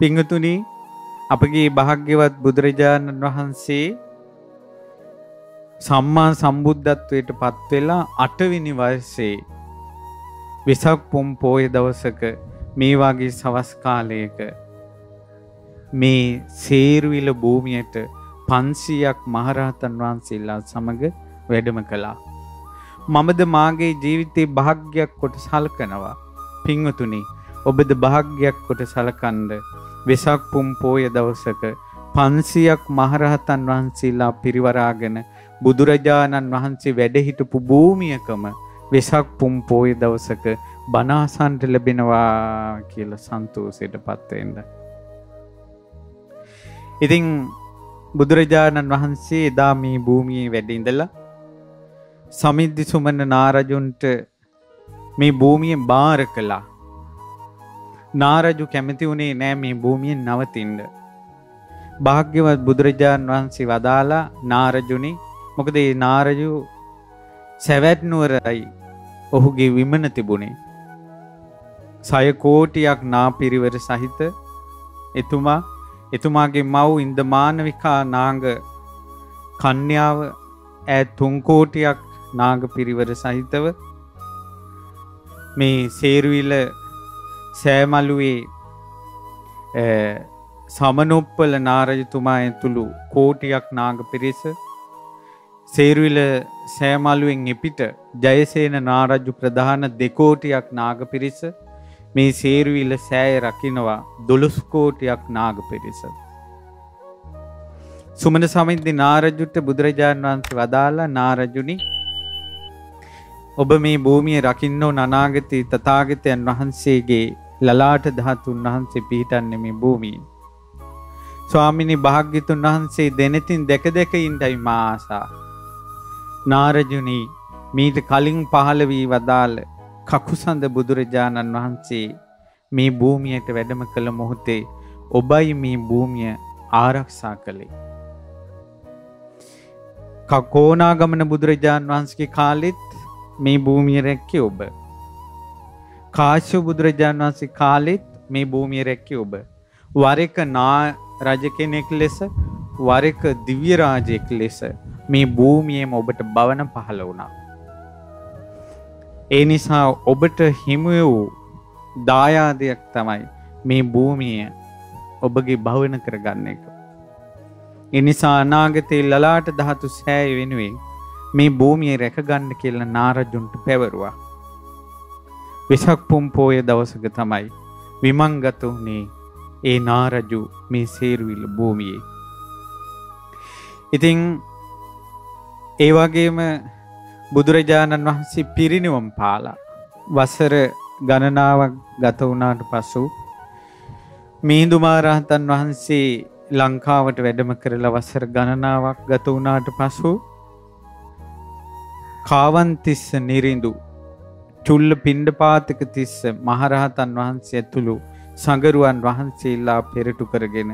පිංහතුනි අපගේ භාග්‍යවත් බුදුරජාණන් වහන්සේ සම්මා සම්බුද්ධත්වයට පත්වෙලා අටවිනි වයසේ වෙසක් පුම් පෝය දවසක මේ වගේ සවස් කාලයක මේ සේරුවිල භූමියට පන්සියක් මහරහතන් වහන්සේලා සමඟ වැඩම කළා. මමද මාගේ ජීවිතේ භාග්‍යයක් කොට සල්කනවා. පිංවතුනි ඔබද භාග්‍යයක් කොට සලකන්ද වෙසක් පුම් පෝය දවසක පන්සියක් මහරහතන් වහන්සේලා පිරිවරාගෙන බුදුරජාණන් වහන්සේ වැඩහිටපු භූමියකම වෙසක් පුම් පෝය දවසක බනාසන්ට ලැබෙනවා කියල සන්තෝසයට පත්වෙන්ට. ඉතිං බුදුරජාණන් වහන්සේ එදා මේ භූමියේ වැඩඉඳලා සමිද්ධි සුමන නාරජුන්ට මේ භූමියෙන් බාර කළා. නාරජු කැමති වුණේ නෑ මේ භූමියෙන් නවතින්ඩ. භාග්‍යවත් බුදුරජාණන් වහන්සේ වදාලා නාරජුනි මොකද ඒ නාරජු සැවැත්නුවරයි ඔහුගේ විමන තිබුණේ. සයකෝටියක් නාපිරිවර සහිත එතුමා එතුමාගේ මව් ඉන්දමානවිකා නාග කන්‍යාව ඇ තුන්කෝටියක් නාග පිරිවර සහිතව මේ සේරුවිල සෑමලුවේ සමනොප්පල නාරජතුමා ඇතුළු කෝටියක් නාග පිරිස සේරුවිල සෑමලුවෙන් එපිට ජයසේන නාරජ්ජු ප්‍රධාන දෙකෝටියක් නාග පිරිස මේ සේරුවිල සෑය රකිනවා දොළොස්කෝටියක් නාග පිරිස. සුමන සමින්දි නාරජුට බුදුරජාණන් වහන්සේ වදාලා නාරජුනි ඔබ මේ භූමිය රකින්නෝ නනාගති තතාගතයන් වහන්සේගේ ලලාට ධාතුන් වහන්සේ පිහිටන්නේ මේ භූමියෙන්. ස්වාමිනි භාග්‍යතුන් වහන්සේ දෙනෙතින් දෙක දෙක ඉන්ටයි මාසා. නාරජුනි මීට කලින් පහළ වී වදාළ කකුසඳ බුදුරජාණන් වහන්සේ මේ භූමියට වැඩම කළ මොහොතේ ඔබයි මේ භූමිය ආරක්ෂා කළේ. කකෝනාගමන බුදුරජාණන් වහන්සගේ කාලෙත් මේ භූමිය රැක්කේ ඔබ. කාශ්‍ය බුදුරජාණන් වහන්සේ කාලෙත් මේ භූමිය රැක්කේ ඔබ. වරක නා රජ කෙනෙක් ලෙස වරක දිව්‍ය රාජයෙක් ලෙස මේ භූමියේම ඔබට බවන පහළ වුණා. ඒ නිසා ඔබට හිමි වූ දායාදයක් තමයි මේ භූමිය ඔබගේ භවන කරගන්න එක. එනිසා අනාගතයේ ලලාට ධාතු සෑය වෙනුවෙන් මේ භූමිය රැකගන්න කියල නාරජුන්ට පැවරුවා. වෙසක් පුම් පෝය දවසක තමයි විමංගත වනේ ඒ නාරජු මේ සේරුවිල්ල භූමියේ. ඉතිං ඒවගේම බුදුරජාණන් වහන්සේ පිරිනිවම් පාලා වසර ගණනාවක් ගත වුණාට පසු මිහිඳුමාරහතන් වහන්සේ ලංකාවට වැඩම කරලා වසර ගණනාවක් ගත වුණාට පසු කාවන්තිස්ස නිරිඳු චුල්ල පිණ්ඩපාතක තිස්ස මහරහතන් වහන්සේ ඇතුළු සඟරුවන් වහන්සේල්ලා පෙරටු කරගෙන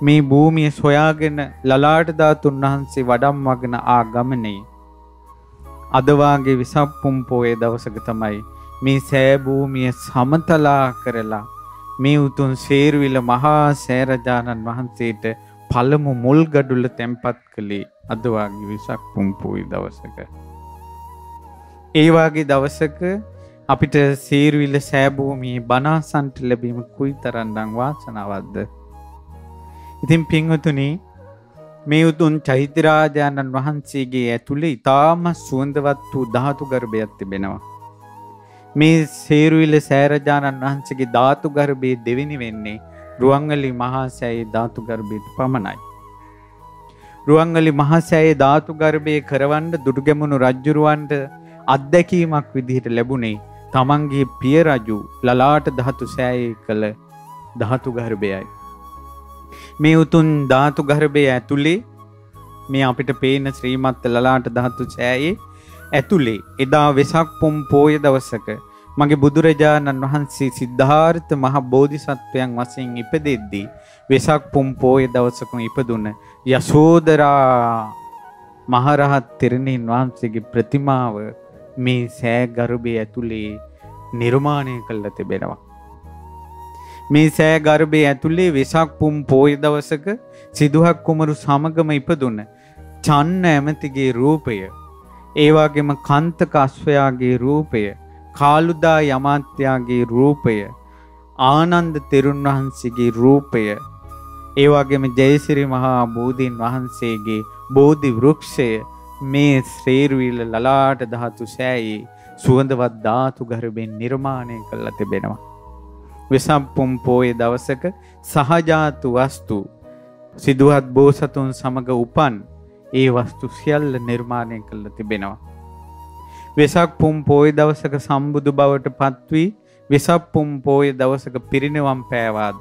මේ භූමිය සොයාගෙන ලලාටධාතුන් වහන්සේ වඩම් වගෙන ආ ගමනේ අදවාගේ විසප්පුම් පෝය දවසක තමයි මේ සෑභූමිය සමතලා කරලා මේ උතුන් සේරුවිල මහා සෑරජාණන් වහන්සේට පළමු මුල් ගඩුල තැන්පත් කළේ අදවාගේ විසක් පුම්පුයි දවසක. ඒවාගේ දවසක අපිට සේරුවිල්ල සෑභූමී බනාසන්ට ලැබීම කුයි තරන්ඩං වාසනවද්ද. ඉතින් පින්වතුනි මේ උතුන් චෛත්‍යරාජාණන් වහන්සේගේ ඇතුළේ ඉතාම සුවඳවත් වූ ධාතු ගර්භයක් තිබෙනවා. මේ සේරුවිල සෑරජාණන් වහන්සේගේ ධාතු ගර්භයේ දෙවෙනි වෙන්නේ රුවන්ගලි මහාසෑයේ ධාතු ගර්භයට පමණයි. රුවන්ගලි මහසෑයේ ධාතු ගර්භය කරවන්න දුටුගැමුණු රජ්ජුරුවන්ට අත්දැකීමක් විදිහට ලැබුණේ තමන්ගේ පිය රජු ලලාට ධාතු සෑයේ කළ ධාතු ගර්භයයි. මේ උතුන් ධාතු ගර්භය ඇතුළේ මේ අපිට පේන ශ්‍රීමත්ත ලලාට ධාතු සෑයේ ඇතුළේ එදා වෙසක් පොම් පෝය දවසක මගේ බුදුරජාණන් වහන්සේ සිද්ධාර්ථ මහ බෝධිසත්වයන් වසයෙන් ඉපදෙද්දී වෙසක් පුම් පෝය දවසකම ඉපදුන්න යශෝදරා මහරහත් තෙරණින් වහන්සේගේ ප්‍රතිමාව මේ සෑ ගරුබේ ඇතුළේ නිර්මාණය කල්ල තිබෙනවා. මේ සෑ ගර්භය ඇතුළේ වෙසක් පුම් පෝය දවසක සිදුහක් කුමරු සමගම ඉපදුන චන්න ඇමතිගේ රූපය ඒවාගේම කන්තක අශ්වයාගේ රූපය කාලුදා යමාත්‍යයාගේ රූපය ආනන්ද තෙරුන් වහන්සේගේ රූපය ඒවාගේම ජයසිරි මහා බෝධීන් වහන්සේගේ බෝධි වෘක්ෂය මේ ශ්‍රේරුවිල ලලාට ධාතු සෑයේ සුවඳවත් ධාතු ගර්භයෙන් නිර්මාණය කළා තිබෙනවා. වෙසම්පුම් පෝය දවසක සහජාතු වස්තු සිදුවත් බෝසතුන් සමග උපන් ඒ වස්තු සියල්ල නිර්මාණය කළා තිබෙනවා. වෙසක් පුම් පෝය දවසක සම්බුදු බවට පත්වී වෙසක් පුම් පෝය දවසක පිරිනිවම් පෑවාද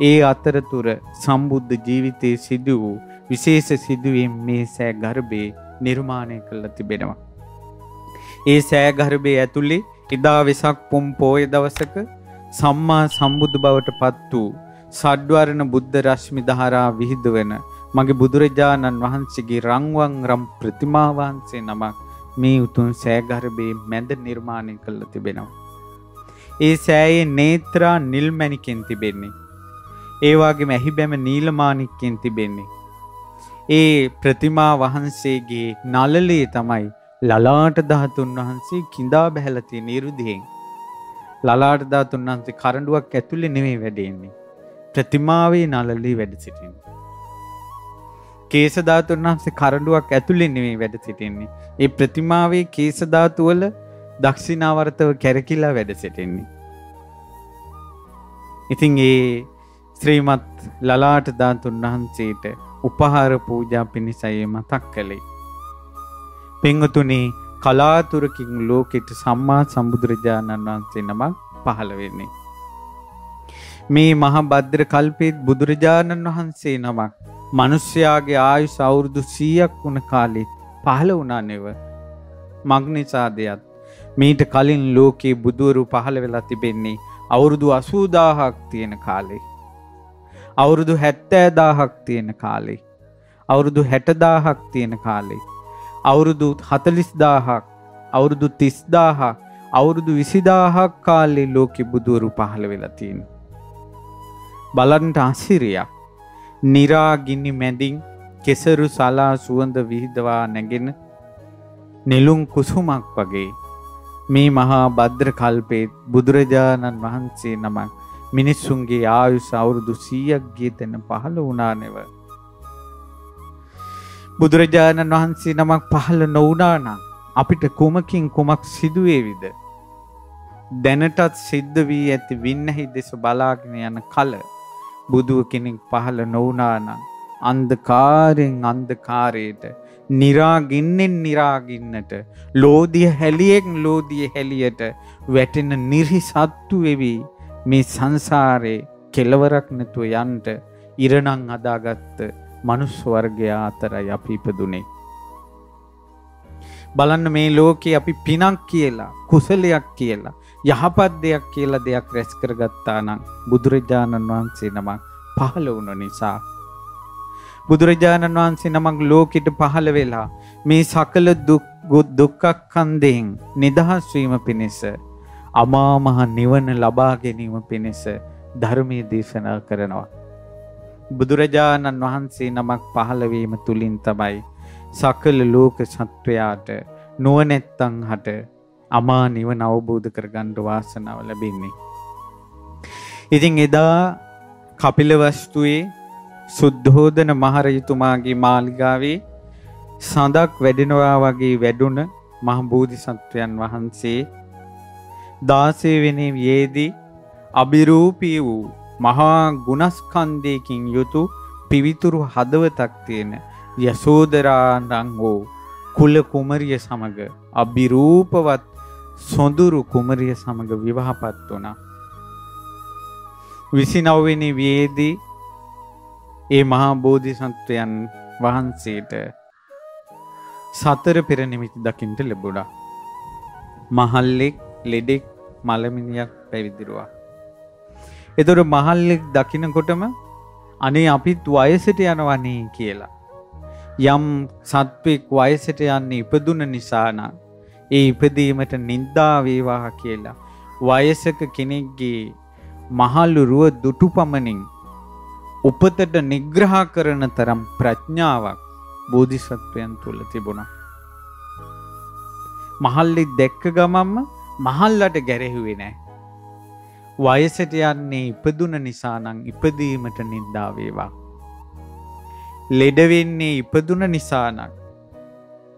ඒ අතරතුර සම්බුද්ධ ජීවිතයේ සිදු වූ විශේෂ සිදුවීම් මේ සෑ ගර්භයේ නිර්මාණය කළා තිබෙනවා. ඒ සෑ ගර්භයේ ඇතුලේ ඉදා වෙසක් පුම් පෝය දවසක සම්මා සම්බුදු බවට පත් වූ සඩ්වරණ බුද්ධ රශ්මි දහරා විහිදුවෙන මගේ බුදුරජාණන් වහන්සේගේ රංවන් රම් ප්‍රතිමා වහන්සේ නමක් මේ උතුම් සෑගර්භයේ මැද නිර්මාණය කළ තිබෙනවා. ඒ සෑයේ නේත්‍රා නිල්මැණිකෙන් තිබෙන්නේ. ඒ වගේම ඇහිබැම නීලමාණික්කෙන් තිබෙන්නේ. ඒ ප්‍රතිමා වහන්සේගේ නළලේ තමයි ලලාට ධාතුන් වහන්සේ කිඳා බැහැලා තියෙන 이르දියෙන්. ලලාට ධාතුන් වහන්සේ කරඬුවක් ඇතුලේ නෙමෙයි වැඩෙන්නේ. ප්‍රතිමාවේ නළලේ වැඩ සිටින්නේ. කේස ධාතුන් වහන්සේ කරඬුවක් ඇතුලේ නෙමෙයි වැඩ සිටින්නේ. ඒ ප්‍රතිමාවේ කේස ධාතු වල දක්ෂිනාවර්තව කැරකිලා වැඩ සිටින්නේ. ඉතින් ඒ ශ්‍රීමත් ලලාට ධාතුන් වහන්සේට උපහාර පූජා පිණිසයි මතක් කළේ. පින්වතුනි කලාතුරකින් ලෝකෙට සම්මා සම්බුදුරජාණන් වහන්සේ නමක් පහළ වෙන්නේ. මේ මහා භද්‍ර කල්පෙත් බුදුරජාණන් වහන්සේ නමක් මිනිස්යාගේ ආයුෂ අවුරුදු 100ක් වුණ කාලෙත් පහළ වුණා නෙව. මග්නිසාදයක් මීට කලින් ලෝකේ බුදුවරු පහළ වෙලා තිබෙන්නේ අවුරුදු 80000ක් තියෙන කාලේ. අවුරුදු 70000ක් තියෙන කාලේ. අවුරුදු 60000ක් තියෙන කාලේ. අවුරුදු 40000ක් අවුරුදු 30000ක් අවුරුදු 20000ක් කාලේ ලෝකෙ බුදුවරු පහළ වෙලා තියෙනවා. බලන්ට අසිරියක්. නිරාගිනි මැදින් කෙසරු සලා සුවඳ විහිදවා නැගෙන නෙළුම් කුසුමක් වගේ මේ මහා භද්‍ර කල්පේ බුදුරජාණන් වහන්සේ නමක් මිනිස්සුන්ගේ ආයුෂ අවුරුදු 100ක් ගිය තැන පහළ වුණා නෙව. බුදුරජාණන් වහන්සේ නමක් පහළ නොවුණා නම් අපිට කුමකින් කුමක් සිදුවේවිද? දැනටත් සිද්ධ වී ඇති වින්නහි දෙස බලාගෙන යන කල බුදුව කෙනෙක් පහළ නොවුණා නම් අන්ධකාරයෙන් අන්ධකාරයට නිරාගින්නෙන් නිරාගින්නට ලෝදිය හැලියෙක් ලෝදිය හැලියට වැටෙන නිරි සත්තු වෙවි මේ සංසාරේ කෙලවරක් නැතුව යන්ට ඉරණං අදාගත්ත මනුස්ස වර්ගයා අතරයි අපි ඉපදුනේ. බලන්න මේ ලෝකේ අපි පිනක් කියලා කුසලයක් කියලා යහපත් දෙයක් කියලා දෙයක් රැස් කරගත්තා නම් බුදුරජාණන් වහන්සේ නමක් පහළ වුණ නිසා. බුදුරජාණන් වහන්සේ නමක් ලෝකෙට පහළ වෙලා මේ සකල දුක්ඛ කන්දෙන් නිදහස් වීම පිණිස අමා මහ නිවන ලබා ගැනීම පිණිස ධර්මයේ දේශනා කරනවා බුදුරජාණන් වහන්සේ නමක් පහළ වීම තුලින් තමයි සකල ලෝක සත්වයාට නුවණැත්තන් හට අමා නිවන අවබෝධ කරගන්න වාසනාව ලැබෙන්නේ. ඉතින් එදා කපිලවස්තුවේ සුද්ධෝදන මහරජතුමාගේ මාලිගාවේ සඳක් වැඩෙනවා වගේ වැඩුණ මහ බෝධිසත්වයන් වහන්සේ 16 වෙනි වියේදී අබිරූපී වූ මහා ගුණස්කන්ධයකින් යුතු පිවිතුරු හදවතක් තියෙන යසෝදරාණන් වූ කුල කුමරිය සමග අබිරූපවත් සොඳුරු කුමරිය සමග විවාහපත් වුණා. විසිනවවෙනි වියේදී ඒ මහා බෝධිසත්වයන් වහන්සේට සතර පෙර නිමිති දකින්ට ලැබුණා. මහල්ලෙක් ලෙඩෙක් මළමිනියක් පැවිදිරුවා. එතොට මහල්ලෙක් දකිනකොටම අනේ අපිත් වයසට යනවනේ කියලා. යම් සත්වෙක් වයසට යන්න ඉපදුන නිසානා ඒ ඉපදීමට නින්දා වේවා කියලා වයසක කෙනෙක්ගේ මහල්ලු රුව දුටු පමණින් උපතට නිග්‍රහ කරන තරම් ප්‍රඥාවක් බෝධිසත්වයන් තුළ තිබුණා. මහල්ලි දැක්ක ගමම්ම මහල්ලට ගැරෙහුවේ නෑ. වයසට යන්නේ ඉපදුන නිසානං ඉපදීමට නින්දාවේවා. ලෙඩවෙන්නේ ඉපදුන නිසානක්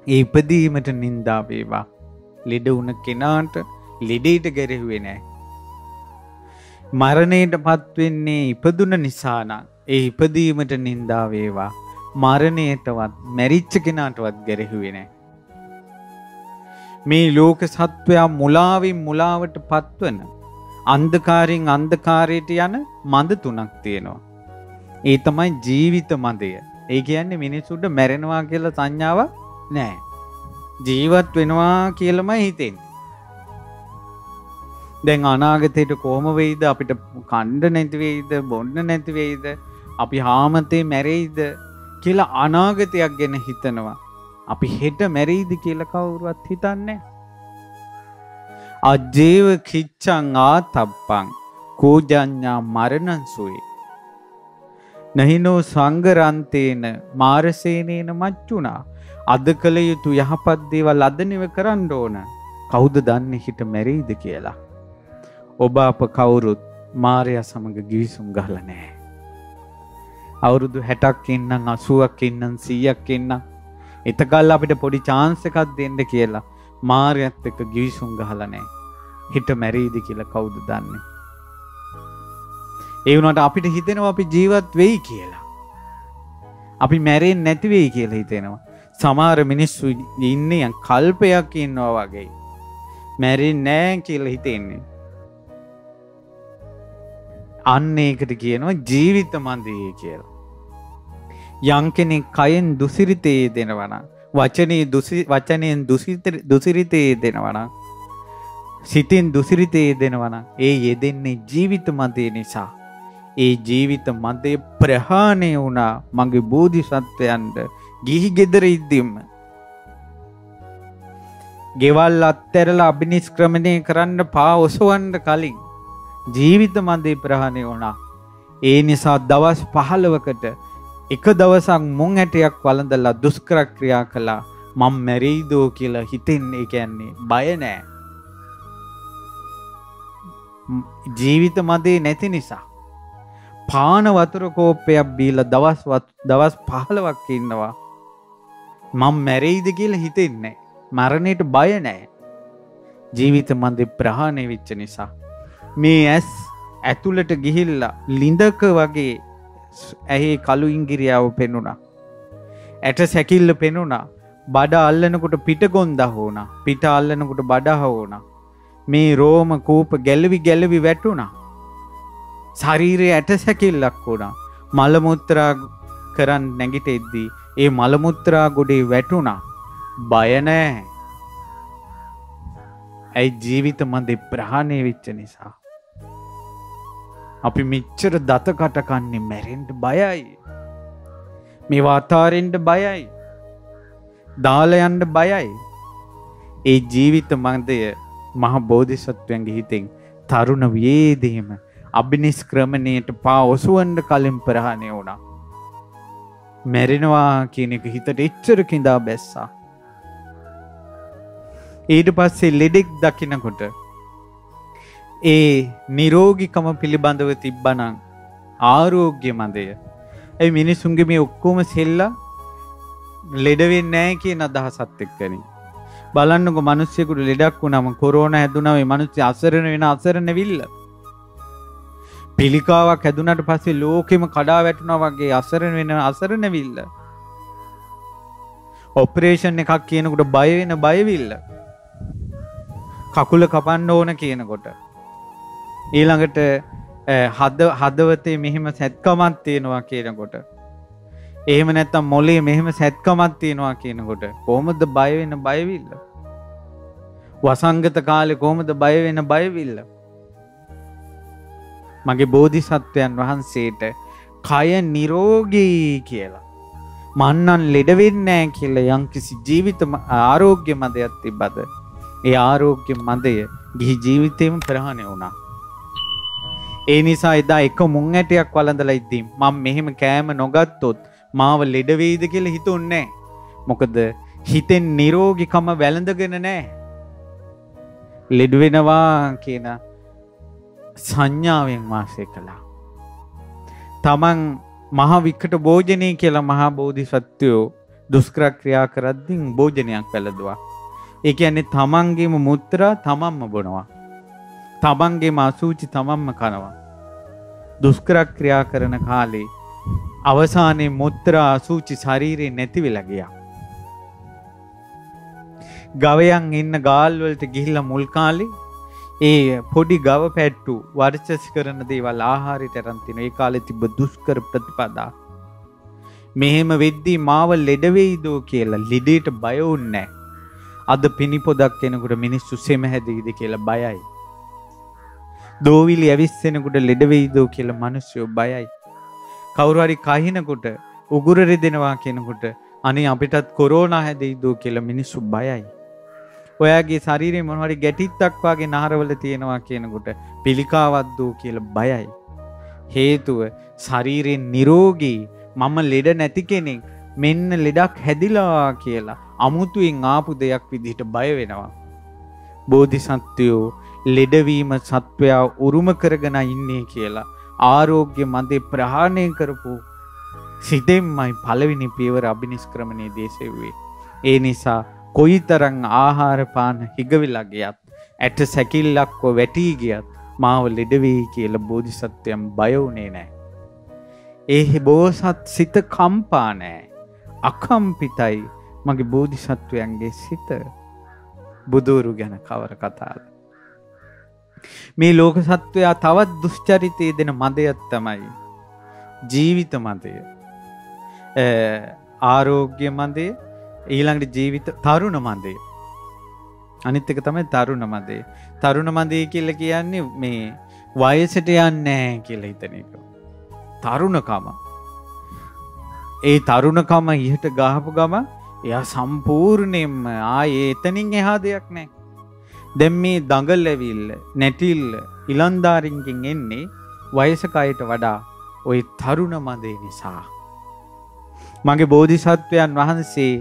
ඒ ඉපදීමට නින්දාවේවා. ලෙඩ වුණ කෙනාට ලෙඩේට ගැරෙහුවේ නෑ. මරණයට පත්වෙන්නේ ඉපදුන නිසානං ඒ ඉපදීමට නින්දාවේවා. මරණයටවත් මැරිච්ච කෙනාටවත් ගැරෙහුවේ නෑ. මේ ලෝක සත්වයා මුලාවින් මුලාවට පත්වන අන්ධකාරයෙන් අන්ධකාරයට යන මඳ තුනක් තියෙනවා. ඒ තමයි ජීවිත මදය. ඒ කියන්නේ මිනිස්සුන්ට මැරෙනවා කියලා සංඥාවක් නෑ. ජීවත් වෙනවා කියලමයි හිතෙන්නේ. දැන් අනාගතයට කොහොම වෙයිද අපිට කණ්ඩ නැති වෙයිද බොන්න නැති වෙයිද අපි හාමතේ මැරෙයිද කියලා අනාගතයක් ගැන හිතනවා. අපි හෙට මැරෙයිද කියලා කවුරුවත් හිතන්නේ. අජ්ජේව කිච්ඡං ආතප්පං කෝජඤ්ඤා මරණං සුවේ. නහිනෝ සංගරන්තේන මාරසේනේන මච්චුණා. අද කළ යුතු යහපත් දේවල් අද නිව කරන්න ඕන. කවුද දන්නේ හිට මැරෙයිද කියලා. ඔබ අප කවුරුත් මාරයා සමග ගිවිසුම් ගහලා නැහැ. අවුරුදු 60ක් ඉන්නම් 80ක් ඉන්නම් 100ක් ඉන්නම් එතකල් අපිට පොඩි chance එකක් දෙන්න කියලා මාරයත් එක්ක ගිවිසුම් ගහලා නැහැ. හිට මැරෙයිද කියලා කවුද දන්නේ? ඒ වුණාට අපිට හිතෙනවා අපි ජීවත් වෙයි කියලා. අපි මැරෙන්නේ නැති වෙයි කියලා හිතෙනවා. සමහර මිනිස්සු ඉන්නේ කල්පයක් ඉන්නවා වගේ. මැරෙන්නේ නැහැ කියලා හිතෙන්නේ. අන්න ඒකට කියනවා ජීවිත මන්දයේ කියලා. යම් කෙනෙක් කයෙන් දුසිරිතේ දෙනවනම් වචනේ වචනයෙන් දුසිරිතේ දෙනවනම් සිතින් දුසිරිතේ දෙනවනම් ඒ යෙදෙන්නේ ජීවිත මදේ නිසා. ඒ ජීවිත මදේ ප්‍රහාණය වුණා මගේ බෝධිසත්වයන්ට ගිහි ගෙදර ඉද්දිම. ගෙවල් අත්තරලා අභිනිස්ක්‍රමණය කරන්න පා ඔසවන්න කලින් ජීවිත මන්දේ ප්‍රහණය වුණා. ඒ නිසා දවස් පහළවකට එක දවසක් මුං ඇටයක් වලඳලා දුෂ්කර ක්‍රියා කළා මම මැරෙයිදෝ කියලා හිතෙන්නේ කියන්නේ බය නෑ. ජීවිත මදේ නැති නිසා. පාන වතුර කෝප්පයක් බීලා දවස් දවස් පහළවක් ඉන්නවා. මම මැරෙයිද කියලා හිතෙන්නේ මරණයට බය නෑ. ජීවිත මන්දේ ප්‍රහාණය වෙච්ච නිසා. මේ ඇස් ඇතුළට ගිහිල්ලා ලිඳක වගේ ඇහි කළු ඉංගිරියාව පෙනුණා. ඇට සැකිල්ල පෙනුණා බඩ අල්ලනකොට පිටගොන්ද හෝනා පිට අල්ලනකොට බඩහ ඕනා. මේ රෝම කූප ගැලවි ගැලවි වැටුණා. ශරීරය ඇට සැකිල්ලක් වුණා. මළමුත්‍රා කරන්න නැගිට එද්දී ඒ මළමුත්‍රා ගොඩේ වැටුණා. බයනෑ ඇයි ජීවිත මන්දේ ප්‍රහාණය වෙච්ච නිසා. අපි මෙච්චර දත කටකන්නේ මැරෙන්ට බයයි. මේ වාතාරෙන්ට බයයි. දාලයන්ට බයයි. ඒ ජීවිත මන්දය මහ බෝධිසත්වයන්ගේ හිතෙන් තරුණ වයේදීම අභිනිස්ක්‍රමණයට පා ඔසුවන්ඩ කලින් ප්‍රහණය වුණා. මැරෙනවා කියන එක හිතට එච්චරකින්දා බැස්සා. ඊට පස්සේ ලෙඩෙක් දකිනකොට ඒ නිරෝගිකම පිළිබඳව තිබ්බනං ආරෝග්‍ය මදය. ඇයි මිනිසුන්ගේ මේ ඔක්කෝම සෙල්ලා ලෙඩවෙන්න නෑ කිය අදහසත් එක්කනින්. බලන්නක මනුස්්‍යකුට ලෙඩක් වුනම කොරෝන හැදුනාවේ මනුස්්‍ය අසරණ වෙන අසරණ විල්ල. පිළිකාවක් හැදුනට පස්සේ ලෝකෙම කඩා වැටුණ වගේ අසරණ වෙන අසරණ විල්ල. ඔපරේෂන් එකක් කියනකොට බයවෙන බයවිල්ල. කකුල කපන්න ඕන කියනකොට. ඊළඟට හද හදවතේ මෙහෙම සැත්කමත් තියෙනවා කියනකොට. එහෙම නැත්තම් මොලේ මෙහෙම සැත්කමත් තියෙනවා කියනකොට කොහොමද බය වෙන බයවිල්ල? වසංගත කාලේ කොහොමද බය වෙන බයවිල්ල? මගේ බෝධිසත්වයන් වහන්සේට කය නිරෝගී කියලා. මන්නන් ලෙඩ වෙන්නේ නැහැ කියලා යම්කිසි ජීවිත ආරෝග්‍ය මදයක් තිබ්බද? ඒ ආරෝග්‍ය මදය ගිහි ජීවිතේම ප්‍රහාණය වුණා. ඒ නිසා එදා එක මුං ඇටයක් වලඳලා ඉද්දී මම මෙහෙම කෑම නොගත්තොත් මාව ලෙඩ වෙයිද කියලා හිතුන්නේ මොකද හිතෙන් නිරෝගිකම වැළඳගෙන නැහැ. ලෙඩ වෙනවා කියන සංඥාවෙන් වාසය කළා. තමන් මහ වික්කට භෝජනය කියලා මහා බෝධිසත්වයෝ දුෂ්කර ක්‍රියා කරද්දී භෝජනයක් වැළඳුවා. ඒ කියන්නේ තමන්ගේම මුත්‍රා තමන්ම බොනවා. තමන්ගේම අසූචි තමන්ම කනවා. දුෂ්කර ක්‍රියා කරන කාලේ අවසානයේ මුත්‍රා අසූචි ශරීරේ නැති වෙලා ගියා. ගවයන් ඉන්න ගාල් වලට ගිහිල්ලා මුල් කාලේ ඒ පොඩි ගව පැට්ටු වර්චස් කරන දේවල් ආහාරයට අරන් තින ඒ කාලේ තිබ්බ දුෂ්කර ප්‍රතිපදා මෙහෙම වෙද්දී මාව ලෙඩ වෙයිදෝ කියලා ලිඩේට බය වුන්නේ අද පිනිපොදක් කෙනෙකුට මිනිස්සු සෙම හැදෙයිද කියලා බයයි දෝවිලි ඇවිස්සෙනකුට ලෙඩ වෙයිදෝ කියලා මිනිස්සු බයයි කවුරු හරි කහිනකොට උගුර රිදෙනවා කෙනෙකුට අනේ අපිටත් කොරෝනා හැදෙයිදෝ කියලා මිනිස්සු බයයි ඔයාගේ ශරීරය මොනහරි ගැටිත්තක් වගේ නහරවල තියෙනවා කියනකොට පිළිකාවක් දූ කියලා බයයි. හේතුව ශරීරයෙන් නිරෝගී මම ලෙඩ නැති කෙනෙක් මෙන්න ලෙඩක් හැදිලා කියලා අමුතුවෙන් ආපු දෙයක් විදිහට බය වෙනවා. බෝධිසත්වයෝ ලෙඩවීම සත්වයා උරුම කරගෙන ඉන්නේ කියලා ආරෝග්‍ය මන්දේ ප්‍රහාණය කරපු සිතෙන්මයි පළවෙනි පියවර අභිනිෂ්ක්‍රමණයේ දේශෙව්වේ. ඒ නිසා කොයිතරං ආහාරපාන හිගවිලා ගියත් ඇට සැකිල්ලක්ව වැටී ගියත් මාව ලෙඩවී කියල බෝධිසත්වයම් බයවුනේ නෑ. ඒ බෝසත් සිත කම්පා නෑ අකම්පිතයි මගේ බෝධිසත්වයන්ගේ සිත බුදුරු ගැන කවර කතාද. මේ ලෝක සත්වයා තවත් දුෂ්චරිතය දෙන මදයත් තමයි ජීවිත මදය ආරෝග්‍ය මදය ඊළඟට ජීවිත තරුණ මන්දේ. අනිත් එක තමයි තරුණ මදේ. තරුණ මදේ කියලා කියන්නේ මේ වයසට යන්නේ නැහැ කියලා හිතන එක. තරුණකම. ඒ තරුණකම ඉහට ගහපු ගම එයා සම්පූර්ණයෙන්ම ආයේ එතනින් එහා දෙයක් නැහැ. දැන් මේ දඟල් ඇවිල්ල නැටිල්ල ඉලන්දාරින්ගෙන් එන්නේ වයසක අයට වඩා ওই තරුණ මදේ නිසා. මගේ බෝධිසත්වයන් වහන්සේ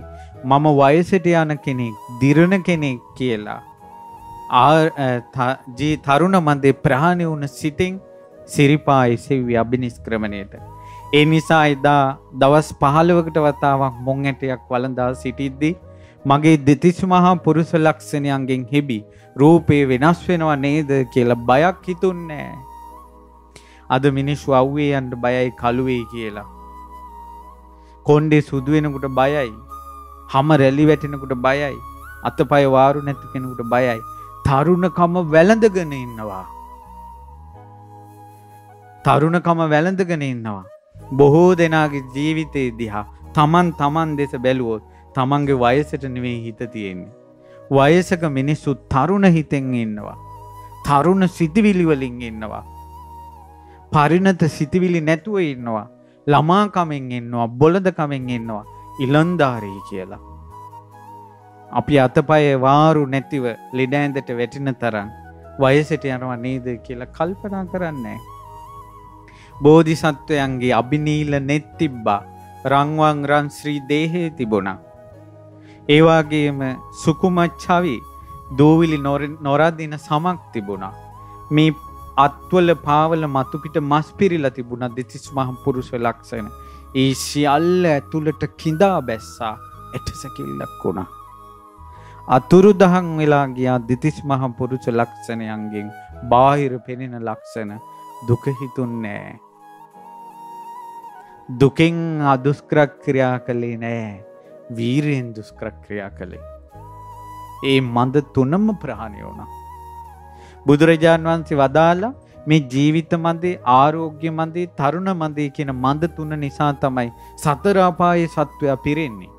මම වයසට යන කෙනෙක් දිරණ කෙනෙක් කියලා ජී තරුණ මන්දේ ප්‍රහාණය වුණ සිටින් සිරිපා එසෙව්වි අභිනිස්ක්‍රමණයට. ඒ නිසා එදා දවස් පහළවකට වතාවක් මොං ඇටයක් වළඳා සිටිද්දී මගේ දෙතිස් මහා පුරුෂ ලක්ෂණයන්ගෙන් හෙබි රූපේ වෙනස් වෙනවා නේද කියලා බයක් හිතුන්නේ. අද මිනිස්සු අව්වේ යන්න බයයි කළුවේ කියලා. කොණ්ඩේ සුදු වෙනකොට බයයි. හම රැලි වැටෙනකුට බයයි. අතපය වාරු නැති කෙනෙකුට බයයි. තරුණකම වැළඳගෙන ඉන්නවා. තරුණකම වැළඳගෙන ඉන්නවා. බොහෝ දෙනාගේ ජීවිතේ දිහා තමන් තමන් දෙස බැලුවොත් තමන්ගේ වයසට නෙවෙයි හිත තියෙන්නේ. වයසක මිනිස්සු තරුණ හිතෙන් ඉන්නවා. තරුණ සිතිවිලි වලින් ඉන්නවා. පරිණත සිතිවිලි නැතුව ඉන්නවා. ළමාකමෙන් ඉන්නවා බොළඳකමෙන් ඉන්නවා ඉලන්දාරී කියලා. අපි අතපය වාරු නැතිව ලෙඩෑන්දට වැටින තරන් වයසට යනවා නේද කියලා කල්පනා කරන්නේ. බෝධිසත්වයන්ගේ අභිනීල නෙත් තිබ්බා රංවන් රන් ශ්‍රී දේහේ තිබුණා. ඒවාගේම සුකුමච්චවි දූවිලි නොරදින සමක් තිබුණා. මේ අත්වල පාවල මතුපිට මස් පිරිලා තිබුණ දෙතිස් මහම් පුරුෂ ලක්ෂණ ඒ සියල්ල ඇතුළට කිඳා බැස්සා ඇටසැකිල්ලක් වුණා. අතුරු දහන් වෙලා ගියා දිතිස් මහ පුරුෂ ලක්ෂණයන්ගෙන් බාහිර පෙනෙන ලක්ෂණ දුකහිතුන්නෑ. දුකෙන් අදුස්ක්‍රක්ක්‍රියා කළේ නෑ වීරයෙන් දුස්ක්‍රක්ක්‍රියා කළේ. ඒ මඳ තුනම ප්‍රහණය වුණා. බුදුරජාණන් වහන්සේ වදාලා මේ ජීවිත මන්දේ ආරෝග්‍ය මන්දේ තරුණ මන්දේ කියන මන්ද තුන නිසා තමයි සතර අපායේ සත්වයා පිරෙන්නේ.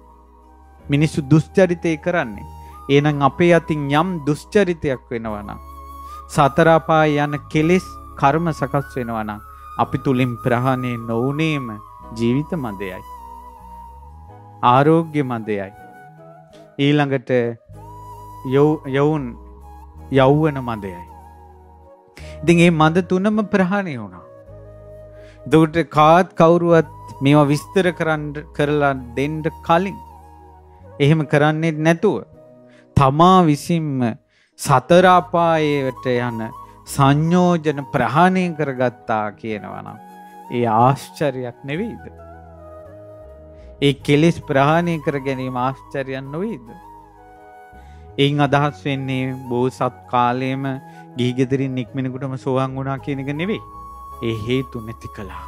මිනිස්සු දුෂ්චරිතය කරන්නේ. එහෙනම් අපේ අතින් යම් දුෂ්චරිතයක් වෙනවා නම් සතර අපායේ යන කෙලෙස් කර්ම සකස් වෙනවා නම් අපි තුලින් ප්‍රහාණය නොවුනේම ජීවිත මන්දයයි. ආරෝග්‍ය මන්දයයි. ඊළඟට යවුන් යෞවන මන්දයයි. ඉතින් ඒ මද තුනම ප්‍රහාණය වුණා. එතකොට කාත් කවුරුවත් මේවා විස්තර කරන්න කරලා දෙන්න කලින් එහෙම කරන්නේ නැතුව තමා විසින්ම සතර අපායට යන සංයෝජන ප්‍රහාණය කරගත්තා කියනවා නම් ඒ ආශ්චර්යයක් නෙවෙයිද? ඒ කෙලෙස් ප්‍රහාණය කර ගැනීම ආශ්චර්යයක් නොවේද? එයින් අදහස් වෙන්නේ බෝසත් කාලයේම ගිහිගෙදරින් නික්මෙනකොටම සෝවන් වුණා කියන එක නෙවෙයි. ඒ හේතු නැති කළා.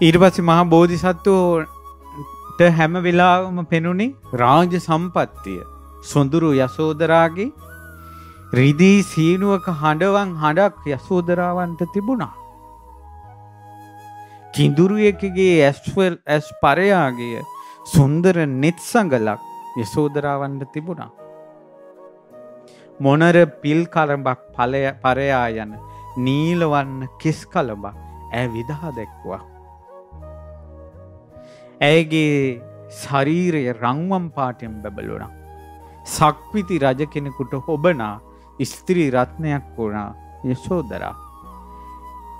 ඊට පස්සේ මහා බෝධිසත්වෝට හැම වෙලාවම පෙනුනේ රාජ සම්පත්තිය. සොඳුරු යසෝදරාගේ රිදී සීනුවක හඬවන් හඬක් යසෝදරාවන්ට තිබුණා. කිඳුරුවකගේ ඇස්වල් ඇස් පරයාගේ සුන්දර නෙත් සඟලක් යසෝදරාවන්ට තිබුණා. මොනර පිල් කරඹක් පලය පරයා යන නීලවන්න කෙස් කළඹක් ඇ විදහා දැක්වා. ඇයගේ ශරීරය රංවම් පාටෙන් බැබලුණා. සක්විති රජ කෙනෙකුට හොබනා ස්ත්‍රී රත්නයක් වුණා යශෝදරා.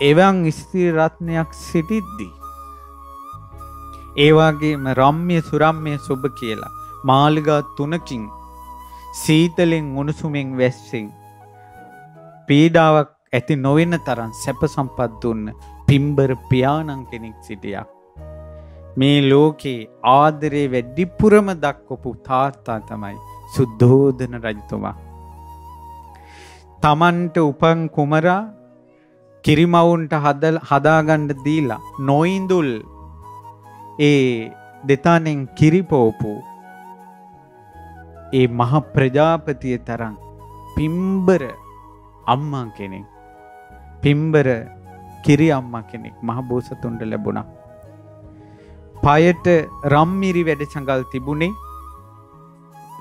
එවන් ස්ත්‍රී රත්නයක් සිටිද්දී. ඒවාගේම රම්ය සුරම්ය සුභ කියලා මාලිගා තුනකින් සීතලෙන් උණුසුමෙන් වැස්සෙන් පීඩාවක් ඇති නොවෙන තරම් සැප සම්පත් දුන්න පිම්බර පියාණන් කෙනෙක් සිටියා. මේ ලෝකේ ආදරේ වැඩිපුරම දක්වපු තාත්තා තමයි සුද්ධෝදන රජතුමා. තමන්ට උපන් කුමරා කිරිමවුන්ට හදාගණ්ඩ දීලා නොයින්දුල් ඒ දෙතානෙන් කිරිපෝපු ඒ මහ ප්‍රජාපතිය තරම් පිම්බර අම්මා කෙනෙක් පිම්බර කිරි අම්මා කෙනෙක් මහ බෝසතුන්ට ලැබුණා. පයට රම්මිරි වැඩ සඟල් තිබුණේ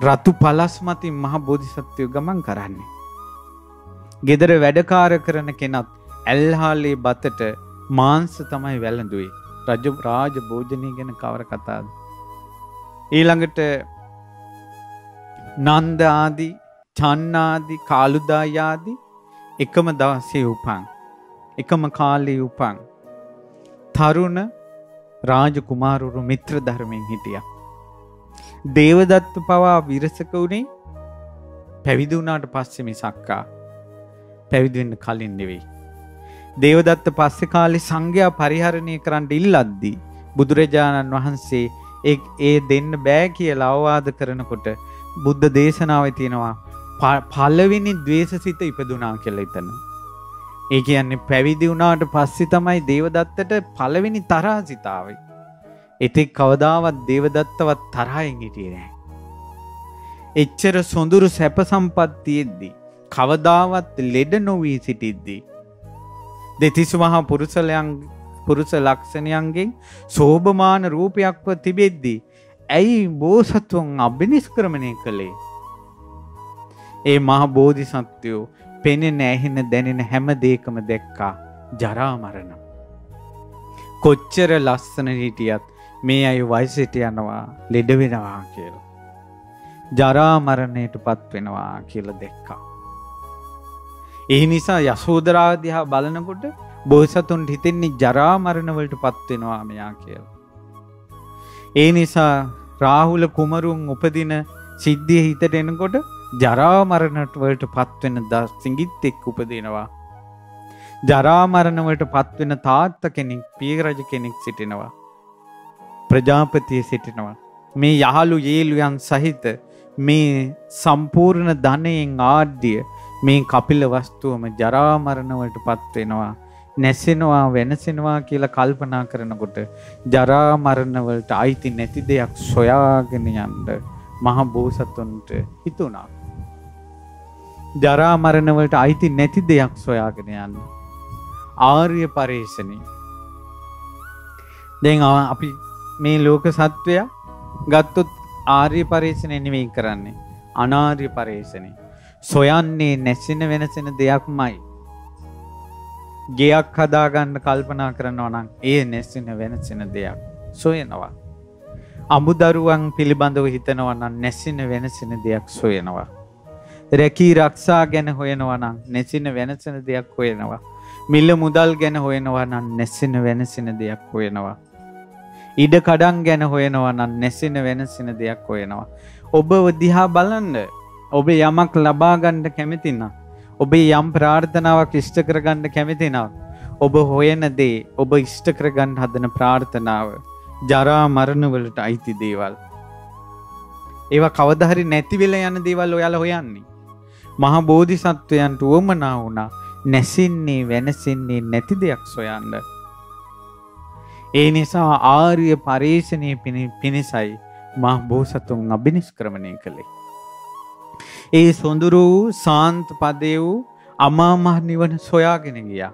රතු පලස් මතින් මහ බෝධිසත්වය ගමන් කරන්නේ. ගෙදර වැඩකාර කරන කෙනත් ඇල්හාලේ බතට මාංස තමයි වැළඳුවේ රජ රාජ භෝජනය ගැන කවර කතාද. ඊළඟට නන්ද ආදී චන්නාදී කාලුදායාදී එකම දවසේ උපන් එකම කාලේ උපන් තරුණ රාජකුමාරුරු මිත්‍ර ධර්මයෙන් හිටියා. දේවදත්ත පවා විරසක වුණේ පැවිදි වුණාට පස්සේ මිසක්කා පැවිදි වෙන්න කලින් නෙවෙයි. දේවදත්ත පස්සේ කාලේ සංඝයා පරිහරණය කරන්න ඉල්ලද්දී බුදුරජාණන් වහන්සේ ඒ දෙන්න බෑ කියලා අවවාද කරනකොට බුද්ධ දේශනාවේ තියෙනවා පළවෙනි ද්වේෂසිත ඉපදුනා කියලා හිතන. ඒ කියන්නේ පැවිදි වුණාට පස්සේ තමයි දේවදත්තට පළවෙනි තරහසිතාවේ. එතෙක් කවදාවත් දේවදත්තවත් තරහින් හිටියේ නැහැ. එච්චර සොඳුරු සැප සම්පත් තියෙද්දි කවදාවත් ලෙඩ නොවී සිටිද්දී දෙතිස් මහා පුරුෂලයන් පුරුෂ ලක්ෂණයන්ගෙන් සෝභමාන රූපයක්ව තිබෙද්දී ඇයි බෝසත්වන් අභිනිස්ක්‍රමණය කළේ. ඒ මහ බෝධිසත්වයෝ පෙනෙන ඇහෙන දැනෙන හැම දේකම දැක්කා ජරාමරණ. කොච්චර ලස්සන හිටියත් මේ අය වයිසට යනවා ලෙඩවෙනවා කියල. ජරාමරණයට පත් වෙනවා කියල දෙක්කා. ඒ නිසා යසෝදරාදිහා බලනකොට බෝසතුන්ට හිතෙන්නේ ජරාමරණවලට පත්වෙනවා මෙයා කියල. ඒ නිසා රාහුල කුමරුන් උපදින සිද්ධිය හිතට එනකොට ජරාමරණට වලට පත්වෙන ද සිංගිත් එක් උපදිනවා. ජරාමරණවලට පත්වෙන තාත්ත කෙනෙක් පියරජ කෙනෙක් සිටිනවා. ප්‍රජාපතිය සිටිනවා. මේ යහළු ඒලුයන් සහිත මේ සම්පූර්ණ ධනයෙන් ආඩ්‍ය මේ කපිල වස්තුවම ජරාමරණවලට පත්වෙනවා. නැසෙනවා වෙනසෙනවා කියලා කල්පනා කරනකොට ජරා මරණ වලට අයිති නැති දෙයක් සොයාගෙන යන්න මහ බෝසතුන්ට හිතුණා. ජරා මරණ වලට අයිති නැති දෙයක් සොයාගෙන යන්න. ආර්ය පරේෂණේ. දැන් අපි මේ ලෝක සත්වයා ගත්තොත් ආර්ය පරේෂණය නෙවෙයි කරන්නේ. අනාර්ය පරේෂණේ. සොයන්නේ නැසෙන වෙනසෙන දෙයක්මයි. ගෙයක් හදාගන්න කල්පනා කරනවා නම් ඒ නැසින වෙනසින දෙයක් සොයනවා. අමුදරුවන් පිළිබඳව හිතනවා නම් නැසින වෙනසින දෙයක් සොයනවා. රැකී රක්ෂා ගැන හොයනවා නම් නැසින වෙනසන දෙයක් හොයනවා. මිල්ල මුදල් ගැන හොයනවා නම් නැසෙන වෙනසින දෙයක් හොයනවා. ඉඩ කඩන් ගැන හොයනවා නම් නැසෙන වෙනසින දෙයක් හොයනවා. ඔබ දිහා බලන්න ඔබ යමක් ලබාගණ්ඩ කැමතිනම්. ඔබේ යම් ප්‍රාර්ථනාවක් ඉෂ්ට කරගන්න කැමතිනම්. ඔබ හොයන දේ ඔබ ඉෂ්ට කරගන්න හදන ප්‍රාර්ථනාව ජරා මරණවලට අයිති දේවල්. ඒවා කවදහරි නැතිවෙල යන දේවල් ඔයාල හොයන්නේ. මහා බෝධිසත්වයන්ට වුවමනා වුණා නැසින්නේ වෙනසින්නේ නැති දෙයක් සොයන්න. ඒ නිසා ආර්ය පර්යේෂණය පිණිසයි මහ බෝසතුන් අභිනිෂ්ක්‍රමණය කළේ. ඒ සොඳුරු වූ සාන්ත පදය වූ අමාමහ නිවන සොයාගෙන ගියා.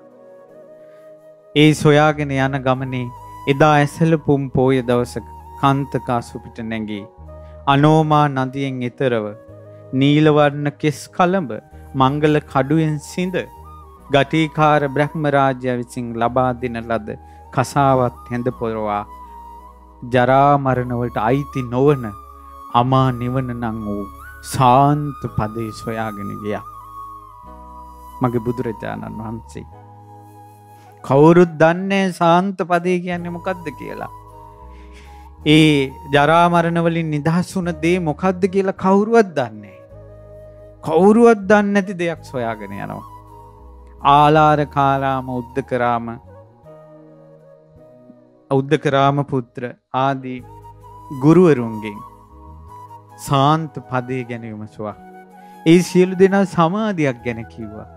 ඒ සොයාගෙන යන ගමනේ එදා ඇසල පුම් පෝය දවසක කන්තකා සුපිට නැගී. අනෝමා නදියෙන් එතරව නීලවර්ණ කෙස් කළඹ මංගල කඩුවෙන් සිඳ ගටීකාර බ්‍රහ්මරාජ්‍ය විසින් ලබා දෙන ලද කසාවත් හැඳ පොරවා ජරාමරණවලට අයිති නොවන අමා නිවන නං වූ සාන්ත පදේ සොයාගෙන ගියා. මගේ බුදුරජාණන් වහන්සේ. කවුරුත් දන්නේ සාන්ත පදේ කියන්නේ මොකක්ද කියලා. ඒ ජරාමරණවලින් නිදහස් වුන දේ මොකක්ද කියලා කවුරුවත් දන්නේ. කවුරුවත් දන්නේ නැති දෙයක් සොයාගෙන යනවා. ආලාර කාලාම උද්දකරාම උද්දකරාම පුත්‍ර ආදී ගුරුවරුන්ගෙන් සාන්ත පදේ ගැන විමසුවා. ඒ සියලු දෙනා සමාධියක් ගැන කිව්වා.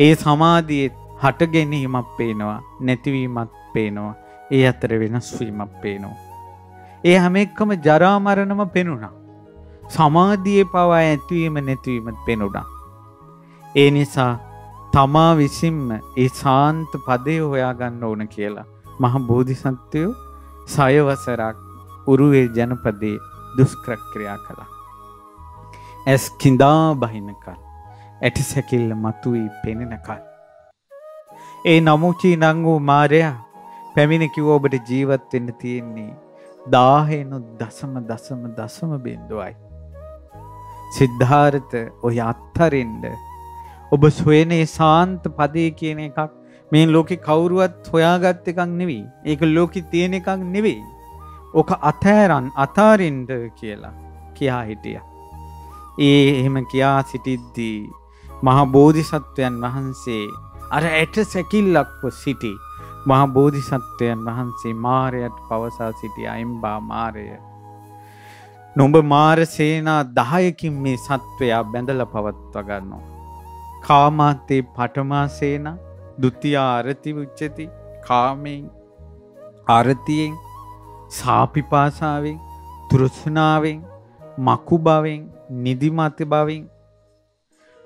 ඒ සමාධියේ හට ගැනීමක් පේනවා නැතිවීමත් පේනවා ඒ අතර වෙනස් වීමක් පේනවා. ඒ හැම එක්කම ජරා මරණම පෙනුණා. සමාධියේ පවා ඇතිවීම නැතිවීමත් පෙනුණා. ඒ නිසා තමා විසින්ම ඒ සාන්ත පදේ හොයාගන්න ඕන කියලා මහ බෝධිසත්වයෝ සයවසරක් උරුවේ ජනපදේ දුෂ්ක්‍රක්‍රියා කළා. ඇස් කිඳා බහිනකල් ඇටි සැකිල්ල මතුවී පෙනෙනකල්. ඒ නමුචී නං වූ මාරයා පැමිණ කිව්ව ඔබට ජීවත් වෙන්න තියෙන්නේ දාහෙනු දසම දසම දසම බින්දුවයි. සිද්ධාර්ථ ඔය අත්තරින්ඩ ඔබ සොයනේ සාන්ත පදේ කියන එකක් මේ ලෝකෙ කවුරුවත් හොයාගත්ත එකක් නෙවෙයි. ඒක ලෝකෙ තියෙන එකක් නෙවෙයි. ඕක අතෑරන් අතාරින්ඩ කියලා කියා හිටිය. ඒ එහෙම කියා සිටිද්දී මහා බෝධිසත්වයන් වහන්සේ අර ඇට සැකිල්ලක්ව සිටි මහා බෝධිසත්වයන් වහන්සේ මාරයට පවසා සිටි අයිම්බා මාරය. නොඹ මාරසේනා දහයකින් මේ සත්වයා බැඳල පවත්ව ගන්නවා. කාමාත්තේ පටමාසේන දුතියා අරති උච්චති කාමෙන් අරතියෙන් සාපිපාසාවෙන් තෘෂ්ණාවෙන් මකු බවෙන් නිදිමත බවින්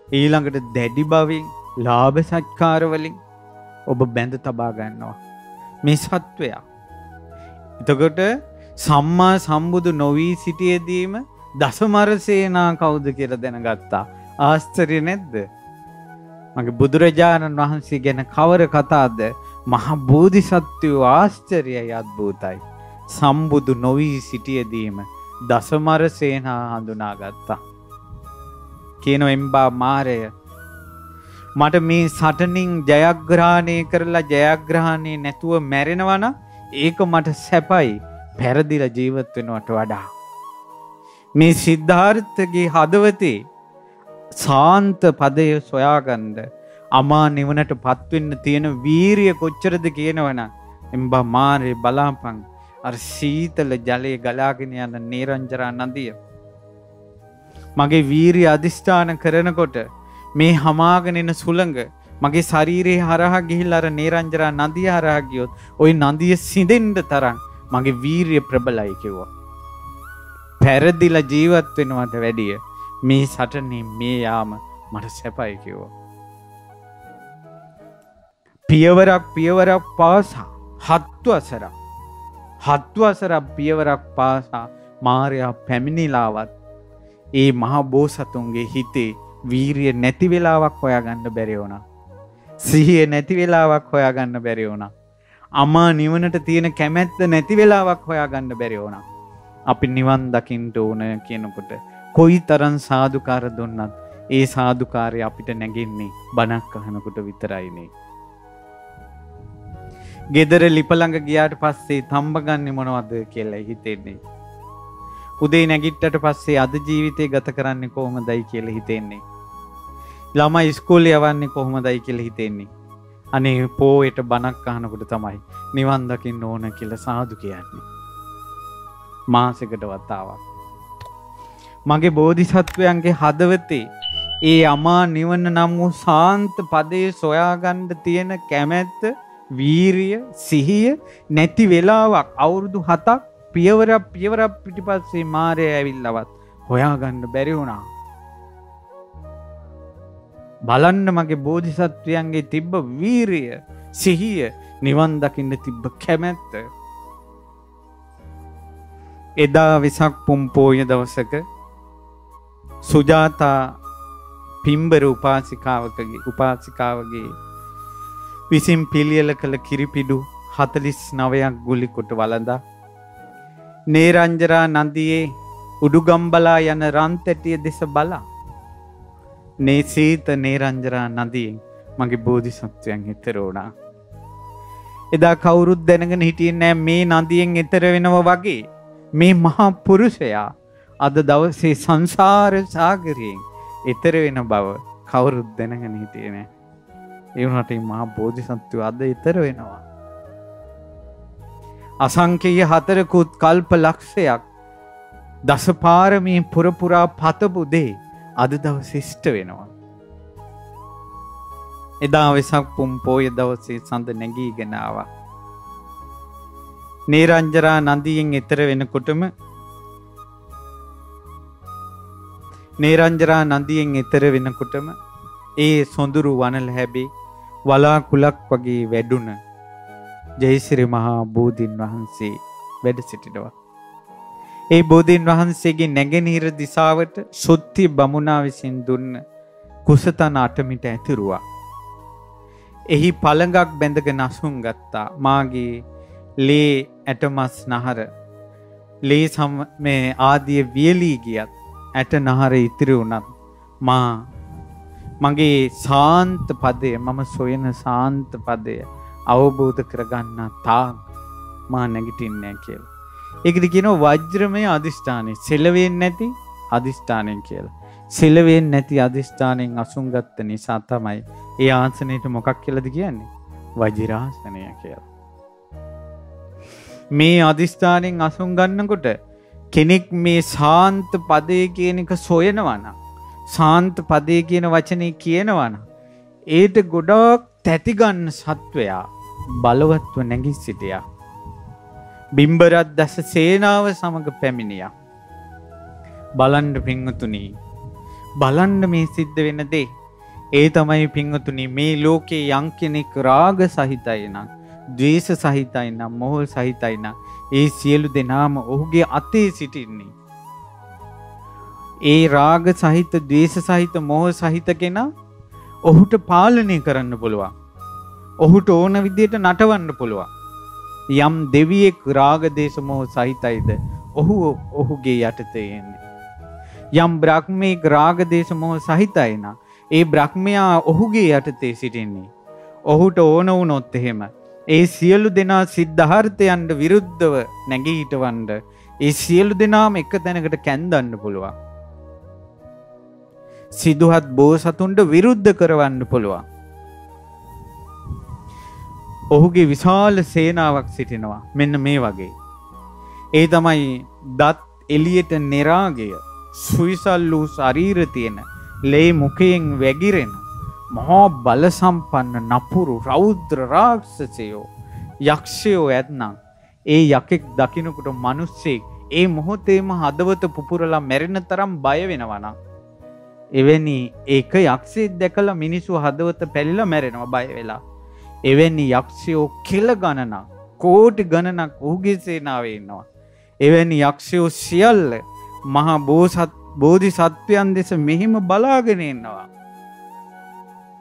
ඊළඟට දැඩි බවින් ලාභ සත්කාරවලින් ඔබ බැඳ තබා ගන්නවා. මේ සත්වයා. එතකොට සම්මා සම්බුදු නොවී සිටියදීම දසමරසේනා කවුද කියල දැනගත්තා. ආස්තරය නැද්ද. මගේ බුදුරජාණන් වහන්සේ ගැන කවර කතාද මහ බෝධිසත්වයෝ ආශ්චරයයි අත්භූතයි. සම්බුදු නොවී සිටියදීම දසමරසේනා හඳුනාගත්තා. කියන එම්බා මාරය මට මේ සටනින් ජයග්‍රහණය කරලා ජයග්‍රහණය නැතුව මැරෙනවන ඒක මට සැපයි පැරදිල ජීවත් වෙනවට වඩා. මේ සිද්ධාර්ථගේ හදවතේ සාන්ත පදය සොයාගන්ද අමා නිවනට පත්වෙන්න තියෙන වීරිය කොච්චරද කියනවන එම්බා මාරය බලාපං අර සීතල ජලය ගලාගෙන යන නේරංජරා නදිය. මගේ වීරි අධිෂ්ඨාන කරනකොට මේ හමාගෙනෙන සුළඟ මගේ ශරීරයේ හරහා ගිහිල් අර නේරංජරා නදිය හරහා ගියොත් ওই නදිය සිඳෙන්න තරම් මගේ වීරිය ප්‍රබලයි කිව්වා. පැරදිලා ජීවත් වෙනවට වැඩිය මේ සටනේ මේ යාම මට සැපයි කිව්වා. පියවරක් පියවරක් පාසා හත්වසරක් හත්වසරක් පියවරක් පාසා මාරයා පැමිණිලාවත් ඒ මහා බෝසතුන්ගේ හිතේ වීරිය නැති වෙලාවක් හොයාගන්න බැරි වුණා. සිහිය නැති වෙලාවක් හොයාගන්න බැරි වුණා. අමා නිවනට තියෙන කැමැත්ත නැති වෙලාවක් හොයාගන්න බැරි වුණා. අපි නිවන් දකින්න ඕන කියනකොට කොයි තරම් සාදුකාර දුන්නත් ඒ සාධකාරය අපිට නැගෙන්නේ බණක් අහනකොට විතරයිනේ. ගෙදර ලිපළඟ ගියාට පස්සේ තම්බගන්නේ මොනවද කියලා හිතෙන්නේ. උදේ නැගිට්ටට පස්සේ අද ජීවිතය ගත කරන්නේ කොහොමදයි කියලා හිතෙන්නේ. ළමයි ඉස්කෝලේ යවන්නේ කොහොමදයි කියලා හිතෙන්නේ. අනේ පෝයට බණක් අහනකොට තමයි නිවන් දකින්න ඕන කියලා සාදු කියන්නේ. මාසෙකට වතාවක්. මගේ බෝධිසත්වයන්ගේ හදවතේ ඒ අමා නිවන නම් වූ සාන්ත පදයේ සොයාගන්න තියෙන කැමැත්ත වීරිය සිහිය නැති වෙලාවක් අවුරුදු හතක් පියවරක් පියවරක් පිටිපස්සේ මාරය ඇවිල්ලවත් හොයාගන්න බැරි වුණා. බලන්න මගේ බෝධිසත්වයන්ගේ තිබ්බ වීරිය සිහිය නිවන් දකින්න තිබ්බ කැමැත්ත. එදා විසක් පුම්පෝය දවසක සුජාතා පිම්බර උපාසිකාවකගේ උපාසිකාවගේ විසින් පිළියල කළ කිරිපිඩු හතලිස් නවයක් ගුලිකොට වලඳා නේරංජරා නදියේ උඩුගම්බලා යන රන්තැටිය දෙස බලා. නේ සීත නේරංජරා නදියෙන් මගේ බෝධිසත්වයන් එතරෝනා. එදා කවුරුත් දැනගෙන හිටියෙන් නෑ මේ නදියෙන් එතර වෙනව වගේ මේ මහා පුරුෂයා අද දවසේ සංසාර සාගරයෙන් එතර වෙන බව කවුරුත් දැනගෙන හිටියේ නෑ. ඒ වුණාට මහා බෝධිසත්වය අද එතර වෙනවා. අසංකේය හතරකුත් කල්ප ලක්ෂයක් දසපාරමී පුරපුරා පතපු දේ අද දව ශිෂ්ට වෙනවා. එදා වෙසක් පුම් පෝය දවසේ සඳ නැගී ගෙනවා. නේරංජරා නදියෙන් එතර වෙනකොටම නේරංජරා නදියෙන් එතර වෙනකොටම ඒ සොඳුරු වනල හැබේ වලා කුලක් වගේ වැඩුණ ජයසිරි මහා බෝධීන් වහන්සේ වැඩ සිටිනවා. ඒ බෝධීන් වහන්සේගේ නැගෙනහිර දිසාවට සොත්ති බමුණා විසින් දුන්න කුසතන අටමිට ඇතිරුවා. එහි පළඟක් බැඳගෙන අසුන් ගත්තා මාගේ ලේ ඇටමස් නහර ලේ සම මේ ආදිය වියලී ගියත් ඇට නහර ඉතිරි වුණත් මා මගේ සාන්ත පදය මම සොයන සාන්ත පදය අවබෝධ කරගන්න තාක් මා නැගිටින්නේ කියලා. ඒකද කියනවා වජ්‍රමය අධිෂ්ඨානය සෙලවෙන්නේ නැති අධිෂ්ඨානයෙන් කියලා. සෙලවෙන්නේ නැති අධිෂ්ඨානයෙන් අසුන් ගත්ත නිසා තමයි ඒ ආසනයට මොකක් කියලාද කියන්නේ? වජිරාසනය කියලා. මේ අධිෂ්ඨානයෙන් අසුන් ගන්නකොට කෙනෙක් මේ සාන්ත පදේ කියන එක සොයනවා නම් සාන්ත පදේ කියන වචනේ කියනවා නම් ඒට ගොඩක් තැතිගන්න සත්වයා බලවත්ව නැගී සිටියා. බිම්බරත් දැස සේනාව සමඟ පැමිණියා. බලන්ඩ පිංහතුනී බලන්ඩ මේ සිද්ධ වෙන දේ. ඒ තමයි පිංහතුනි මේ ලෝකේ යං කෙනෙක් රාග සහිතයි නම් දවේශ සහිතයි නම් මොහොල් සහිතයි නම් ඒ සියලු දෙනාම ඔහුගේ අතේ සිටින්නේ. ඒ රාග සහිත දවේශ සහිත මොහ සහිත කෙනා ඔහුට පාලනය කරන්න පුළුවන්. ඔහුට ඕන විදියට නටවන්න පුළුවන්. යම් දෙවියෙක් රාගදේශමෝහ සහිතයිද ඔහු ඔහුගේ යටතේ එන්නේ. යම් බ්‍රහ්මයෙක් රාගදේශමෝහ සහිතයින ඒ බ්‍රහ්මයා ඔහුගේ යටතේ සිටින්නේ. ඔහුට ඕන වුණොත් එහෙම ඒ සියලු දෙනා සිද්ධාර්ථයන්ට විරුද්ධව නැගී හිටවන්න ඒ සියලු දෙනාම එක තැනකට කැන්දන්න පුළුවන්. සිදුහත් බෝසතුන්ට විරුද්ධ කරවන්න පුළුවන්. ඔහුගේ විශාල සේනාවක් සිටිනවා මෙන්න මේ වගේ. ඒ තමයි දත් එලියට නෙරාගය සුයිසල් වූ ශරීර තියෙන ලේ මුකයෙන් වැගිරෙන මහා බලසම්පන්න නපුරු රෞද්‍ර රාක්ෂසයෝ යක්ෂයෝ ඇත්නම් ඒ යකෙක් දකිනකොට මිනිස්සෙක් ඒ මොහොතේම හදවත පුපුරලා මැරෙන තරම් බය වෙනවනම් එවැනි ඒක යක්ෂයෙක් දැකලා මිනිස්සු හදවත පැලිලා මැරෙනවා බය වෙලා එවැනි යක්ෂයෝ කෙල ගණනක් කෝටි ගණනක් ඔහුගේ සේනාවේ ඉන්නවා. එවැනි යක්ෂයෝ සියල්ල මහා බෝසත් බෝධි සත්වයන් දෙස මෙහිම බලාගෙන ඉන්නවා.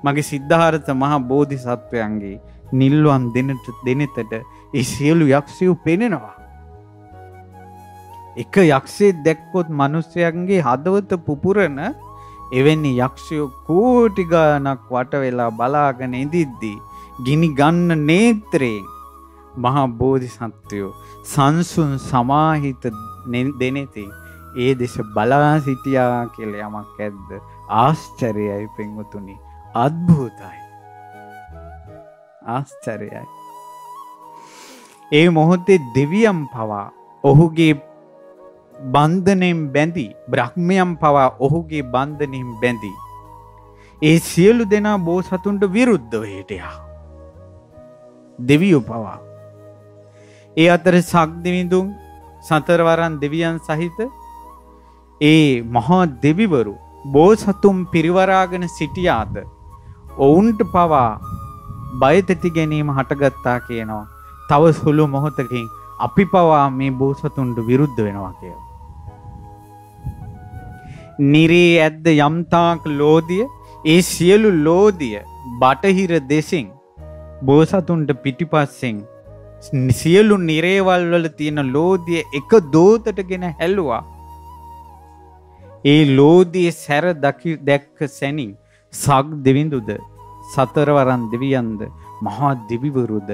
මගේ සිද්ධාර්ථ මහා බෝධි සත්වයන්ගේ නිල්වන් දෙනට දෙනෙතට ඒ සියලු යක්ෂයෝ පෙනෙනවා. එක යක්ෂේ දැක්කොත් මනුස්සයන්ගේ හදවත පුපුරන එවැනි යක්ෂයෝ කෝටි ගානක් වට වෙලා බලාගෙන ඉදිද්දී ගිනි ගන්න නේත්‍රයෙන් මහා බෝධිසත්වයෝ සංසුන් සමාහිත දෙනෙති. ඒ දෙස බලා සිටියා කියලා යමක් ඇද්ද? ආශ්චර්යයි පින්වතුනි. අద్භූතයි ආශ්චර්යයි. ඒ මොහොතේ දෙවියන් පවා ඔහුගේ බන්ධනෙන් බැඳී බ්‍රහ්මයන් පවා ඔහුගේ බන්ධනෙන් බැඳී. ඒ සියලු දෙනා බෝසතුන්ට විරුද්ධව හිටියා දෙවියෝ පවා. ඒ අතර සක්දිවිඳුන් සතරවරන් දෙවියන් සහිත ඒ මහා දෙවිවරු බෝසතුම් පිරිවරාගෙන සිටියාද ඔවුන්ට පවා බයතැති ගැනීම හටගත්තා කියනවා. තව සුළු මොහොතකින් අපි පවා මේ බෝසතුන්ට විරුද්ධ වෙනවා කිය. නිරේ ඇද්ද යම්තාක් ලෝදිය ඒ සියලු ලෝදිය බටහිර දෙසින් බෝසතුන්ට පිටිපස්සෙන් සියලු නිරේවල් වල තියෙන ලෝදිය එක දෝතට ගෙන හැල්ලුවා. ඒ ලෝදිය සැර දකි දැක්ක සැනින් සක් දෙවිඳුද සතරවරන් දෙවියන්ද මහා දෙවිවරුද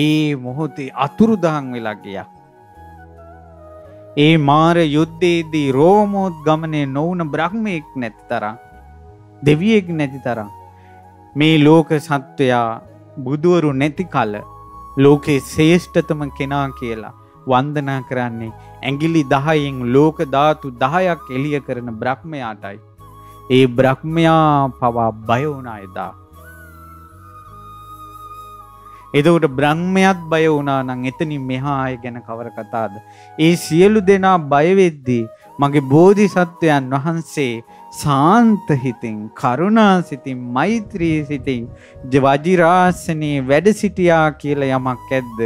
ඒ මොහොතේ අතුරුදහන් වෙලා ගියා. ඒ මාර යුද්ධයේදී රෝමෝත් ගමනේ නොවුන බ්‍රහ්මයෙක් නැති තරම් දෙවියෙක් නැති තරම් මේ ලෝක සත්වයා බුදුවරු නැති කල ලෝකේ ශ්‍රේෂ්ඨතම කෙනා කියලා වන්දනා කරන්නේ ඇඟිලි 10න් ලෝක ධාතු 10ක් එළිය කරන බ්‍රහ්මයාටයි. ඒ බ්‍රහ්මයා පවා බය වුණා එදා. එදවට බ්‍රහ්මයත් බය වුණා නම් එතනින් මෙහා අය ගැන කවර කතාද. ඒ සියලු දෙනා බයවෙද්දී මගේ බෝධිසත්වයන් වහන්සේ සාන්ත හිතින් කරුණා සිතින් මෛත්‍රී සිතින් වජිරාසනයේ වැඩ සිටියා කියලා යමක් ඇද්ද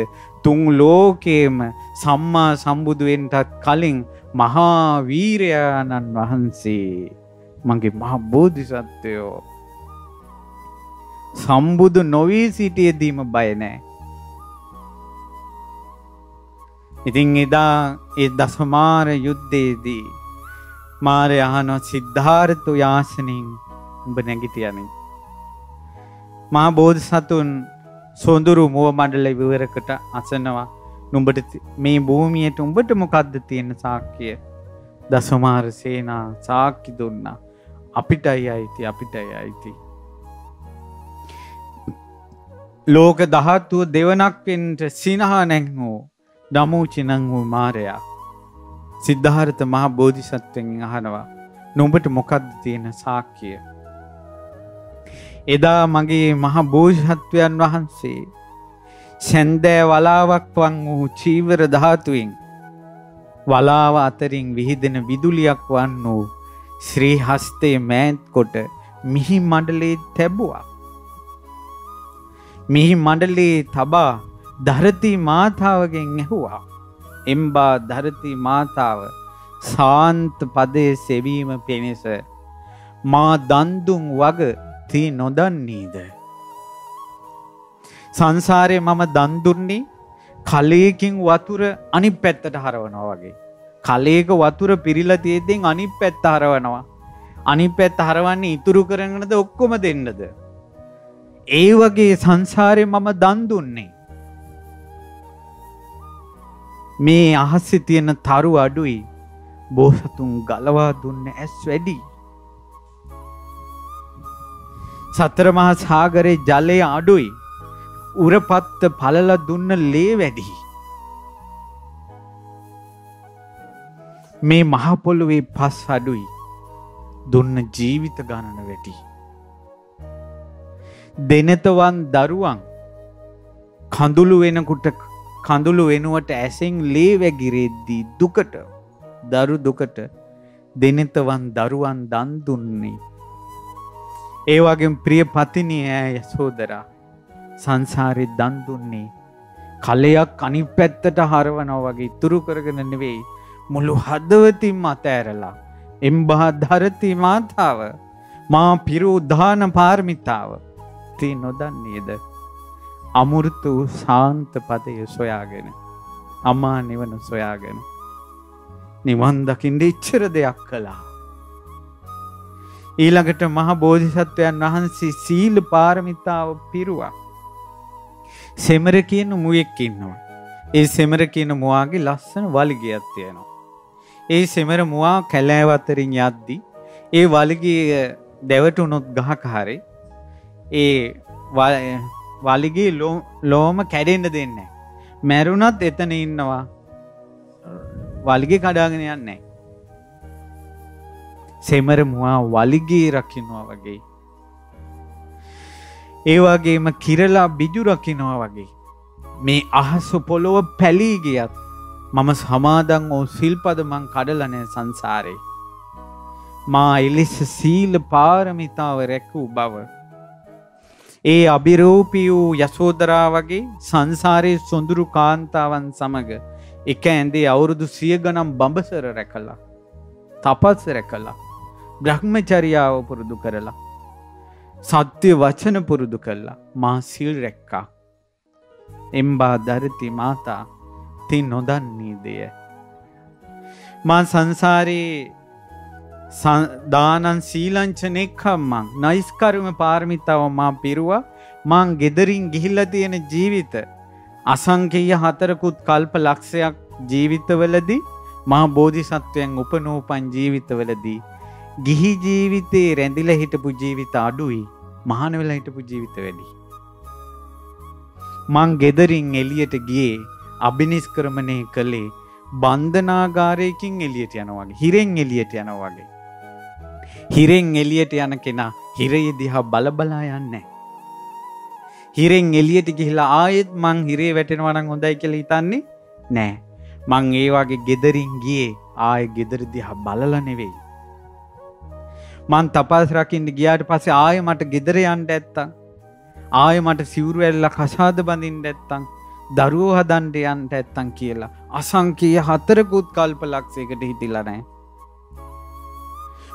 තුන් ලෝකේම සම්මා සම්බුදුවෙන්ටත් කලින් මහා වීරයාණන් වහන්සේ මගේ මහා බෝධිසත්වයෝ සම්බුදු නොවී සිටියදීම බය නෑ. ඉතින් එදා ඒ දසමාර යුද්ධයේදී මාරය අහනො සිද්ධාර්ථ යාසනින් උඹ නැගිටියනින්. මා බෝධ සතුන් සොඳුරු මුව මඩල විවරකට අසනවා නුඹට මේ භූමියයට උඹට මොකක්ද තියෙන සාක්කිය දසමාර සේනා සාක්කි දුන්නා අපිටයි අයිති අපිටයි අයිති ලෝක දහත්තුව දෙවනක්වෙන්ට සිනහා නැංහෝ දමූචිනං වූ මාරයා. සිද්ධාරත මහා බෝධිසත්වෙන් අහනවා නොඹට මොකක්ද තියෙන සාක්කිය. එදා මගේ මහ බෝධිහත්වයන් වහන්සේ සැන්දෑ වලාවක් වන් වූ චීවර ධාතුවෙන් වලාව අතරින් විහිදෙන විදුලියක් වන් වූ ශ්‍රී හස්තය මෑත් කොට මිහි මඩලේ තැබුවක්. මිහි මණ්ඩලේ තබා ධරති මාතාවගෙන් ඇහුවා. එම්බා ධරති මාතාව සාන්ත පදය සෙවීම පෙනෙස මා දන්දුම් වග තී නොදන්නීද. සංසාරය මම දන්දුන්නේ කලයකින් වතුර අනි පැත්තට හරවනවා වගේ. කලේක වතුර පිරිලා තියද්දෙන් අනි පැත්ත හරවනවා. අනි පැත්ත හරවන්නේ ඉතුරු කරනද ඔක්කොම දෙන්නද. ඒ වගේ සංසාරය මම දන් දුන්නේ. මේ අහස්සෙ තියෙන තරු අඩුයි බෝසතුන් ගලවා දුන්න ඇස් වැඩි. සතර මහා සාගරේ ජලය අඩුයි උරපත්ත පලල දුන්න ලේ වැඩි. මේ මහපොළුවේ පස් අඩුයි දුන්න ජීවිත ගණන වැටි. දෙනතවන් දරුවන් කඳුළු වෙනකුට කඳුළු වෙනුවට ඇසෙන් ලේ වැගිරෙද්දී දුකට දරු දුකට දෙනතවන් දරුවන් දන් දුන්නේ. ඒ වගේ ප්‍රිය පතිනිය ඈ යසෝදරා සංසාරේ දන් දුන්නේ කලයක් අනිත් පැත්තට හරවනවා වගේ ඉතුරු කරගෙන නෙවෙයි මුළු හදවතින්ම අතෑරලා එම්බා ධරති මාතාව මා පිරු දාන පාරමිතාව තී නොදන්නේද අමුෘත වූ සාන්ත පදය සොයාගෙන අමා නිවන සොයාගෙන නිවන් දකිින්ට ඉච්චර දෙයක් කළා ඊළඟට මහ බෝධිසත්වයන් වහන්සේ සීල පාරමිතාව පිරුවා. සෙමර කියන මුවෙක් ඉන්නවා. ඒ සෙමර කියන මුවාගේ ලස්සන වලිගයක් තියෙනවා. ඒ සෙමර මුවා කැලෑව අතරින් යද්දි ඒ වලිගයේ දැවටුනොත් ගහක හරි ඒ වලිගේ ලෝම කැඩෙන්න දෙන්න. මැරුණත් එතන ඉන්නවා වලිගේ කඩාගෙන යන්නේ. සෙමර මුවා වලිගේ රකින්නවා වගේ. ඒ වගේම කිරලා බිජු රකින්නවා වගේ. මේ අහස පොළොව පැලී ගියත් මම සමාදන් වූ සිල්පද මං කඩලා නැහැ සංසාරේ. මා එලෙස සීල පාරමිතාව රැකූ බව. ඒ අභිරූපී වූ යසෝදරා වගේ සංසාරයේ සොඳුරු කාන්තාවන් සමග එක ඇඳේ අවුරුදු සිය ගනම් බඹසර රැකලා. තපස් රැකලා. බ්‍රහ්මචරියාව පුරුදු කරලා. සත්‍ය වචන පුරුදු කල්ලා මා සිල් රැක්කා. එම්බා දරති මාතා ති නොදන්නේ දෙය. මා සංසාරයේ දානන් සීලංචනෙක්කම්මං නයිස්කරුම පාර්මිතාව මා පිරුවා මං ගෙදරින් ගිහිල්ල තියෙන ජීවිත අසංකීය හතරකුත් කල්ප ලක්ෂයක් ජීවිතවලදී මහා බෝධිසත්වයන් උපනෝපන් ජීවිතවලදී ගිහි ජීවිතේ රැඳිල හිටපු ජීවිත අඩුයි මහන වෙලා හිටපු ජීවිත වැඩි. මං ගෙදරින් එලියට ගියේ අභිනිස්ක්‍රමණය කළේ බන්ධනාගාරයකින් එලියට යනවාගේ හිරෙන් එලියට යනවාගේ. හිරෙන් එලියට යන කෙනා හිරය දිහා බලබලා යන්නේ. හිරෙන් එලියට ගිහිලා ආයෙත් මං හිරේ වැටෙනවනම් හොඳයි කියලා හිතන්නේ නෑ. මං ඒ වගේ ගෙදරින් ගියේ ආයෙ ගෙදර දිහා බලලා නෙවෙයි. මං තපස් රකින්න ගියාට පස්සේ ආයෙ මට ගෙදර යන්න ඇත්තම් ආයෙ මට සිවුරු ඇල්ල කසාද බඳින්න ඇත්තම් දරුවෝ හදන්න යන්න ඇත්තම් කියලා අසංකීය හතරකුත් කල්ප ලක්ෂයකට හිතිලා නැහැ.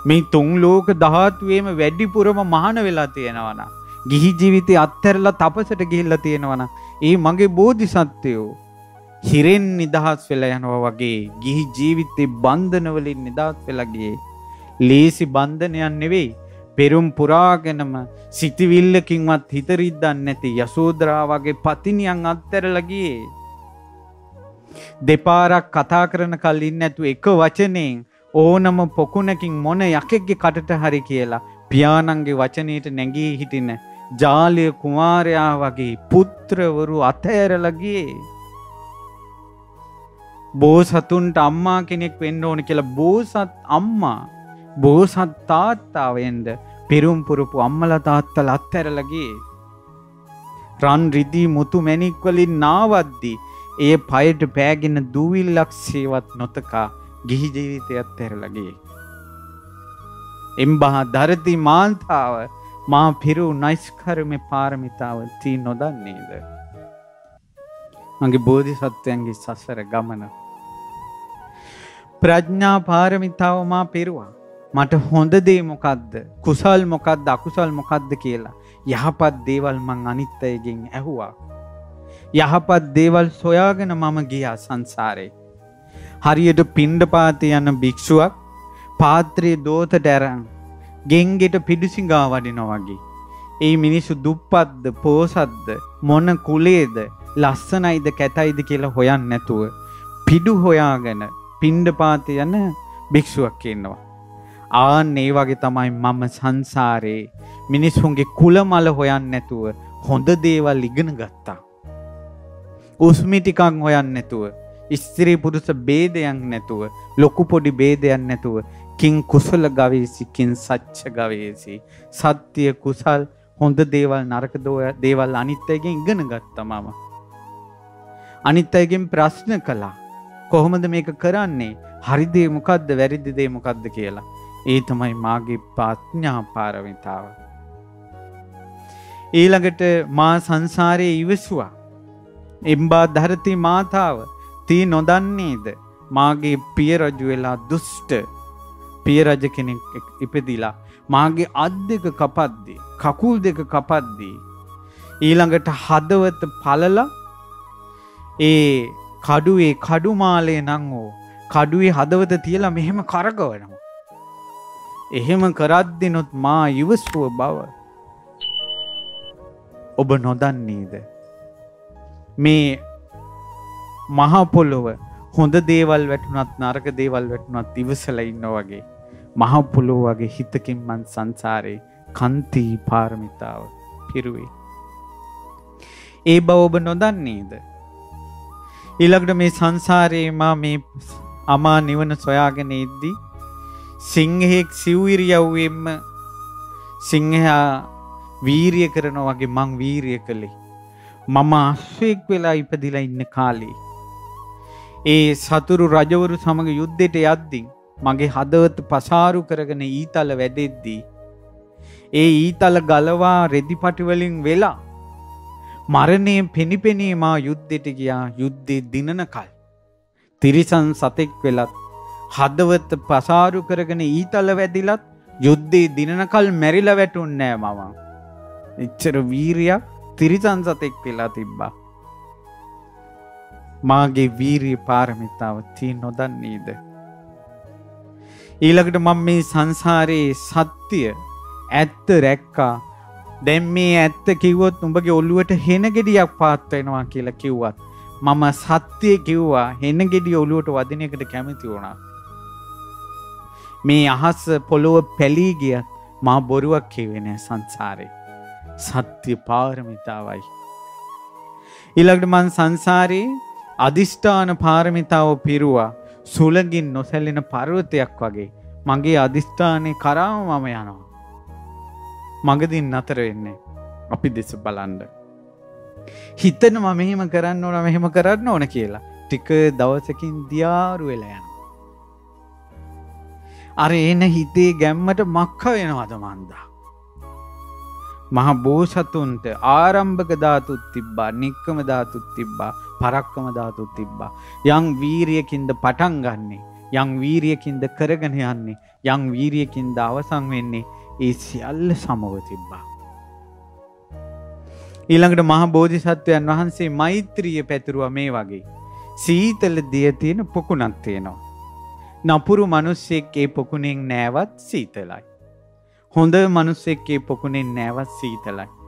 මේ තුන් ලෝක ධාතුවේම වැඩිපුරම මහාන වෙලා තියෙනවනම් ගිහි ජීවිතේ අත්හැරලා තපසට ගිහිල්ලා තියෙනවනම් ඒ මගේ බෝධිසත්වයෝ හිරෙන් නිදහස් වෙලා යනවා වගේ ගිහි ජීවිතේ බන්ධන වලින් නිදහස් වෙලා ගියේ. ලේසි බන්ධනයක් නෙවෙයි පෙරුම් පුරාගෙනම සිතිවිල්ලකින්වත් හිතරිද්දන්න නැති යසෝදරා වගේ පතිනියන් අත්තරලා ගියේ. දෙපාරක් කතා කරන කල් ඉන්න ඇතු එක වචනයෙන් ඕනම පොකුණකින් මොන යකෙක්ගේ කටට හරි කියලා පියාණන්ගේ වචනයට නැගී හිටින ජාලය කුමාරයා වගේ පුත්‍රවරු අතඇරලගේ බෝසතුන්ට අම්මා කෙනෙක් වෙන්න ඕන කියලා බෝසත් අම්මා බෝසත් තාත්තාවෙන්ද පෙරුම් පුරුපු අම්මල තාත්තල අත්හැරලගේ රන් රිදී මුතු මැණික්වලින් නාවද්දී ඒ පයට පෑගෙන දූවිල්ලක් සේවත් නොතකා ගිහි ජීවිතයත් ඇරලගේ. එම්බහා දරති මාන්තාව මා පිරු නයිස්කරම පාරමිතාව තී නොදන්නේද. මගේ බෝධි සත්වයන්ගේ සසර ගමන. ප්‍රඥා පාරමිතාව මා පිරුවා. මට හොඳ දේ මොකක්ද කුසල් මොකක්ද අකුසල් මොකක්ද කියලා යහපත් දේවල් මං අනිත්තයගෙන් ඇහුවා. යහපත් දේවල් සොයාගෙන මම ගියා සංසාරේ. හරියට පිණ්ඩපාත යන භික්ෂුවක් පාත්‍රයේ දෝතට ඇරන් ගෙන්ගෙට පිඩුසිඟා වඩිනවා වගේ. ඒ මිනිස්සු දුප්පත්ද පෝසත්ද මොන කුලේද ලස්සනයිද කැතයිද කියලා හොයන් නැතුව පිඩු හොයාගෙන පිණ්ඩපාත යන භික්ෂුවක් ඉන්නවා. ආන් ඒ වගේ තමයි මම සංසාරේ මිනිස්සුන්ගේ කුලමල හොයන් නැතුව හොඳ දේවල් ඉගෙන ගත්තා. උස්මි ටිකක් හොයන් නැතුව ස්ත්‍රී පුරුෂ ભેදයක් නැතුව ලොකු පොඩි ભેදයක් නැතුව කිං කුසල ගවේසි කිං සච්ච ගවේසි සත්‍ය කුසල් හොඳ දේවල් නරක දේවල් අනිත් අයගෙන් ඉගෙන ගත්තා මම. අනිත් අයගෙන් ප්‍රශ්න කළා. කොහොමද මේක කරන්නේ? හරි දේ මොකද්ද වැරදි දේ මොකද්ද කියලා. ඒ තමයි මාගේ ප්‍රඥා පාරමිතාව. ඊළඟට මා සංසාරයේ ඉවසුවා. එම්බා ධරති මාතාව තී නොදන්නේද? මාගේ පිය රජු වෙලා දුෂ්ට පිය රජ කෙනෙක් ඉපදිලා මාගේ අත් දෙක කපද්දී කකුල් දෙක කපද්දී ඊළඟට හදවත පලලා ඒ කඩුවේ කඩුමාලය නං වූ කඩුවේ හදවත තියලා මෙහෙම කරගවනවා. එහෙම කරද්දිනොත් මා ඉවසුව බව ඔබ නොදන්නේද? මේ මහපොළොව හොඳ දේවල් වැටුනත් නරක දේවල් වැටුනත් ඉවසල ඉන්න වගේ මහපොළොව වගේ හිතකින් මන් සංසාරේ කන්තිී පාරමිතාව පිරුවේ. ඒ බව ඔබ නොදන්නේද. ඊළඟට මේ සංසාරයේමා මේ අමා නිවන සොයාගෙන ඉද්දී සිංහෙක් සිව්විරියව්වෙන්ම සිංහයා වීරිය කරන වගේ මං වීරිය කළේ. මම අශ්වයෙක් වෙලා ඉපදිලා ඉන්න කාලේ. ඒ සතුරු රජවරු සමඟ යුද්ධෙට යද්දිින් මගේ හදවත පසාරු කරගෙන ඊතල වැඩෙද්දී. ඒ ඊතල ගලවා රෙදිපටිවලින් වෙලා මරණය පෙනිපෙනේ මා යුද්ධෙට ගියා යුද්ධෙ දිනන කල්. තිරිසන් සතෙක් වෙලත් හදවත පසාරු කරගෙන ඊතල වැදිලත් යුද්ධේ දිනනකල් මැරිල වැටුන් නෑ මම. එච්චර වීරයක් තිරිසන් සතෙක් වෙලා තිබ්බා. මාගේ වීරී පාරමිතාව තිී නොදන්නේද. ඊළඟට මම මේ සංසාරයේ සත්‍යය ඇත්ත රැක්කා දැම් මේ ඇත්ත කිව්වොත් උඹගේ ඔල්ලුවට හෙන ගෙඩියක් පාත්වෙනවා කියලා කිව්වත්. මම සත්‍යය කිව්වා හෙන ගෙඩි ඔලුවට වදිනයකට කැමති වුණා. මේ අහස් පොළොව පැලී ගියත් මා බොරුවක් කිවෙන සංසාරේ. සත්‍ය පාරමිතාවයි. ඉළඟට මන් සංසාරයේ අධිෂ්ඨාන පාරමිතාව පිරුවා සුළඟින් නොසැල්ලෙන පර්වතයක් වගේ මගේ අධිෂ්ඨානය කරාම මම යනවා. මගදින් නතර වෙන්නේ අපි දෙස බලන්ඩ. හිතන ම මෙහෙම කරන්න ඕන මෙහෙම කරන්න ඕන කියලා ටික දවසකින් දියාරු වෙලා යන. අර එන හිතේ ගැම්මට මක්ක වෙනවද මන්දා. මහ බෝසතුන්ට ආරම්භක ධාතුත් තිබ්බා නික්කම ධාතුත් තිබ්බා පරක්කම ධාතුත් තිබ්බා. යං වීරියකින්ද පටන් ගන්නේ යං වීරියකින්ද කරගෙන යන්නේ යං වීරියකින්ද අවසං වෙන්නේ ඒ සියල්ල සමව තිබ්බා. ඊළඟට මහ බෝධිසත්වයන් වහන්සේ මෛත්‍රිය පැතුරුව මේ වගේ. සීතල දිය තියෙන පොකුණක් තියෙනවා. නපුරු මනුස්සෙක් ඒ පොකුණෙන් නෑවත් සීතලයි. හොඳ මනුස්සෙක්ගේ පොකුණෙන් නෑවත් සීතලයි.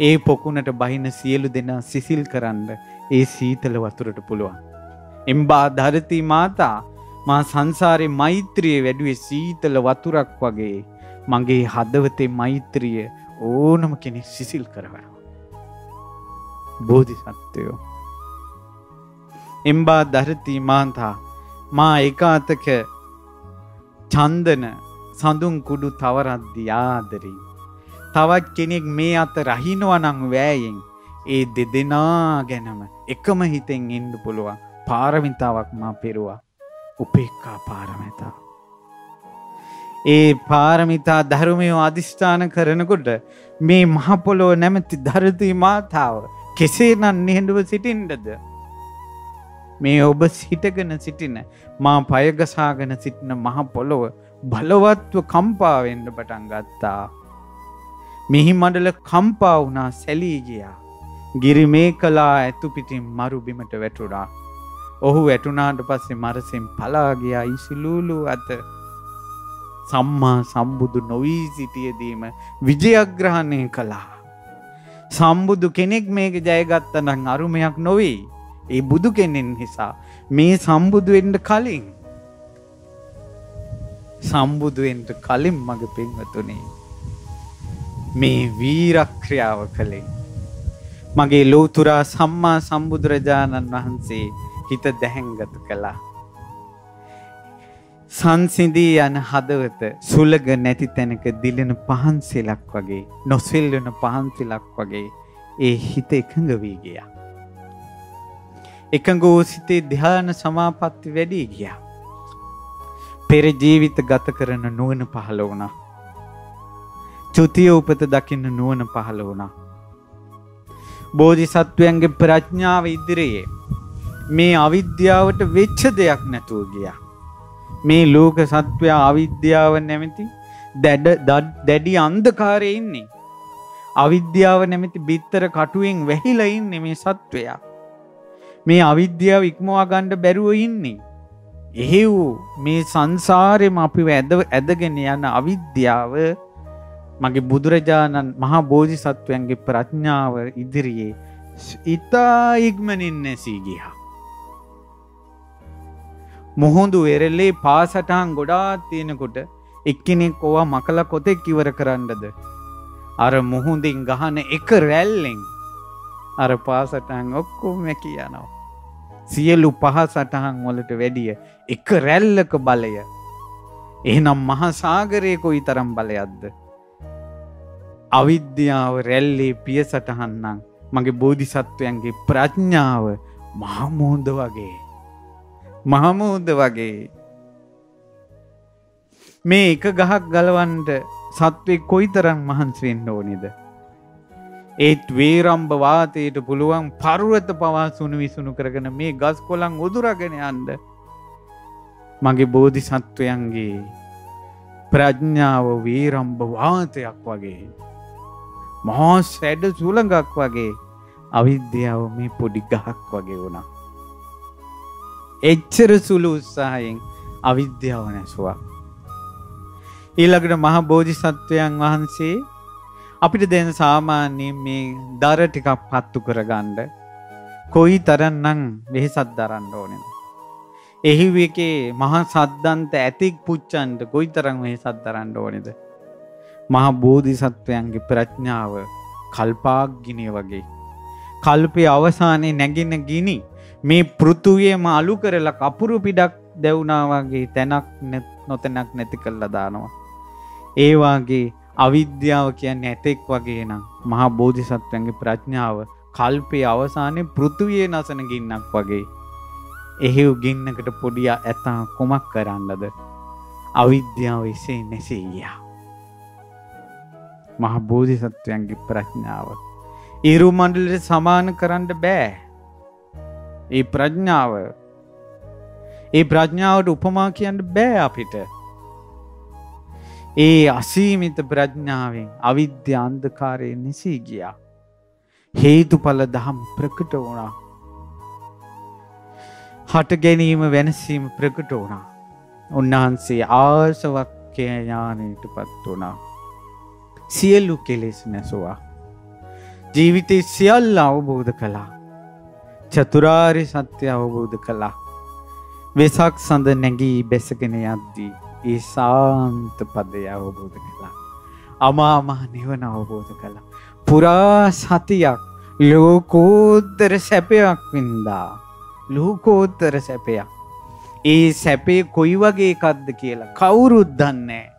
ඒ පොකුණට බහින සියලු දෙනා සිසිල් කරන්න ඒ සීතල වතුරට පුළුවන්. එම්බා ධරති මාතා මා සංසාරය මෛත්‍රිය වැඩුවේ සීතල වතුරක් වගේ මගේ හදවතේ මෛත්‍රිය ඕනම කෙනෙක් සිසිල් කරවන. බෝධි සත්වයෝ. එම්බා ධරති මාන්තා මා එකාතක චන්දන සඳුන් කුඩු තවරද්දි ආදරින්. තවත් කෙනෙක් මේ අත රහිනවනං වෑයෙන් ඒ දෙදෙනා ගැනම එකම හිතෙන් එන්න පුළුවන් පාරමිතාවක් මා පෙරුවා උපෙක්කා පාරමිතා. ඒ පාරමිතා ධර්මයෝ අධිෂ්ඨාන කරනකොට මේ මහපොලොව නැමැති ධරතිී මාතාව කෙසේනන් නිහඬුව සිටින්ටද. මේ ඔබ සිටගෙන සිටින මා පයගසාගෙන සිටින මහපොලොව බලවත්ව කම්පාවෙන්ඩ පටන් ගත්තා. මෙහි මඩල කම්පා වුණා සැලී ගියා. ගිරි මේ කලා ඇතු පිටින් මරුබිමට වැටුඩා. ඔහු වැටුනාට පස්සේ මරසෙන් පලාගයා ඉසිලූලු අත සම්මා සම්බුදු නොවී සිටියදීම විජයග්‍රහණය කළා. සම්බුදු කෙනෙක් මේක ජයගත්තනම් අරුමයක් නොවේ. ඒ බුදු කෙනෙන් නිසා මේ සම්බුදුවෙන්ට කලින් සම්බුදුවෙන්ට කලින් මග පෙන්වතුනේ. මේ වීරක්‍රියාව කළේ. මගේ ලෝතුරා සම්මා සම්බුදුරජාණන් වහන්සේ හිත දැහැංගත කළා. සංසිදී යන හදවත සුළග නැති තැනක දිලෙන පහන්සෙලක් වගේ නොසෙල්ලන පහන්සිලක් වගේ ඒ හිත එකඟ වී ගියා. එකඟෝ සිතේ ධ්‍යාන සමාපත්ති වැඩී ගියා. පෙර ජීවිත ගත කරන නුවන පහළ වුණා. චුතිය උපත දකින්න නුවන පහළ වුණා. බෝධි සත්වයන්ගේ ප්‍රඥාව ඉදිරියේ මේ අවිද්‍යාවට වෙච්ච දෙයක් නැතුව ගියා. මේ ලෝක සත්වයා අවිද්‍යාව නැමැති දැඩි අන්දකාරය ඉන්නේ. අවිද්‍යාව නැමැති බිත්තර කටුවෙන් වැහිලා ඉන්නේ මේ සත්වයා. මේ අවිද්‍යාව ඉක්මවා ගණ්ඩ බැරුව ඉන්නේ. එහෙව් මේ සංසාරෙම අපි ඇද ඇදගෙන යන අවිද්‍යාව මගේ බුදුරජාණන් මහා බෝධිසත්වයන්ගේ ප්‍රඥාව ඉදිරියේ ඉතා ඉක්මනින් නැසී ගියා. මුහුදු වෙරල්ලේ පාසටහන් ගොඩාත් තියෙනකොට එක්කෙනෙක් ඕවා මකල කොතෙක් ඉවර කරන්නද. අර මුහුදින් ගහන එක රැල්ලෙන් අර පාසටහන් ඔක්කොම කියනවා. සියලු පහ සටහන් වලට වැඩිය එක රැල්ලක බලය. එහෙනම් මහාසාගරය කොයි තරම් බලයක්ද. අවිද්‍යාව රැල්ලේ පිය සටහන්නම් මගේ බෝධිසත්වයන්ගේ ප්‍රඥාව මහමුහුද වගේ. මහමුහුද වගේ. මේ එක ගහක් ගලවන්ට සත්වේ කොයි තරම් මහන්සවෙන්න ඕනිද. ඒත් වේරම්භ වාතයට පුළුවන් පරුවත පවා සුණු විසුණු කරගෙන මේ ගස් කොළන් උදුරගෙන යන්ද. මගේ බෝධි සත්වයන්ගේ ප්‍රඥාව වීරම්භ වාතයක් වගේ. මහා සැඩ සුළඟක් වගේ අවිද්‍යාව මේ පොඩි ගහක් වගේ වුණා. එච්චර සුළු උත්සාහයෙන් අවිද්‍යාව නැසුවා. ඊළඟට මහ බෝධි සත්වයන් වහන්සේ අපිට දෙන සාමාන්‍යයෙන් මේ දර ටිකක් පත්තු කරගන්න කොයි තරන්නම් වෙහෙසක් දරන්න ඕනෙද. එහි එකේ මහා සද්දන්ත ඇතික් පුච්චන්ට කොයි තරම් වෙහෙසක් දරන්න ඕනෙද. මහා බෝධිසත්වයන්ගේ ප්‍රඥාව කල්පාග්ගිනිය වගේ. කල්පය අවසානයේ නැගෙන ගිනි මේ පෘතුවයම අලු කරලා කපුරු පිඩක් දැවුනාවගේ තැනක් නොතැනක් නැති කල්ලා දානවා. ඒවාගේ අවිද්‍යාව කියන්න ඇතෙක් වගේ නම් මහා බෝධිසත්වයන්ගේ ප්‍රඥාව කල්පය අවසානයේ පෘතුවයේ නසන ගින්නක් වගේ. එහෙව් ගින්නකට පොඩිය ඇතා කොමක් කරන්නද. අවිද්‍යාව එසේ නැසේයා. මහ බෝධිසත්වයන්ගේ ප්‍රඥාව. ඉරු මණ්ඩලට සමාන කරන්න බෑ. ඒ ප්‍රඥාව ඒ ප්‍රඥාවට උපමා කියන්න බෑ අපිට. ඒ අසීමිත ප්‍රඥාවෙන් අවිද්‍ය අන්ධකාරය නිසී ගියා. හේතුඵල දහම් ප්‍රකට වුණා. හට ගැනීම වෙනසීම ප්‍රකට වුණා. උන්වහන්සේ ආසවක්කය ඥානයට පත් වුණා. සියල්ලු කෙලෙස් නැසවා. ජීවිතය සියල්ල අවබෝධ කළා. චතුරාරි සත්‍ය අවබෝධ කළා. වෙසක් සඳ නැගී බැසගෙන යද්දී ඒ සාන්ත පදය අවබෝධ කළා. අමාමහ නිවන අවබෝධ කළා. පුරා සතියක් ලෝකෝත්තර සැපයක් වින්දා. ලෝකෝත්තර සැපයක්. ඒ සැපේ කොයි වගේ එකක්ද කියලා කවුරුත් දන්නේ.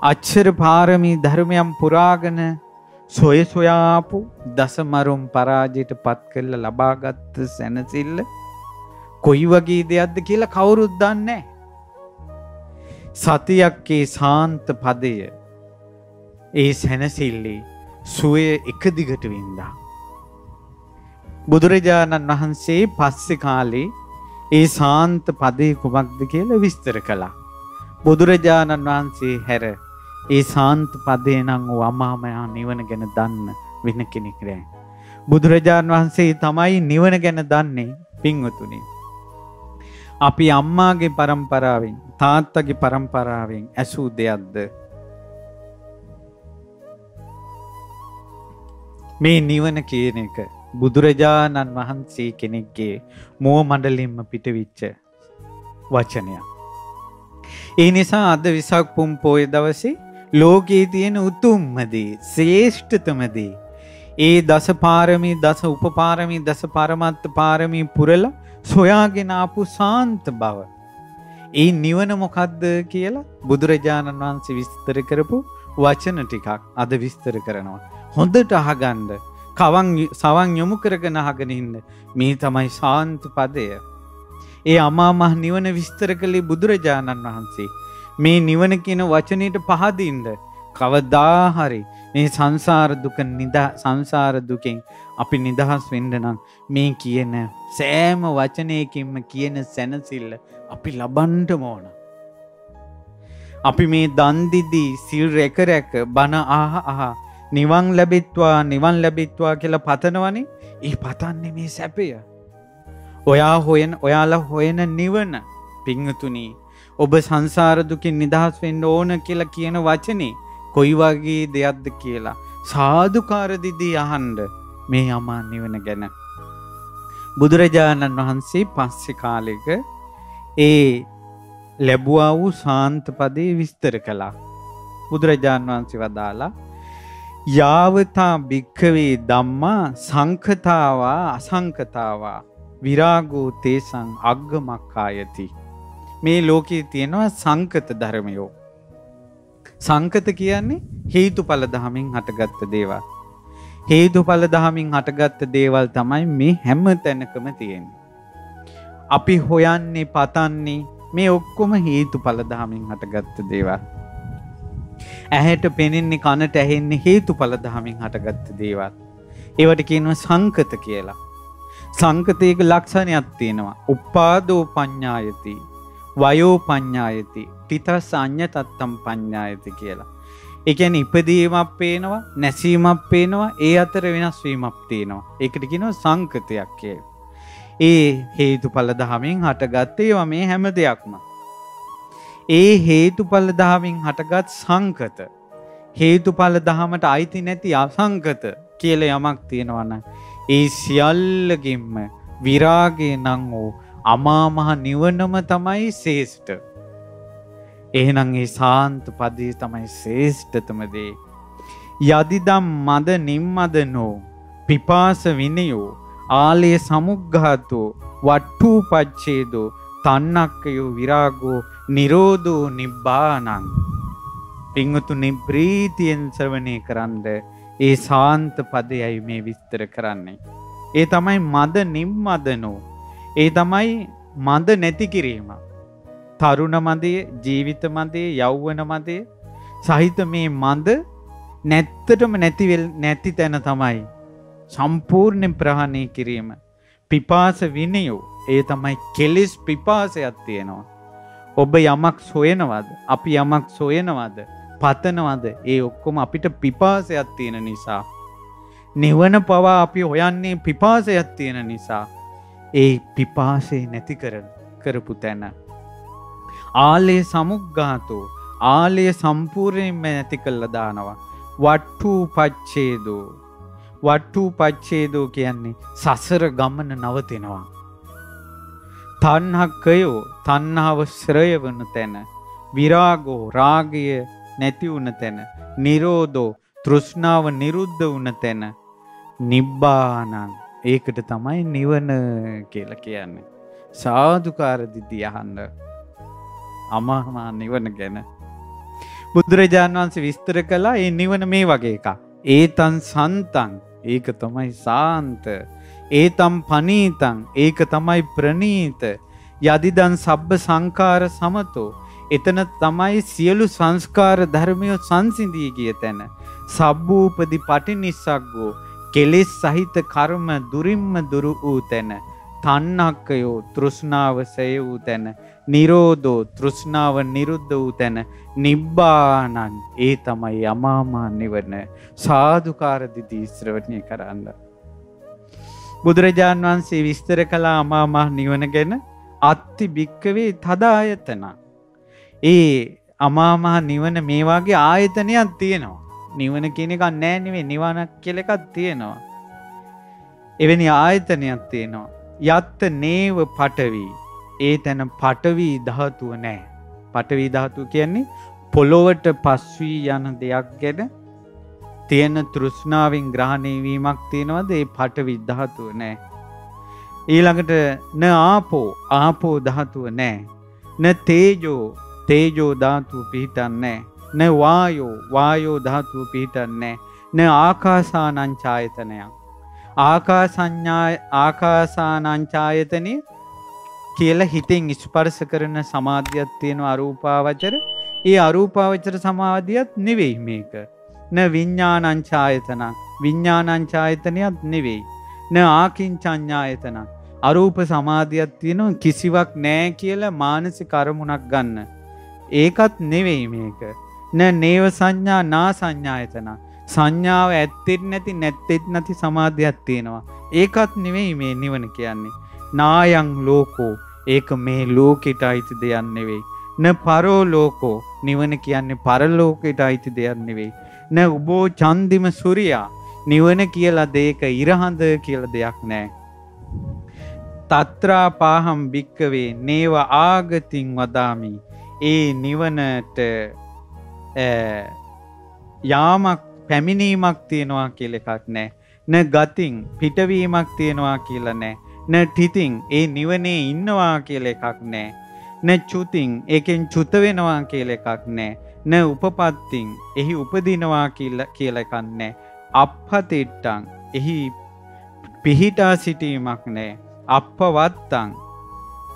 අච්චර පාරමී ධර්මයම් පුරාගෙන සොය සොයාපු දසමරුම් පරාජයට පත් කරල ලබාගත්ත සැනසිල්ල කොයි වගේ දෙයක්ද කියලා කවුරුත් දන්නේ. සතියක්කේ සාන්ත පදය ඒ සැනසිල්ලේ සුවය එක දිගට වින්දා. බුදුරජාණන් වහන්සේ පස්සෙ කාලේ ඒ සාන්ත පදය කුමක්ද කියලා විස්තර කළා. බුදුරජාණන් වහන්සේ හැර ඒ සාන්ත පදේ නම් වූ අමාමයා නිවන ගැන දන්න වෙන කෙනෙක් නෑ. බුදුරජාන් වහන්සේ තමයි නිවන ගැන දන්නේ පින්වතුනි. අපි අම්මාගේ પરම්පරාවෙන් තාත්තගේ પરම්පරාවෙන් ඇසූ දෙයක්ද මේ නිවන කියන එක බුදුරජාණන් වහන්සේ කෙනෙක්ගේ මෝ මඩලින්ම පිටවිච්ච වචනයක්. ඒ නිසා අද විසක් පුම් පෝය දවසේ ලෝකයේ තියෙන උතුම්මදේ ශ්‍රේෂ්ඨතමදේ ඒ දස පාරමී දස උපපාරමී දස පරමත්ත පාරමී පුරල සොයාගෙන ආපු සාන්ත බව. ඒ නිවන මොකක්ද කියලා බුදුරජාණන් වහන්සේ විස්තර කරපු වචන ටිකක් අද විස්තර කරනවා. හොඳට අහගන්ඩ කවන් සවන් යොමු කරගෙන අහගෙන ඉන්න මේ තමයි ශාන්ත පදය. ඒ අමාමහ නිවන විස්තර කළේ බුදුරජාණන් වහන්සේ. මේ නිවන කියන වචනයට පහදින්ද කවදා හරි මේ සංසාර දුක නිදා සංසාර දුකෙන් අපි නිදහස් වෙන්න නම් මේ කියන සෑම වචනයකින්ම කියන සැනසෙල්ල අපි ලබන්න ඕන. අපි මේ දන් දිදී සිල් රැක රැක බණ ආහ ආහ නිවන් ලැබෙත්වා නිවන් ලැබෙත්වා කියලා පතනවනේ ඒ පතන්නේ මේ සැපය. ඔයා හොයන ඔයාලා හොයන නිවන පිංහතුනි ඔබ සංසාර දුකින් නිදහස් වෙන්න ඕන කියලා කියන වචනේ කොයි වගේ දෙයක්ද කියලා සාදුකාරදිදී අහන්ඩ මේ අමා නිවන ගැන. බුදුරජාණන් වහන්සේ පස්සෙ කාලෙක ඒ ලැබුවා වූ සාන්තපදේ විස්තර කළා. බුදුරජාණන් වහන්සේ වදාලා යාවතා භික්කවේ දම්මා සංකතාවා අසංකතාවා විරාගෝ තේසං අග්ගමක්කායති. මේ ලෝකයේ තියෙනවා සංකත ධර්මයෝ. සංකත කියන්නේ හේතුඵල දහමින් හටගත්ත දේවල්. හේතුඵල දහමින් හටගත්ත දේවල් තමයි මේ හැම තැනකම තියෙන්නේ. අපි හොයන්නේ පතන්නේ මේ ඔක්කොම හේතුඵල දහමින් හටගත්ත දේවල්. ඇහැට පෙනෙන්නේ කනට ඇහෙන්නේ හේතුඵල දහමින් හටගත්ත දේවල්. ඒවට කියනවා සංකත කියලා. සංකතයක ලක්ෂණයක් තියෙනවා. උපාදෝ පඤ්ඤායති, වයෝ පඤ්ඤායති, තිතස් අඤ්ඤ තත්තම් පඤ්ඤායති කියලා. ඒ කියන්නේ ඉපදීමක් පේනවා, නැසීමක් පේනවා, ඒ අතර වෙනස් වීමක් තියෙනවා. ඒකට කියනවා සංකතයක් කියලා. ඒ හේතුඵල ධමයෙන් හටගත් ඒවා මේ හැම දෙයක්ම. ඒ හේතුඵල ධමයෙන් හටගත් සංකත. හේතුඵල දහමට අයිති නැති අසංකත කියලා යමක් තියෙනවනම් ඒ සියල්ලකින්ම විරාගේ නං වූ අමාමහ නිවනම තමයි ශේෂ්ඨ. එහෙනම් ඒ සාන්ත පදේ තමයි ශේෂ්ඨතම දේ. යදිදම් මද නිම්මදනෝ පිපාස විනයෝ ආලය සමුග්ඝාතෝ වට්ටූ පච්චේදෝ තන්නක්කයෝ විරාගෝ නිරෝධෝ නිබ්බානං පිංහතුනි ප්‍රීතියෙන් සවනය කරන්ද ඒ සාන්ත පදයයි මේ විස්තර කරන්නේ. ඒ තමයි මද නිම්මදනෝ. ඒ තමයි මද නැති කිරීම. තරුණ මදය ජීවිත මදේ යෞවන මදය සහිත මේ මන්ද නැත්තටම නැතිවෙල් නැති තැන තමයි. සම්පූර්ණයෙන් ප්‍රහණය කිරීම. පිපාස විනයෝ ඒ තමයි කෙලෙස් පිපාසයක් තියෙනවා. ඔබ යමක් සොයනවද අපි යමක් සොයනවද පතනවද ඒ ඔක්කොම අපිට පිපාසයක් තියෙන නිසා. නිවන පවා අපි හොයන්නේ පිපාසයක් තියෙන නිසා. ඒ පිපාසේ නැති කරන කරපු තැන. ආලේ සමුග්ගාතෝ ආලය සම්පූර්ණයෙන්ම නැති කල්ල දානවා. වට්ටූ පච්චේදෝ. වට්ටූ පච්චේදෝ කියන්නේ සසර ගමන නවතිනවා. තන්හක්කයෝ තන්නාව ශ්‍රය වන තැන. විරාගෝ රාගය නැති වුණ තැන. නිරෝධෝ තෘෂ්ණාව නිරුද්ධ වුණ තැන. නිබ්බානං ඒකට තමයි නිවන කියල කියන්නේ. සාධකාරදිදි අහන්ඩ අමහමා නිවන ගැන. බුදුරජාණන් වහන්සේ විස්තර කලා ඒ නිවන මේ වගේ එක. ඒතන් සන්තන් ඒක තමයි සාන්ත. ඒතම් පනීතන් ඒක තමයි ප්‍රනීත. යදිදන් සබ්බ සංකාර සමතෝ. එතන තමයි සියලු සංස්කාර ධර්මය සංසිඳී ගිය තැන. සබ්බූපදි පටි නිස්සක්ගෝ කෙලෙස් සහිත කර්ම දුරින්ම දුරු වූ තැන. තන්නක්කයෝ තෘෂ්ණාව සය වූ තැන. නිරෝධෝ තෘෂ්ණාව නිරුද්ධ වූ තැන. නිබ්බානන් ඒ තමයි අමාමා නිවන සාධකාරදිදී ශ්‍රවණය කරන්න. බුදුරජාණන් වහන්සේ විස්තර කලා අමාමහ නිවන ගැන අත්ති භික්කවේ තදායතන. ඒ අමාමහ නිවන මේවාගේ ආයතනයක් තියෙනවා. නිවන කියනක නෑනෙවේ නිවනක් කෙලෙකක් තියෙනවා. එවැනි ආයතනයක් තියෙනවා. යත්ත නේව පටවී ඒ තැන පටවී ධාතුව නෑ. පටවී ධාතු කියන්නේ පොළොවට පස්වී යන දෙයක් ගැන තියෙන තෘෂ්ණාවෙන් ග්‍රහණයවීමක් තියෙනවද ඒ පට විද්ධාතුව නෑ. ඊළඟට න ආපෝ ආපෝ ධාතුව නෑ. න තේජෝ තේජෝ ධාතුව පිහිටන්නේ. න වායෝ වායෝ ධාතුව පිහිටන්නේ. න ආකාසානංචායතනයක්. ආකාසානංචායතනය කියලා හිතෙන් ස්පර්ශ කරන සමාධියක් තියෙන අරූපාවචර ඒ අරූපාවචර සමාධියත් නෙවෙයි මේක. න විඤ්ඥානංචායතන විඤ්ඥානංචායතනයක් නෙවෙයි. න ආකින්චඥායතන අරූප සමාධයක් තියෙනවා කිසිවක් නෑ කියල මානසි කරමුණක් ගන්න. ඒකත් නෙවෙයි මේක. න නේව සංඥා නා සංඥායතන සංඥාව ඇත්තෙත් නැති නැත්තෙත් නැති සමාධයක් තියෙනවා. ඒකත් නෙවෙයි මේ නිවන කියන්නේ. නායං ලෝකෝ ඒක මේ ලෝකෙට අයිති දෙයක් නෙවෙයි. න පරෝ ලෝකෝ නිවන කියන්නේ පරලෝකෙට අයිති දෙයක් නෙවෙයි. න උබෝ චන්දිම සූර්යා නිවන කියලා දෙයක ඉරහඳ කියලා දෙයක් නැහැ. තත්‍රා පාහම් භික්කවේ නේව ආගතින් වදාමි. ඒ නිවනට යාමක් පැමිණීමක් තියෙනවා කියල එකක් නෑ. න ගතින් පිටවීමක් තියෙනවා කියලා නෑ. න ටිතින් ඒ නිවනේ ඉන්නවා කියල එකක් නෑ. න චුතින් ඒකෙන් චුත වෙනවා කියල එකක් නෑ. න උපපත්තිං එහි උපදිනවා කියල එකන්නේ. අපහතිට්ටං එහි පිහිටා සිටීමක් නෑ. අපවත්තං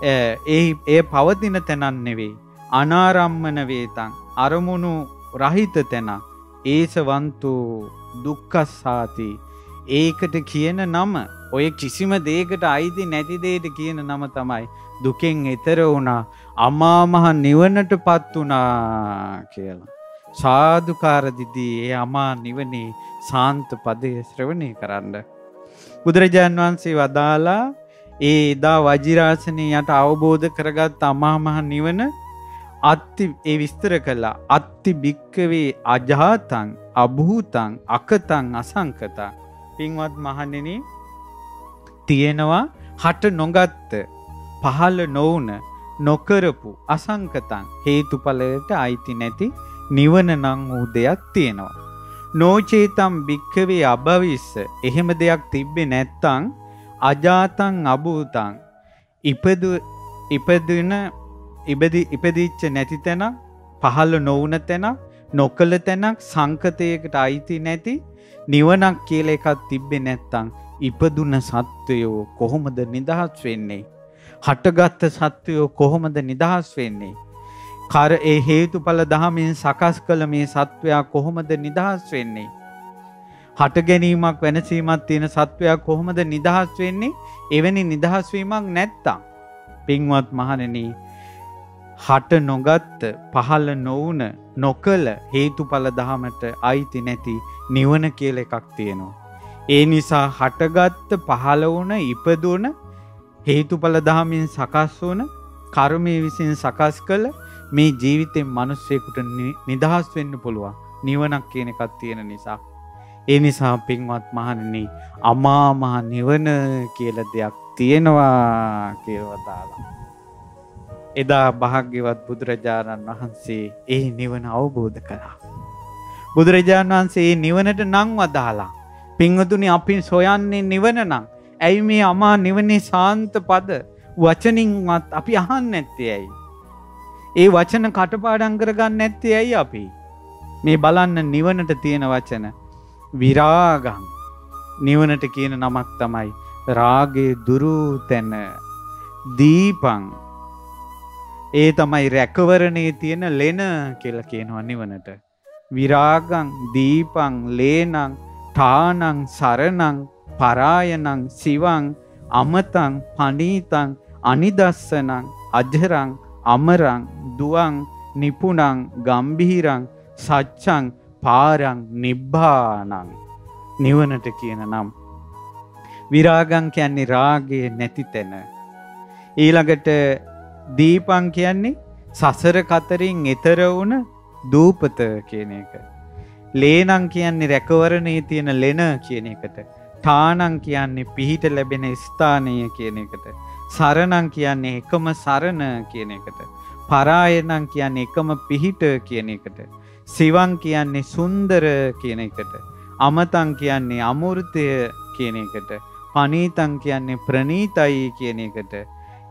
ඒ ඒ පවතින තැනන් නෙවෙයි. අනාරම්මන වේතං අරමුණු රහිත තැන ඒසවන්තු දුක්කස්සාති ඒකට කියන නම ඔය කිසිම දේකට අයිති නැති දේට කියන නම තමයි දුකෙන් එතර වුණා අමාමහ නිවනට පත් වුණා කියලා. සාධකාරදිදී ඒ අමා නිවනේ සාන්ත පදය ශ්‍රවණය කරන්න. බුදුරජාණන් වහන්සේ වදාලා ඒ එදා වජිරාසනය යට අවබෝධ කරගත් අමාමහ නිවන අත්ති ඒ විස්තර කළා. අත්ති භික්කවේ අජාතං අභූතං අකතං අසංකතං. පින්වත් මහණෙනි තියෙනවා හට නොගත්ත පහළ නොවුන නොකරපු අසංකතං හේතුඵලයට අයිති නැති නිවන නම් වූ දෙයක් තියෙනවා. නෝචේතම් භික්කවේ අභවිස්ස එහෙම දෙයක් තිබ්බේ නැත්තං අජාතං අභූතං. ඉපදු ඉපදින ඉබදි ඉපදිච්ච නැති තැනක් පහළ නොවුන තැනක් නොකළ තැනක් සංකතයකට අයිති නැති නිවනක් කියල එකක් තිබ්බෙ නැත්තං ඉපදුන සත්වයෝ කොහොමද නිදහස් වෙන්නේ. හටගත්ත සත්වයෝ කොහොමද නිදහස් වෙන්නේ. කර ඒ හේතුඵල දහමින් සකස් කළ මේ සත්වයා කොහොමද නිදහස් වෙන්නේ. හට ගැනීමක් වෙනසීමත් තියෙන සත්වයක් කොහොමද නිදහස් වෙන්නේ එවැනි නිදහස්වීමක් නැත්තා. පින්වත් මහනනී හට නොගත්ත පහළ නොවුන නොකළ හේතුඵල දහමට අයිති නැති නිවන කියල එකක් තියෙනවා. ඒ නිසා හටගත්ත පහළ වුන ඉපදුන හේතුඵල දහමින් සකස් වන කර්මය විසින් සකස් කළ මේ ජීවිතෙන් මනුස්සයකුට නිදහස් වෙන්න පුළුවන් නිවනක් කියන එකක් තියෙන නිසා. ඒ නිසා පින්වත් මහණනි අමා මහ නිවන කියල දෙයක් තියෙනවා කියවදාලා. එදා භාග්‍යවත් බුදුරජාණන් වහන්සේ ඒ නිවන අවබෝධ කළා. බුදුරජාණන් වහන්සේ ඒ නිවනට නං වදාලා. පිංහතුනි අපි සොයන්නේ නිවන නම්. ඇයි මේ අමා නිවනේ සාන්ත පද වචනින්වත් අපි අහන් නැත්තේ ඇයි. ඒ වචන කටපාඩං කරගන්න නැත්තේ ඇයි අපි. මේ බලන්න නිවනට තියෙන වචන. විරාගං නිවනට කියන නමක් තමයි. රාගේ දුරු තැන දීපං ඒ තමයි රැකවරණේ තියෙන ලෙන කියලා කියනවා නිවනට. විරාගං දීපං ලේනං ඨානං සරණං පරායනං සිවං අමතං පනීතං අනිදස්සනං අජරං අමරං දුවන් නිපුණං ගම්බිහිරං සච්චං පාරං නිබ්බානං. නිවනට කියන නම්. විරාගං කියන්නේ රාගය නැති තැන. ඊළඟට දීපං කියන්නේ සසර කතරින් එතර වුණ දූපත කියන එක. ලේනං කියන්නේ රැකවරණයේ තියෙන ලෙන කියන එකට. ඨානං කියන්නේ පිහිට ලැබෙන ස්ථානය කියන එකට. සරණං කියන්නේ එකම සරණ කියන එකට. පරායනං කියන්නේ එකම පිහිට කියන එකට. සිවං කියන්නේ සුන්දර කියන එකට. අමතං කියන්නේ අමෘතය කියන එකට. පනීතං කියන්නේ ප්‍රනීතයි කියන එකට.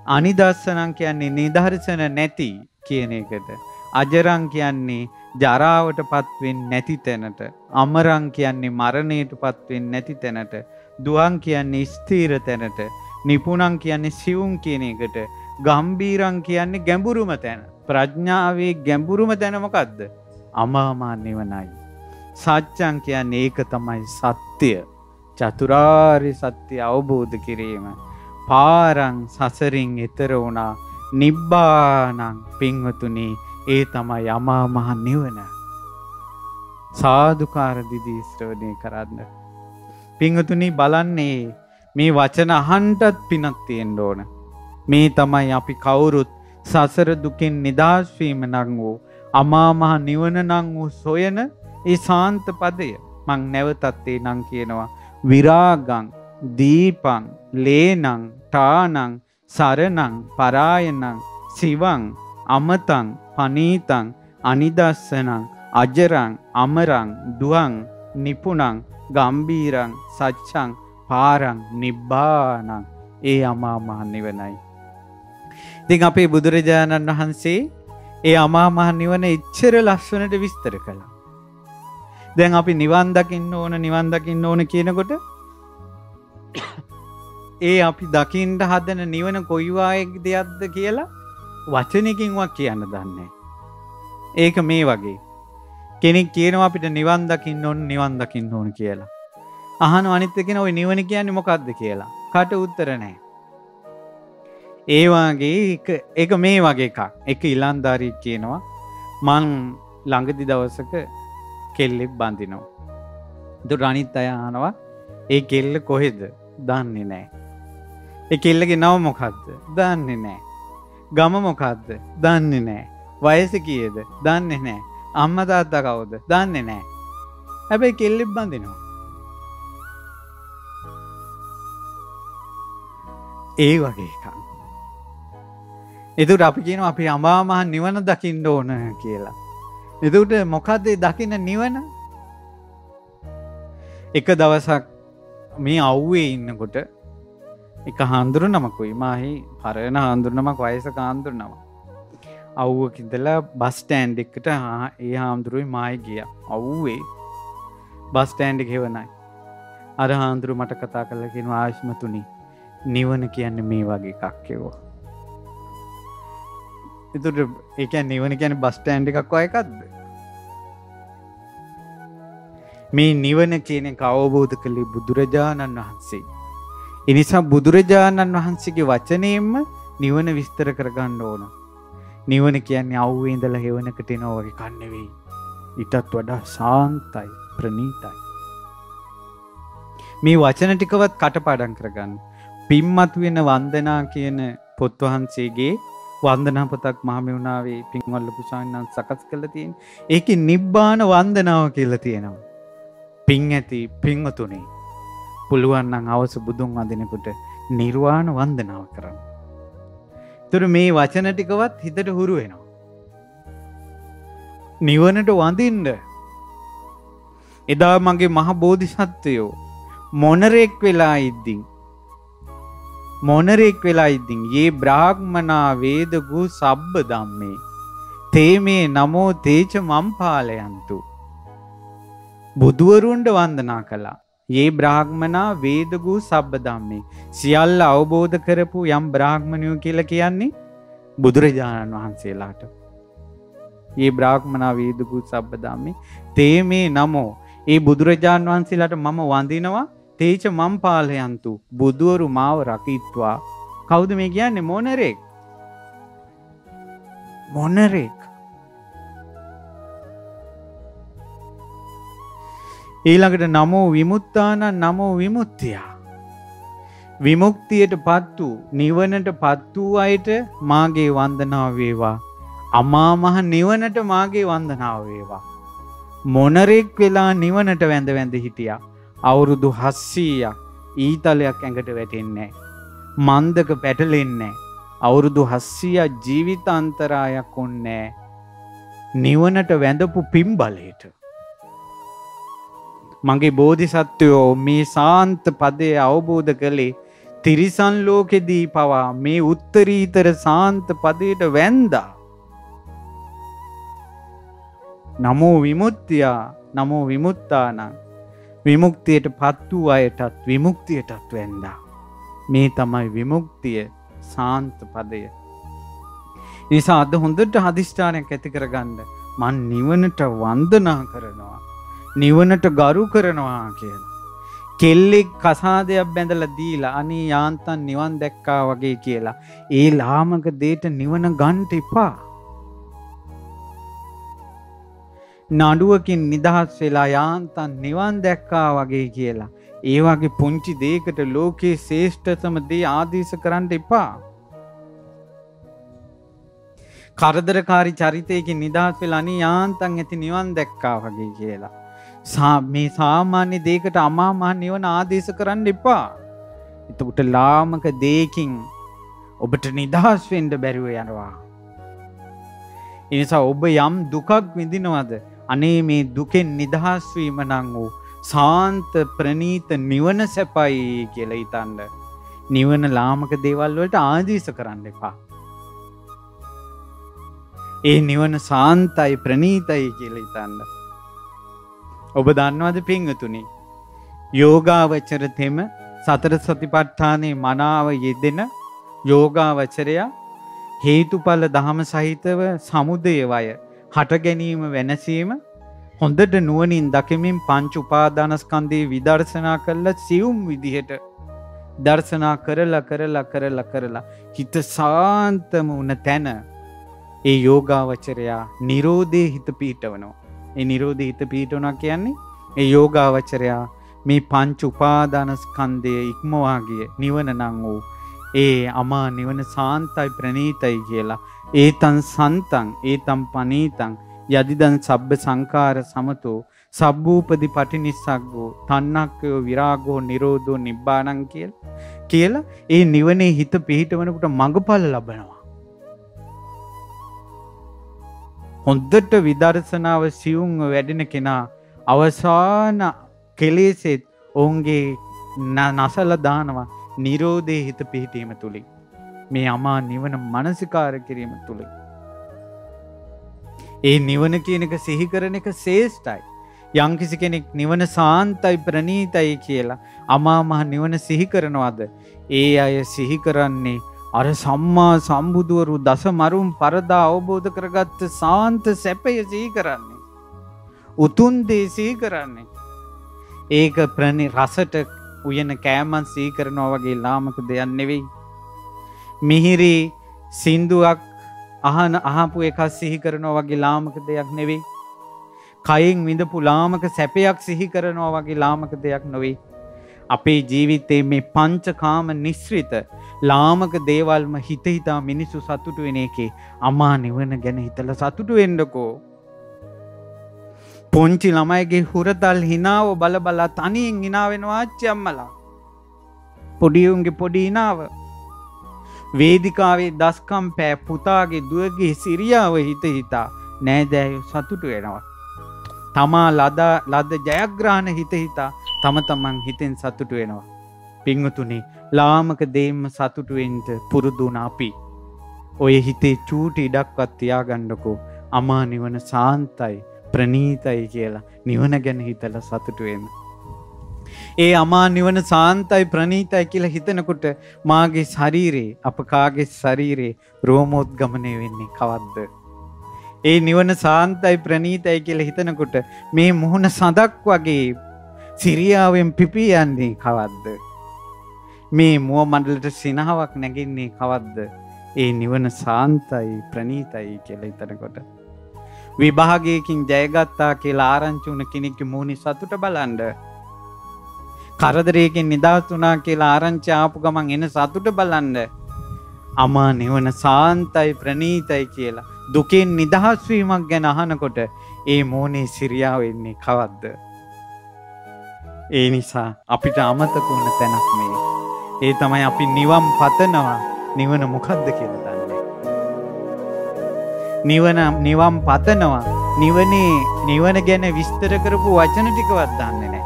අනිදස්සනං කියන්නේ නිදර්ශන නැති කියන එකට. අජරං කියන්නේ ජරාවට පත්වෙන් නැති තැනට. අමරං කියන්නේ මරණයට පත්වෙන් නැති තැනට. දුවන් කියන්නේ ස්තීර තැනට. නිපුණං කියන්නේ සිවුම් කියන එකට. ගම්බීරං කියන්නේ ගැඹුරුම තැන. ප්‍රඥාවේ ගැඹුරුම තැනමකක්ද. අමාමා නිවනයි. සච්චං කියන්නේ ඒක තමයි සත්‍යය. චතුරාරි සත්‍යය අවබෝධ කිරීම. පාරං සසරින් එතර වුණා නිබ්බානං පින්වතුනි ඒ තමයි අමා මහ නිවන. සාදුකාර දිදී ශ්‍රවණය කරන්න. පින්වතුනි බලන්නේ මේ වචන අහන්ටත් පිනක් තියෙන්න ඕන. මේ තමයි අපි කවුරුත් සසර දුකින් නිදහස්වීම නං වූ අමාමහ නිවන නං වූ සොයන ඒ සාන්ත පදය මං නැවතත්තේ නං කියනවා විරාගං දීපං ලේනං ටානං සරනං පරායනං සිවං අමතං පනීතං අනිදස්සනං අජරං අමරං දුවන් නිපුනං ගම්බීරං සච්චං පාරං නිබ්බානං ඒ අමා මහ නිවනයි. ඉතින් අපේ බුදුරජාණන් වහන්සේ ඒ අමා මහ නිවන එච්චර ලස්සනට විස්තර කළා. දැන් අපි නිවන් දකින්න ඕන නිවන් දකින්න ඕන කියනකොට ඒ අපි දකිින්ට හදන නිවන කොයිවායෙක් දෙයක්ද කියලා වචනකින්වක් කියන්න දන්නේ. ඒක මේ වගේ. කෙනෙක් කියනවා අපිට නිවන් දකින්න ඕන නිවන් දකින්න ඕන කියලා. අහන අනිත්තකෙන ඔය නිවන කියන්නේ මොකක්ද කියලා. කට උත්තර නෑ. ඒවාගේ එක මේ වගේ එකක් එක ඉලන්ධාරී කියනවා මං ළඟදි දවසක කෙල්ලෙක් බඳිනවා. දු රනිත් අයහනවා ඒ කෙල්ල කොහෙද දන්නේ නෑ. ඒ කෙල්ලගේ නව මොකක්ද දන්නේ නෑ. ගම මොකක්ද දන්නේ නෑ. වයස කියද දන්නේ නෑ. අම්ම තාත්තා කවුද දන්නේ නෑ. හැබැයි කෙල්ලෙක් බඳිනවා. ඒ වගේ එකක්. එතුට අපි කියන අපි අමාමහ නිවන දකිින්ට ඕන කියලා. එතුට මොකක්දේ දකින්න නිවන එක දවසක් මේ අව්වේ ඉන්නකොට එක හාන්දුරු නමකුයි මහි පරණ හාන්දුරනමක් වයස කාන්දුර නම. අව්වකිදලා බස්ටෑන්් එක්කට ඒ හාමුදුරුවයි මයි ගිය අව්වේ බස්ටෑන්ඩි හෙවනයි. අර හාන්දුරු මට කතා කලගෙන ආශ්මතුනි නිවන කියන්න මේ වගේ එකක්කෙවෝ. එතුට ඒක නිවන කියන බස්ටෑන්ඩි එකක් අයකක්ද. මේ නිවන කියන අවබෝධ කළේ බුදුරජාණන් වහන්සේ. එනිසා බුදුරජාණන් වහන්සේගේ වචනයෙන්ම නිවන විස්තර කරගන්න ඕන. නිවන කියන්නේ අව්වේදල හෙවනකට නෝවගේ කන්නවෙයි. ඉටත් වඩා සාන්තයි ප්‍රනීතයි. මේ වචන ටිකවත් කටපාඩන් කරගන්න. පිම්මත් වෙන වන්දනා කියන පොත්වහන්සේගේ වන්දනා පොතක් මහමෙවුණාවේ පින්වල්ල පුෂාන්නන් සකස් කළ තියෙන් ඒක නිබ්බාන වන්දනාව කියල තියෙනවා. පින් ඇති පින්වතුනේ පුළුවන්නන් අවස බුදුන් අදිනකුට නිර්වාණ වන්දනාව කරන්න. තුර මේ වචන ටිකවත් හිතට හුරු වෙනවා. නිවනට වඳින්ඩ එදා මගේ මහ බෝධිසත්වයෝ මොනරෙක් වෙලා ඉද්දිින් මොනරෙක් වෙලා ඉද්දිින් ඒ බ්‍රාග්මනා වේදගූ සබ්බ දම්මේ තේමේ නමෝ තේච මම්පාලයන්තු. බුදුවරුන්ට වන්දනා කළා. ඒ බ්‍රාහ්මනා වේදගූ සබ්බ දම්මේ සියල්ල අවබෝධ කරපු යම් බ්‍රාහ්මණයෝ කියලා කියන්නේ බුදුරජාණන් වහන්සේලාට. ඒ බ්‍රාහ්මනා වේදගූ සබ්බ දම්මේ තේ මේ නමෝ. ඒ බුදුරජාණන් වහන්සේලාට මම වඳිනවා. තේච මම් පාලයන්තු. බුදුවරු මාව රකිත්වා. කවුද මේ කියන්නේ? මොනරෙක් මොනරෙක් ඊළඟට නමෝ විමුත්තානන් නමෝ විමුත්තියා. විමුක්තියට පත් වූ නිවනට පත් වූ අයට මාගේ වන්දනාව වේවා. අමාමහ නිවනට මාගේ වන්දනාව වේවා. මොනරෙක් වෙලා නිවනට වැඳ වැඳ හිටියා. අවුරුදු හස්සීයක් ඊතලයක් ඇඟට වැටෙන්නේ. මන්දක පැටලෙන්නේ. අවුරුදු හස්සිය ජීවිත අන්තරායක් ඔන්නෑ. නිවනට වැඳපු පිම්බලයට. මගේ බෝධිසත්වයෝ මේ සාන්ත පදය අවබෝධ කළේ තිරිසන් ලෝකෙදී පවා මේ උත්තරීතර සාන්ත පදයට වැන්දා. නමෝ විමුත්තියා නමෝ විමුත්තානං විමුක්තියට පත් වූ අයටත් විමුක්තියටත් වැන්දා. මේ තමයි විමුක්තිය සාන්ත පදය. නිසා අද හොඳට හදිෂ්ඨානයක් ඇති කරගන්න මන් නිවනට වන්දනා කරනවා. නිවනට ගරු කරනවා කියලා. කෙල්ලෙක් කසාදයක් බැඳල දීලා අනී යාන්තන් නිවන් දැක්කා වගේ කියලා. ඒ ලාමක දේට නිවන ගන්ට එපා. නඩුවකින් නිදහස් වෙලා යාන්තන් නිවන් දැක්කා වගේ කියලා. ඒ වගේ පුංචි දේකට ලෝකයේ ශේෂ්ඨතම දේ ආදේශ කරන්න එපා. කරදරකාරී චරිතයකින් නිදහස් වෙලා අනි යාන්තන් ඇති නිවන් දැක්කා වගේ කියලා. මේ සාමාන්‍ය දේකට අමා මහ නිවන ආදේශ කරන්න එපා. එතකොට ලාමක දේකින් ඔබට නිදහස් වෙන්න බැරිව යනවා. එනිසා ඔබ යම් දුකක් විඳිනවද? අනේ මේ දුකෙන් නිදහස් වීම නම් වූ සාන්ත ප්‍රනීත නිවන සැපයි කියලා හිතන්න. නිවන ලාමක දේවල් වලට ආදේශ කරන්න එපා. ඒ නිවන සාන්තයි ප්‍රනීතයි කියලා හිතන්න. ඔබ දන්නවද පින්වතුනි? යෝගාවචර තෙම සතර සතිපට්ඨානේ මනාව යෙදෙන යෝගාවචරයා හේතුඵල දහම සහිතව සමුදය වය හට ගැනීම වෙනසීම හොඳට නුවනින් දකිමින් පංච උපාදානස්කන්දේ විදර්ශනා කරලා සියුම් විදිහට දර්ශනා කරලා කරලා කරලා කරලා හිත සාන්තම වුණ තැන ඒ යෝගාවචරයා නිරෝධය හිත පීටවනවා. ඒ නිරෝධය හිත පීටවනවා කියන්නේ ඒ යෝගාවචරයා මේ පංච උපාදානස්කන්දය ඉක්මවාගිය නිවන නං වූ ඒ අමා නිවන සාන්තයි ප්‍රනීතයි කියලා ඒතන් සන්තන් ඒතම් පනීතන් යදිදන් සබ්බ සංකාර සමතෝ සබ්බූපදි පටිනිස්සක්ගෝ තන්නක්කයෝ විරාගෝ නිරෝධෝ නිබ්බානං කියල කියලා ඒ නිවනේ හිත පිහිටවනකුට මඟපල ලබනවා. හොන්දට විදර්ශනාව සියුම් වැඩෙන කෙනා අවසාන කෙලේසෙත් ඔවුන්ගේ නසල දානවා නිරෝධය හිත පිහිටීම තුළින්. මේ අමා නිවන මනසිකාර කිරීම තුළ. ඒ නිවන කියන එක සිහි කරන එක ශේෂ්ඨයි. යංකිසි කෙනෙක් නිවන සාන්තයි ප්‍රනීතයි කියලා අමා මහ නිවන සිහි කරනවාද. ඒ අය සිහි කරන්නේ අර සම්මා සම්බුදුවරු දස මරුම් පරදා අවබෝධ කරගත්ත සාන්ත සැපය සිහි කරන්නේ. උතුන් දේ සිහි කරන්නේ. ඒක ප්‍රණි රසට උයන කෑමන් සී කරනවා වගේ ලාමක දෙයක් නෙවෙයි. මිහිරි සින්දුවක් අහන අහපු එකක් සිහි කරනවා වගේ ලාමක දෙයක් නෙවෙයි. කයින් විඳපු ලාමක සැපයක් සිහි කරනවා වගේ ලාමක දෙයක් නොවෙයි. අපේ ජීවිතේ මේ පංචකාම නිස්ෘත ලාමක දේවල්ම හිත හිතා මිනිස්සු සතුටු වෙන එකේ අමා නිවන ගැන හිතලා සතුටු වෙන්නකෝ. පොංචි ළමයිගේ හුරතල් හිනාව බල බලා තනියෙන් හිනාවෙනවා ආච්චි අම්මලා. පොඩියුන්ගේ පොඩි හිනාව වේදිකාවේ දස්කම් පෑ පුතාගේ දුවගේ සිරියාව හිත හිතා නෑදෑයු සතුටු වෙනවා. තමා ලදා ලද ජයග්‍රාණ හිත හිතා තම තමන් හිතෙන් සතුටු වෙනවා. පිංහතුනේ ලාමක දේම්ම සතුටුවෙන්ට පුරුදුන අපි. ඔය හිතේ චූටි ඉඩක්වත් තියාගණ්ඩකෝ අමා නිවන සාන්තයි ප්‍රනීතයි කියලා නිවන ගැන හිතල සතුටුවෙන. ඒ අමා නිවන සාන්තයි ප්‍රනීතයි කියලා හිතනකොට මාගේ ශරීරේ අප කාගේ ශරීරේ රෝමෝද්ගමනය වෙන්නේ කවද්ද. ඒ නිවන සාන්තයි ප්‍රනීතයි කියලා හිතනකොට මේ මුහුණ සඳක් වගේ සිරියාවෙන් පිපී යන්නේ කවද්ද. මේ මුව මණ්ඩලට සිනාවක් නැගින්නේ කවද්ද. ඒ නිවන සාන්තයි ප්‍රනීතයි කියලා හිතනකොට. විභාගයකින් ජයගත්තා කියලා ආරංචි වුණ කෙනෙක්ගේ මූණේ සතුට බලන්න. කරදරයකින් නිදහස් වුණා කියලා ආරංචි ආපු ගමන් එන සතුට බලන්න. අමා නිවන සාන්තයි ප්‍රනීතයි කියලා දුකෙන් නිදහස් වීමක් ගැන අහනකොට ඒ මූණේ සිරියා වෙන්නේ කවද්ද? ඒ නිසා අපිට අමතක වුණ තැනක් මේ. ඒ තමයි අපි නිවන් පතනවා. නිවන මොකද්ද කියලා නිවන නිවම් පතනවා. නිවනේ නිවන ගැන විස්තර කරපු වචන ටිකවත් දන්නේ නැහැ.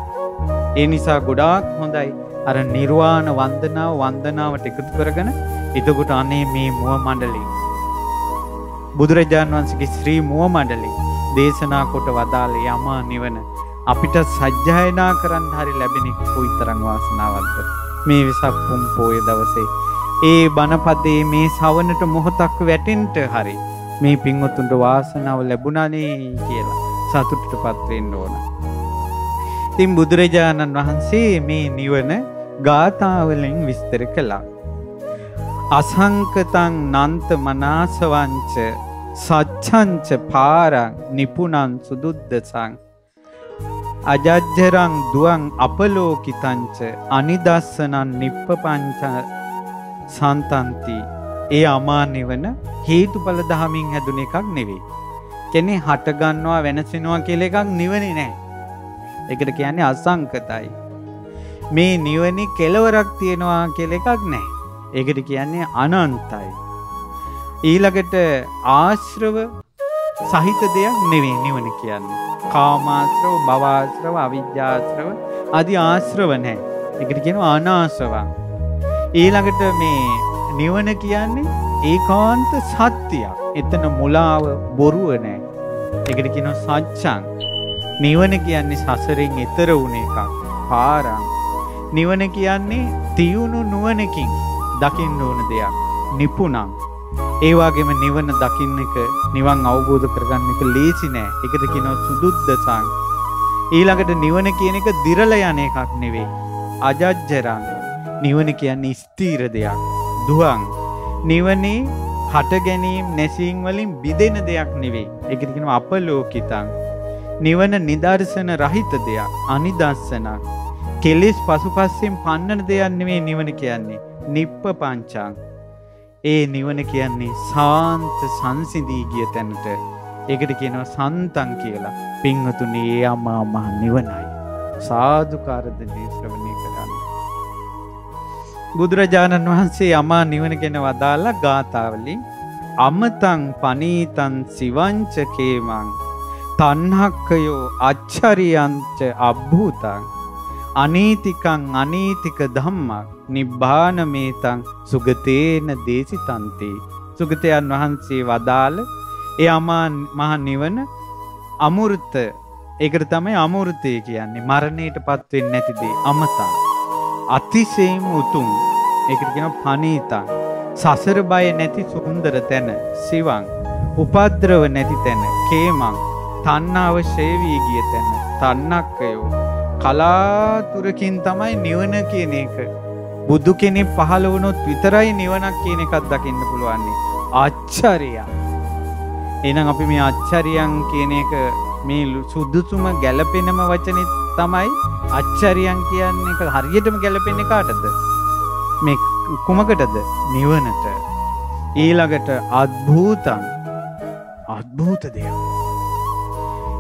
ඒ නිසා ගොඩාක් හොඳයි අර නිර්වාණ වන්දනාව වන්දනාවට එකතු කරගෙන එතකොට අනේ මේ මුව මණ්ඩලේ. බුදුරජාන් වහන්සේගේ ශ්‍රී මුව මණ්ඩලේ දේශනා කොට වදාළ යමා නිවන. අපිට සජ්ජායනා කරන්න හරි ලැබෙන කොයිතරම් වාසනාවක්ද මේ වෙසක් පුම් පොයේ දවසේ ඒ බණපදේ මේ සවනට මොහොතක් වැටෙන්න හරි මේ පින්වත්තුන්ට වාසනාව ලැබුණනේ කියලා සතුටට පත්වෙන්න ඕන. ඉතින් බුදුරජාණන් වහන්සේ මේ නිවන ගාථාවලින් විස්තර කළා. අසංකතං නන්ත මනාසවංච සච්ඡංච පාරං නිපුණං සුදුද්දසං අජජ්ජරං දුවන් අපලෝකිතංච අනිදස්සනන් නිප්පපංච සන්තන්ති ඒ අමා නිවන හේතුඵල දහමින් හැදුන එකක් නෙවෙයි. කෙනෙක් හටගන්නවා වෙනසෙනවා කියලා එකක් නිවනේ නැහැ. ඒකට කියන්නේ අසංකතයි. මේ නිවනේ කෙලවරක් තියෙනවා කියලා එකක් නැහැ. ඒකට කියන්නේ අනන්තයි. ඊළඟට ආශ්‍රව සහිත දෙයක් නෙවෙයි නිවන කියන්නේ. කාමාශ්‍රව, භවආශ්‍රව, අවිජ්ජාශ්‍රව ආදී ආශ්‍රව නැහැ. ඒකට කියනවා අනාශ්‍රවං. ඊළඟට මේ නිවන කියන්නේ ඒකාන්ත සත්‍යයක්. එතන මුලාව බොරුව නෑ. ඒකට කියනවා සත්‍යං. නිවන කියන්නේ සසරෙන් එතර වුණ එකක්. පාරං. නිවන කියන්නේ තියුණු නුවණකින් දකින්න ඕන දෙයක්. නිපුණං. ඒ වගේම නිවන දකින්න එක නිවන් අවබෝධ කරගන්න එක ලේසි නෑ. ඒකට කියනවා සුදුද්දසං. ඊළඟට නිවන කියන එක දිරල යන එකක් නෙවෙයි. අජජ්ජරං. නිවන කියන්නේ ස්ථීර දෙයක්. දුහං. නිවනේ හට ගැනීම නැසීම් වලින් බිදෙන දෙයක් නෙවෙයි. ඒකට කියනවා අපලෝකිතං. නිවන නිදර්ශන රහිත දෙයක්. අනිදස්සනක්. කෙලෙස් පසුපස්සෙන් පන්නන දෙයක් නෙවෙයි නිවන කියන්නේ. නිප්ප පංචං. ඒ නිවන කියන්නේ සාන්ත සංසිඳී ගිය තැනට ඒකට කියනවා සන්තන් කියලා. පින්වතුනි ඒ අමා මහ නිවනයි. සාදුකාරද දී ශ්‍රවණය කරන්න. බුදුරජාණන් වහන්සේ අමා නිවන ගැන වදාලා ගාථාවලින් අමතං පනීතන් සිවංචකේමං තන්හක්කයෝ අච්චරියංච අබ්භූතං අනීතිකං අනීතික ධම්මක් නිබ්බානමේතං සුගතේන දේශිතන්තේ සුගතයන් වහන්සේ වදාළ ඒ අමා මහ නිවන අමෘත. ඒකට තමයි අමෘතය කියන්නේ. මරණයට පත්වෙන්නේ නැති දේ. අමතා. අතිශයින්ම උතුම්. ඒකට කියනවා පනීතං. සසර බය නැති සුන්දර තැන. සිවං. උපද්‍රව නැති තැන. කේමං. තණ්හාව ෂේවී ගිය තැන. තණ්හක්කයෝ කලාතුරකින් තමයි නිවන කියන එක බුදු කෙනෙක් පහළ වුණොත් විතරයි නිවනක් කියන එකක් දකින්න පුළුවන්නේ ආච්චරිය එහෙනම් අපි මේ ආච්චරියන් කියන එක මේ සුදුසුම ගැළපෙනම වචනේ තමයි අච්චරියන් කියන්නේ එක හරියටම ගැලපෙන්නේ කාටද? මේ කුමකටද? නිවනට. ඊළඟට අద్භූතං අద్භූත දෙයක්.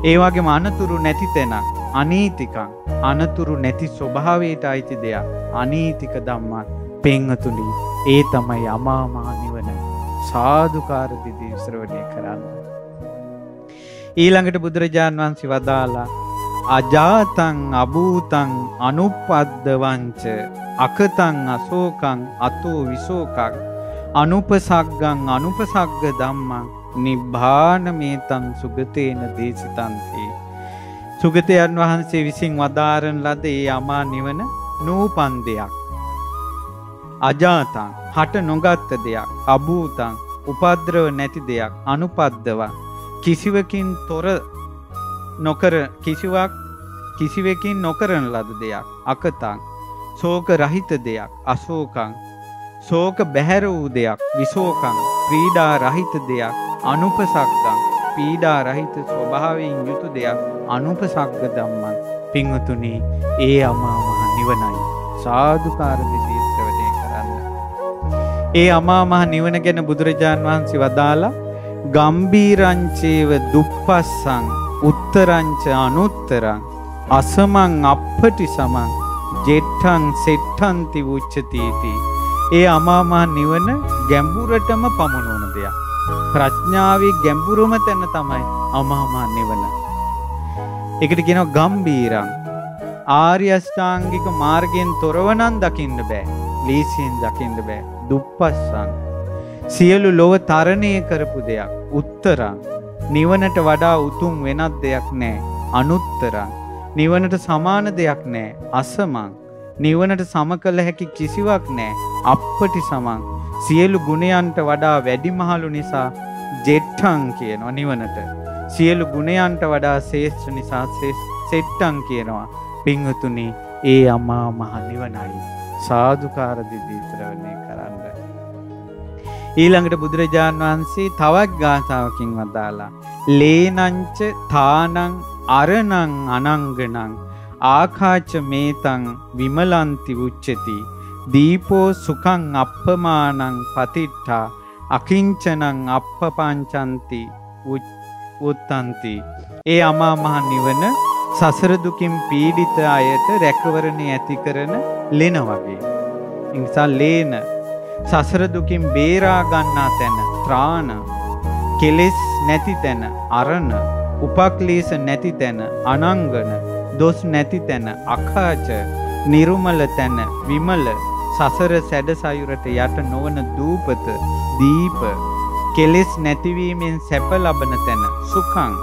ඒ වගේම අනතුරු නැති තැනක් අනීතිකං. අනතුරු නැති ස්වභාවයට අයිති දෙයක්. අනීතික ධම්මත් පෙන්වතුනි. ඒ තමයි අමා මහ නිවන. සාදුකාර දිදී ශ්‍රවණය කරන්න. ඊළඟට බුදුරජාන් වහන්සේ වදාලා අජාතං අභූතං අනුපද්දවංච අකතං අසෝකං අතෝ විසෝකක් අනුපසග්ගං අනුපසග්ග ධම්මං නිබ්බානමේතං සුගතේන දේශිතන්ති. සුගතයන් වහන්සේ විසින් වදාරන ලද ඒ අමා නිවන නූපන් දෙයක්. අජාතං හට නොගත්ත දෙයක් අභූතං උපද්‍රව නැති දෙයක් අනුපද්දව. කිසිවකින් තොර නොකර කිසිවක් කිසිවකින් නොකරන ලද දෙයක්. අකතං සෝක රහිත දෙයක් අශෝකං. සෝක බැහැර වූ දෙයක් විශෝකං. ප්‍රීඩා රහිත දෙයක් අනුපසග්ගං පීඩා රහිත ස්වභාවයෙන් යුතු දෙයක් අනුපසග්ග ධම්මං. පින්වතුනි ඒ අමා මහ නිවනයි. සාදුකාර දෙදී ශ්‍රවණය කරන්න. ඒ අමා මහ නිවන ගැන බුදුරජාන් වහන්සේ වදාලා ගම්බීරංචේව දුප්පස්සං උත්තරංච අනුත්තරං අසමං අප්පටි සමං ජෙට්ටං සෙට්ටන්ති උච්චතීති ඒ අමාමහ නිවන ගැඹුරටම පමුණුවන දෙයක් ප්‍රඥාවේ ගැඹුරුම තැන තමයි අමාමහ නිවන. එකට කියනවා ගම්බීරං. ආර්ය අෂ්ටාංගික මාර්ගයෙන් තොරව නම් දකින්න බෑ. ලීසියෙන් දකින්න බෑ. දුප්පස්සන්. සියලු ලොව තරණය කරපු දෙයක්. උත්තරං. නිවනට වඩා උතුම් වෙනත් දෙයක් නෑ. අනුත්තරං. නිවනට සමාන දෙයක් නෑ. අසමං. නිවනට සම කළ හැකි කිසිවක් නෑ. අපපටි සමං. සියලු ගුණයන්ට වඩා වැඩිමහලු නිසා ජෙට්ටං කියනවා නිවනට. සියලු ගුණයන්ට වඩා ශේෂ්ඨ නිසා සෙට්ටං කියනවා. පිංහතුනි ඒ අමා මහ නිවනයි. සාදුකාර දිදී ශ්‍රවණය කරන්න. ඊළඟට බුදුරජාණන් වහන්සේ තවත් ගාථාවකින් වදාලා ලේනංච තානං අරනං අනංගනං ආකාච මේතං විමලන්ති උච්චති. දීපෝ සුකං අප්පමානං පතිට්ඨා අකිංචනං අප්පපංචන්ති උත්තන්ති ඒ අමා මහ නිවන සසර දුකින් පීඩිත අයට රැකවරණේ ඇති කරන ලෙන වගේ. නිසා ලේන සසර දුකින් බේරා ගන්නා තැන ත්‍රාණ කෙලෙස් නැති තැන අරණ උපක්ලේශ නැති තැන අනංගන දොස් නැති තැන අකාච නිරුමල තැන විමල සසර සැඩ සයුරට යට නොවන දූපත දීප කෙලෙස් නැතිවීමෙන් සැප ලබන තැන සුකං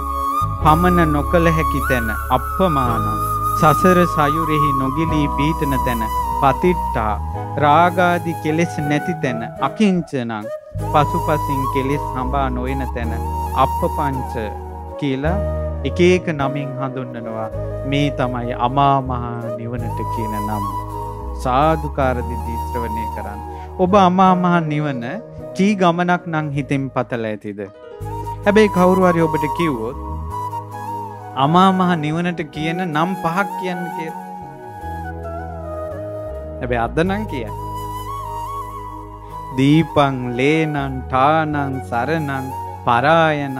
පමණ නොකළ හැකි තැන අප්පමාන සසර සයුරෙහි නොගිලී පීතන තැන පතිට්ටා රාගාදි කෙලෙස් නැති තැන අකිංචනං. පසුපසින් කෙලෙස් හඹා නොයන තැන අප්පපංච කියලා එක එක නමින් හඳුන්වනවා. මේ තමයි අමා මහ නිවනට කියන නම. සාදුකාර දිදී ශ්‍රවණය කරන්න. ඔබ අමා මහ නිවන කී ගමනක් නම් හිතෙන් පතල ඇතිද? හැබැයි කවුරු හරි ඔබට කිව්වොත් අමා මහ නිවනට කියන නම් පහක් කියන්න කියලා. හැබැයි අද නම් කියන්න. දීපං ලේනං ඨානං සරණං පරායනං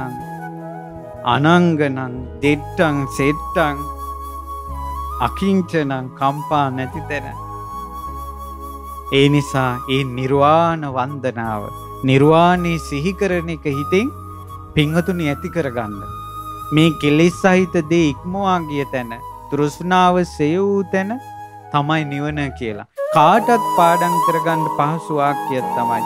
අනංගනං දෙට්ටං සෙට්ටං අකිංචනං කම්පා නැති තැන ඒ නිසා ඒ නිර්වාණ වන්දනාව නිර්වාණය සිහිකරන එක හිතෙන් පිංහතුනි ඇති කරගන්න. මේ කෙලෙස් සහිත දේ ඉක්මවා ගිය තැන තෘෂ්ණාව සෙයවූ තැන තමයි නිවන කියලා. කාටත් පාඩම් කරගන්න පහසු වාක්‍යයක් තමයි.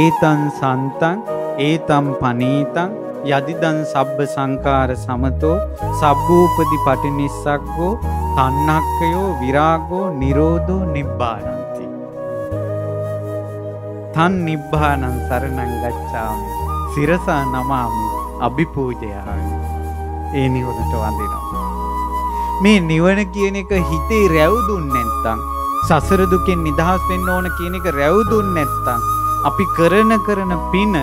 ඒතන් සන්තං ඒතම් පනීතං යදිදන් සබ්බ සංකාර සමතෝ සබ්බූපදි පටිනිස්සක්ගෝ තන්නක්කයෝ විරාගෝ නිරෝධෝ නිබ්බානං තන් නිබ්බානං සරණං ගච්ඡාමි. සිරසා නමාමි අභිපූජයාමි ඒ නිවනට වඳිනවා. මේ නිවන කියන එක හිතේ රැවුදුන් නැත්තම් සසර දුකෙන් නිදහස් වෙන්න ඕන කියන එක රැවුදුන් නැත්තම් අපි කරන කරන පින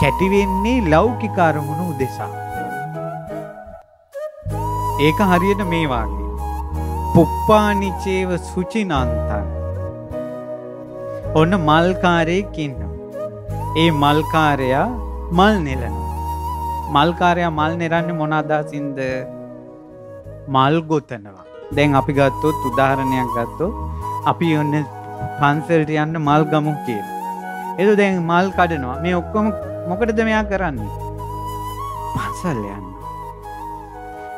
කැටි වෙන්නේ ලෞකික අරමුණු උදෙසා. ඒක හරියට මේ වාගේ පුප්පානිචේව සුචිනන්තං. ඔන්න මල්කාරයෙක් ඉන්නවා. ඒ මල්කාරයා මල් නෙලනවා. මල්කාරයා මල් නෙරන්නේ මොන අදහසින්ද? මල් ගොතනවා. දැන් අපි ගත්තොත් උදාහරණයක් ගත්තොත් අපි ඔන්න පන්සලට යන්න මල් ගමු කියලා. ඒක දැන් මල් කඩනවා. මේ ඔක්කොම මොකටද මෙයා කරන්නේ? පන්සල් යන්න.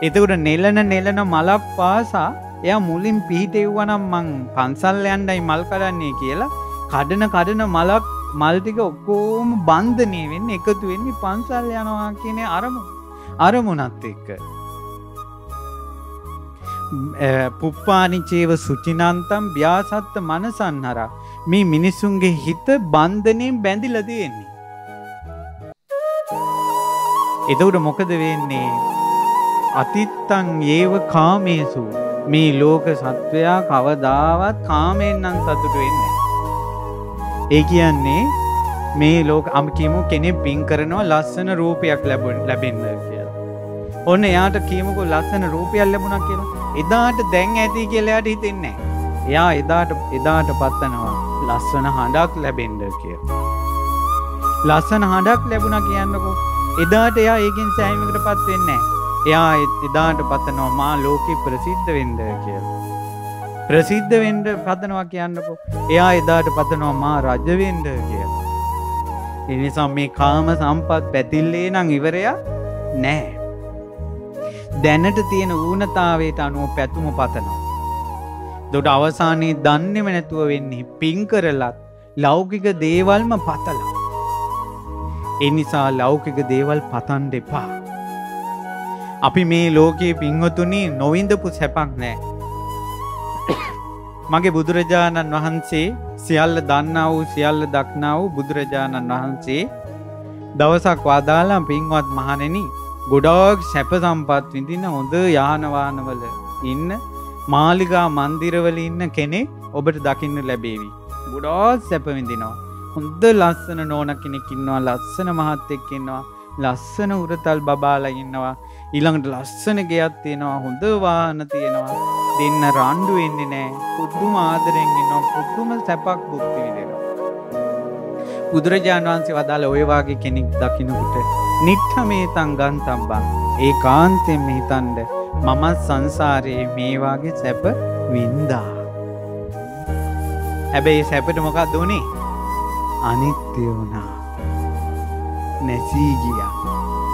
එතකොට නෙලන නෙලන මලක් පාසා එයා මුලින් පිහිටෙව්වනම් මං පන්සල් යන්නයි මල් කඩන්නේ කියලා කඩන කඩන මලක් මල්ටික ඔක්කෝම බන්ධනය වෙන්න එකතු වෙන්නේ පන්සල් යනවා කියන අරමු අරමුණත් එක්ක පුප්පානිචේව සුචිනන්තම් ව්‍යාසත්ත මනසන් හර මේ මිනිසුන්ගේ හිත බන්ධනයෙන් බැඳිල තියෙන්නේ. එදවට මොකද වෙන්නේ අතිත්තං ඒව කාමේසු මේ ලෝක සත්වයා කවදාවත් කාමෙන්න්නන් සතුට වෙන්නේ. ඒ කියන්නේ මේ ලෝක අම කියමු කෙනෙක් පින් කරනවා ලස්සන රූපයක් ලැබුණ ලැබෙන්න කියලා. ඔන්න එයාට කියමුකෝ ලස්සන රූපයක් ලැබුණා කියලා. එදාට දැන් ඇති කියලා එයාට හිතෙන්නේ නැහැ. එයා එදාට එදාට පත්තනවා ලස්සන හඬක් ලැබෙන්න කියලා. ලස්සන හඬක් ලැබුණා කියන්නකෝ. එදාට එයා ඒකෙන් සෑහීමකටපත් වෙන්නේ නැහැ. එයා එදාට පතනවා මා ලෝකෙ ප්‍රසිද්ධ වෙන්න කියලා. ප්‍රසිද්ධ වෙන්න පතනවා කියන්නකෝ. එයා එදාට පතනවා මා රජ වෙන්න කියලා. ඒ නිසා මේ කාම සම්පත් පැතිල්ලේ නම් ඉවරයක් නැහැ. දැනට තියෙන ඌනතාවයට අනුව පැතුම පතනවා. දොට අවසානයේ දන්නේම නැතුව වෙන්නේ පින් කරලත් ලෞකික දේවල්ම පතලා. එනිසා ලෞකික දේවල් පතන් දෙපා. අපි මේ ලෝකයේ පින්වතුනි නොවින්දපු සැපක් නෑ. මගේ බුදුරජාණන් වහන්සේ සියල්ල දන්නා වූ සියල්ල දක්නා වූ බුදුරජාණන් වහන්සේ දවසක් වදාලා පින්වත් මහණෙනි ගොඩාක් සැප සම්පත් විඳින හොඳ යානවානවල ඉන්න මාලිගා මන්දිරවල ඉන්න කෙනෙක් ඔබට දකින්න ලැබේවි. ගොඩාක් සැප විඳිනවා. හොඳ ලස්සන නෝන කෙනෙක් ඉන්නවා ලස්සන මහත්තෙක් ඉන්නවා ලස්සන උරතල් බබාලා ඉන්නවා ඊළඟට ලස්සන ගෙයක් තියෙනවා හොඳ වාහන තියෙනවා. දෙන්න රණ්ඩු වෙන්නේ නැහැ පුදුම ආදරෙන් ඉන්නවා. පුදුම සැපක් භුක්ති විඳිනවා. බුදුරජාණන් වහන්සේ වදාළ ඔය වාගේ කෙනෙක් දකින්නකොට නිට්ඨමේතං ගන්තබ්බං ඒකාන්තයෙන් හිතන්න මම සංසාරයේ මේ වාගේ සැප වින්දා. හැබැයි සැපට මොකක්ද උනේ අනිත්‍ය වුණා. නැසී ගියා.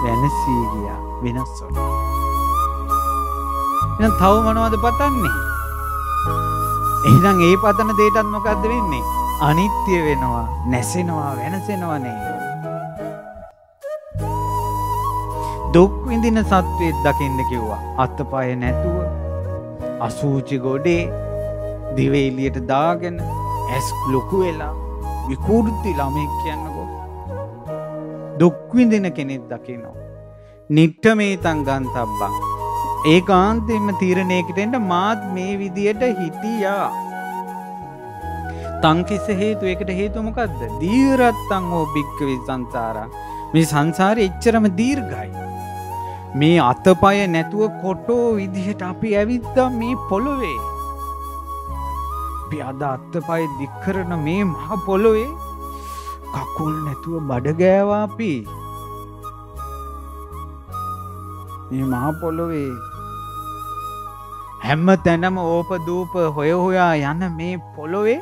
වෙනසී ගියා. වෙනස් වුණා එහෙනම් තව මොනවද පතන්නේ? එහෙනම් ඒ පතන දෙයටත් මොකද්ද වෙන්නේ? අනිත්‍ය වෙනවා නැසෙනවා වෙනසෙනවා නේ. දුක් විඳින සත්වයෙක් දකින්න කිව්වා. අත්පය නැතුව අසූචි ගොඩේ දිව එළියට දාගෙන ඇස් ලොකු වෙලා විකෘති ළමෙක් කියන්නකෝ. දුක් විඳින කෙනෙක් දකිනවා. නිට්ඨමේතං ගන්තබ්බං. ඒකාන්තයෙන්ම තීරණයකට එන්න මාත් මේ විදියට හිටියා. තංකිස හේතු එකට හේතු මොකක්ද දීරත්තං හෝ භික්කවේ සංසාරා. මේ සංසාරය එච්චරම දීර්ඝයි. මේ අතපය නැතුව කොටෝ විදිහට අපි ඇවිද්දා මේ පොළොවේ. අපි අද අත්තපය දික්කරන මේ මහ පොළොවේ කකුල් නැතුව බඩ මේ මහ පොළොවේ හැම්ම තැනම ඕප දූප හොය හොයා යන මේ පොළොවේ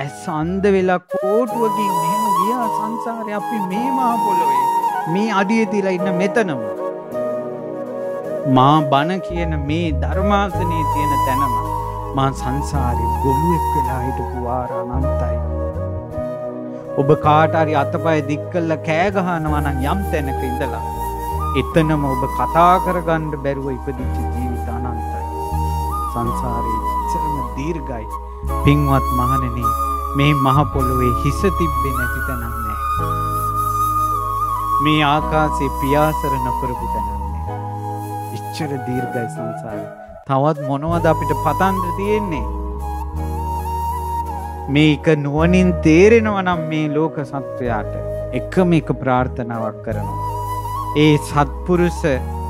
ඇස් අන්ද වෙලා කෝටුවකින් මෙහෙම ගියා සංසාරය අපි මේ මහ පොළොවේ මේ අඩිය තියලා ඉන්න මෙතනම මා බණ කියන මේ ධර්මාසනයේ තියෙන තැනම මා සංසාරේ ගොළුෙක් වෙලා හිටපු වාර අනන්තයි. ඔබ කාට හරි අතපය දික් කළා කෑ ගහනවා නම් යම් තැනක ඉඳලා එතනම ඔබ කතා කරගන්න බැරුව ඉපදිච්ච ජීවිත අනන්තයි. සංසාරේ ඉච්චරම දීර්ඝයි. පින්වත් මහණෙනි මේ මහ පොළොවේ හිස තිබ්බේ නැති තැනක් නැහැ. මේ ආකාශේ පියාසර නොකරපු තැනක් නැහැ. ඉච්චර දීර්ඝයි සංසාරේ. තවත් මොනවද අපිට පතන්න තියෙන්නේ? මේක නුවණින් තේරෙනවා නම් මේ ලෝක සත්වයාට එකම එක ප්‍රාර්ථනාවක් කරනවා. ඒ සත්පුරුෂ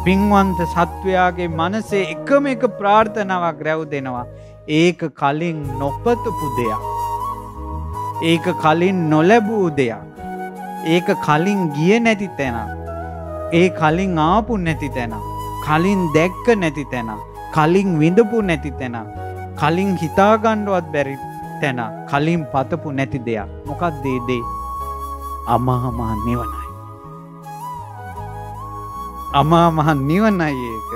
පින්වන්ත සත්වයාගේ මනසේ එකම එක ප්‍රාර්ථනාවක් රැව් දෙනවා. ඒක කලින් නොපතපු දෙයක්. ඒක කලින් නොලැබූ දෙයක්. ඒක කලින් ගිය නැති තැන. ඒ කලින් ආපු නැති තැන. කලින් දැක්ක නැති තැන. කලින් විඳපු නැති තැන. කලින් හිතාගණ්ඩුවත් බැරි තැන කලින් පතපු නැති දෙයක් මොකක් දේදේ අමහමහ නිවනයි. අමාමහ නිවනයි ඒක.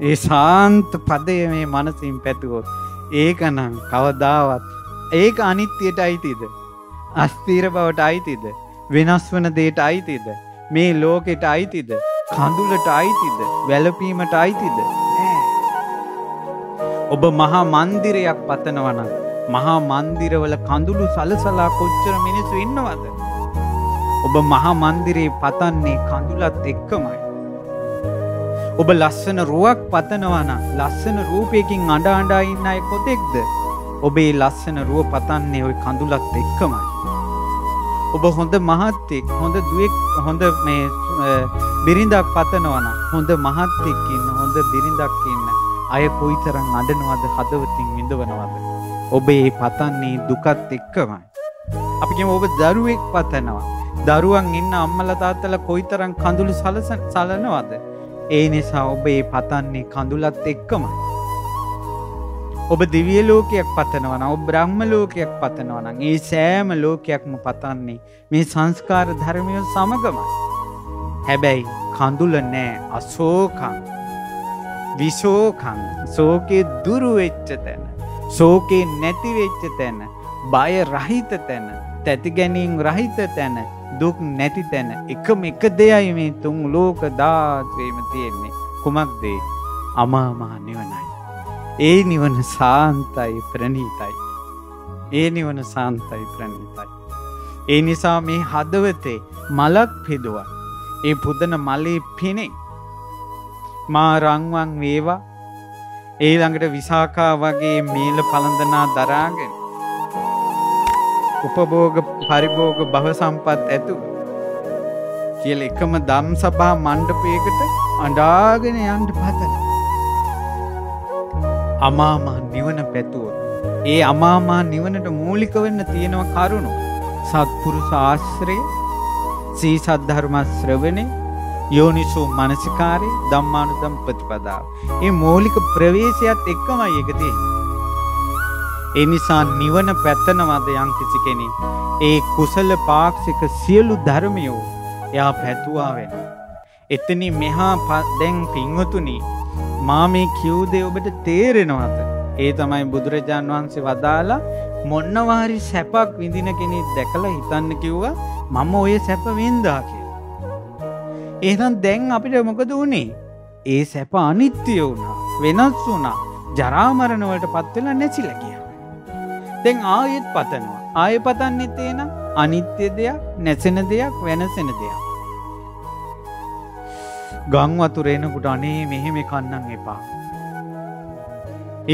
ඒ සාන්ත පදය මේ මනසින් පැතුවොත් ඒකනම් කවදාවත් ඒක අනිත්‍යයට අයිතිද. අස්තීර බවට අයිතිද. වෙනස් වන දේට අයිතිද. මේ ලෝකෙට අයිතිද. කඳුලට අයිතිද. වැලපීමට අයිතිද. ඔබ මහා මන්දිරයක් පතනවන මහා මන්දිරවල කඳුළු සලසලා කොච්චර මිනිස්සු ඉන්නවද. ඔබ මහා මන්දිරේ පතන්නේ කඳුලත් එක්කමයි. ඔබ ලස්සන රුවක් පතනවන ලස්සන රූපයකින් අඩ අඩා ඉන්න අය කොතෙක්ද ඔබේ ලස්සන රුව පතන්නේ ඔය කඳුලත් එක්කමයි. ඔබ හොඳ මහත්තෙක් හොඳ දුවෙක් හොඳ මේ බිරිඳක් පතනවන හොඳ මහත්තෙක් ඉන්න හොඳ බිරිඳක් ඉන්න අය කොයිතරම් අඩනවද හදවතින් විඳවනවද. ඔබ ඒ පතන්නේ දුකත් එක්කමයි. අපිම ඔබ දරුවෙක් පතනවා. දරුවන් ඉන්න අම්මල තාත්තල කොයිතරම් කඳුළු සලස සලනවද. ඒ නිසා ඔබ ඒ පතන්නේ කඳුලත් එක්කමයි. ඔබ දිවිය ලෝකයක් පතනවන ඔබ බ්‍රහ්ම ලෝකයක් පතනවන ඒ සෑම ලෝකයක්ම පතන්නේ මේ සංස්කාර ධර්මය සමගමයි. හැබැයි කඳුල නෑ අසෝකං විශෝකං සෝකේ දුරුවෙච්ච තැන. සෝකේ නැතිවෙච්ච තැන බය රහිත තැන තැති ගැනීම් රහිත තැන දුක් නැති තැන එකම එක දෙයයි මේ තුන් ලෝක ධාත්වේම තියෙන්නේ කුමක්දේ අමාමහ නිවනයි. ඒ නිවන සාන්තයි ප්‍රනීතයි. ඒ නිවන සාන්තයි ප්‍රනීතයි. ඒ නිසා මේ හදවතේ මලක් පෙදුවන් ඒ පුදන මලේ පිනෙක් මා රංවන් වේවා ඒ ළඟට විසාකා වගේ මේල පළඳනා දරාගෙන උපභෝග පරිභෝග භව සම්පත් ඇතු කියල එකම දම් සභා මණ්ඩපයකට අඩාගෙන යන්ට පතන. අමාමා නිවන පැතුව. ඒ අමාමා නිවනට මූලික වෙන්න තියෙනව කරුණු. සත්පුරු ශාස්ත්‍රය සී සද්ධර්මශ්‍රවණය යෝනිසෝ මනසිකාරය දම්මානුදම් ප්‍රතිපදාව. ඒ මූලික ප්‍රවේශයත් එක්කමයි එකතිේ. එනිසා නිවන පැත්තනවද යම් කිසි කෙනෙක්. ඒ කුසල පාක්ෂික සියලු ධර්මයෝ එයා පැතුවා වෙන. එතනි මෙහා දැන් පින්වතුනි මා මේ කිව්දේ ඔබට තේරෙනවද? ඒ තමයි බුදුරජාන් වහන්සේ වදාලා මොන්නවාරි සැපක් විඳින කෙනෙක් දැකලා හිතන්න කිව්වා මම ඔය සැප වින්දා කියලා. එහෙනම් දැන් අපිට මොකද වුනේ? ඒ සැප අනිත්‍ය වුණා, වෙනස් වුණා, ජරා මරණ වලට පත් වෙලා නැසිලා ගියා. දැන් ආයෙත් පතනවා. ආයෙ පතන්නෙත් එනම් අනිත්‍ය දෙයක්, නැසෙන දෙයක්, වෙනසෙන දෙයක්. ගං වතුර එනකොට අනේ මෙහෙම කන්නන් එපා.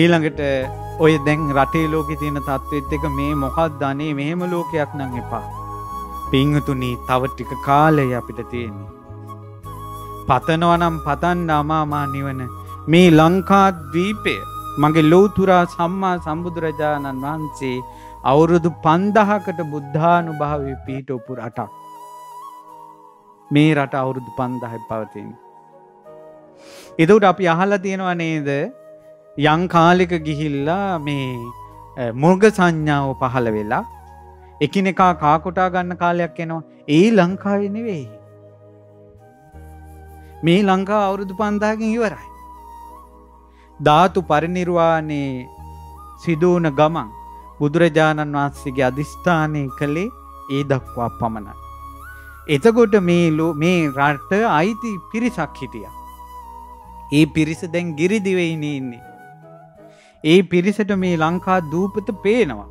ඊළඟට ඔය දැන් රටේ ලෝකෙ තියෙන තත්ත්වෙත් එක මේ මොකක්ද අනේ මෙහෙම ලෝකයක් නම් එපා. පිංහතුනි තව ටික කාලය අපිට තියෙන්නේ. පතනවනම් පතන්න අමාමා නිවන මේ ලංකාද්වීපය මගේ ලෝතුරා සම්මා සම්බුදුරජාණන් වහන්සේ අවුරුදු පන්දහකට බුද්ධානු භාවය පිහිටඔපු රටක්. මේ රට අවුරුදු පන්දහයි පවතින්. එදවට අපි අහලා තියෙනවා නේද යං කාලික ගිහිල්ලා මේ මුර්ග සංඥාව පහළ වෙලා එකිනෙකා කාකොටා ගන්න කාලයක් එනවා ඒ ලංකාව නෙවෙයි. මේ ලංකා අවුරුදු පන්දාකින් ඉවරයි. ධාතු පරිනිර්වාණයේ සිදුවන ගමන් බුදුරජාණන් වහන්සේගේ අධිස්ථානය කළේ ඒ දක්වා පමණයි. එතකොට මේ මේ රට අයිති පිරිසක් හිටිය. ඒ පිරිස දැන් ගිරිදිවෙයින ඉන්නේ. ඒ පිරිසට මේ ලංකා දූපත පේනවා.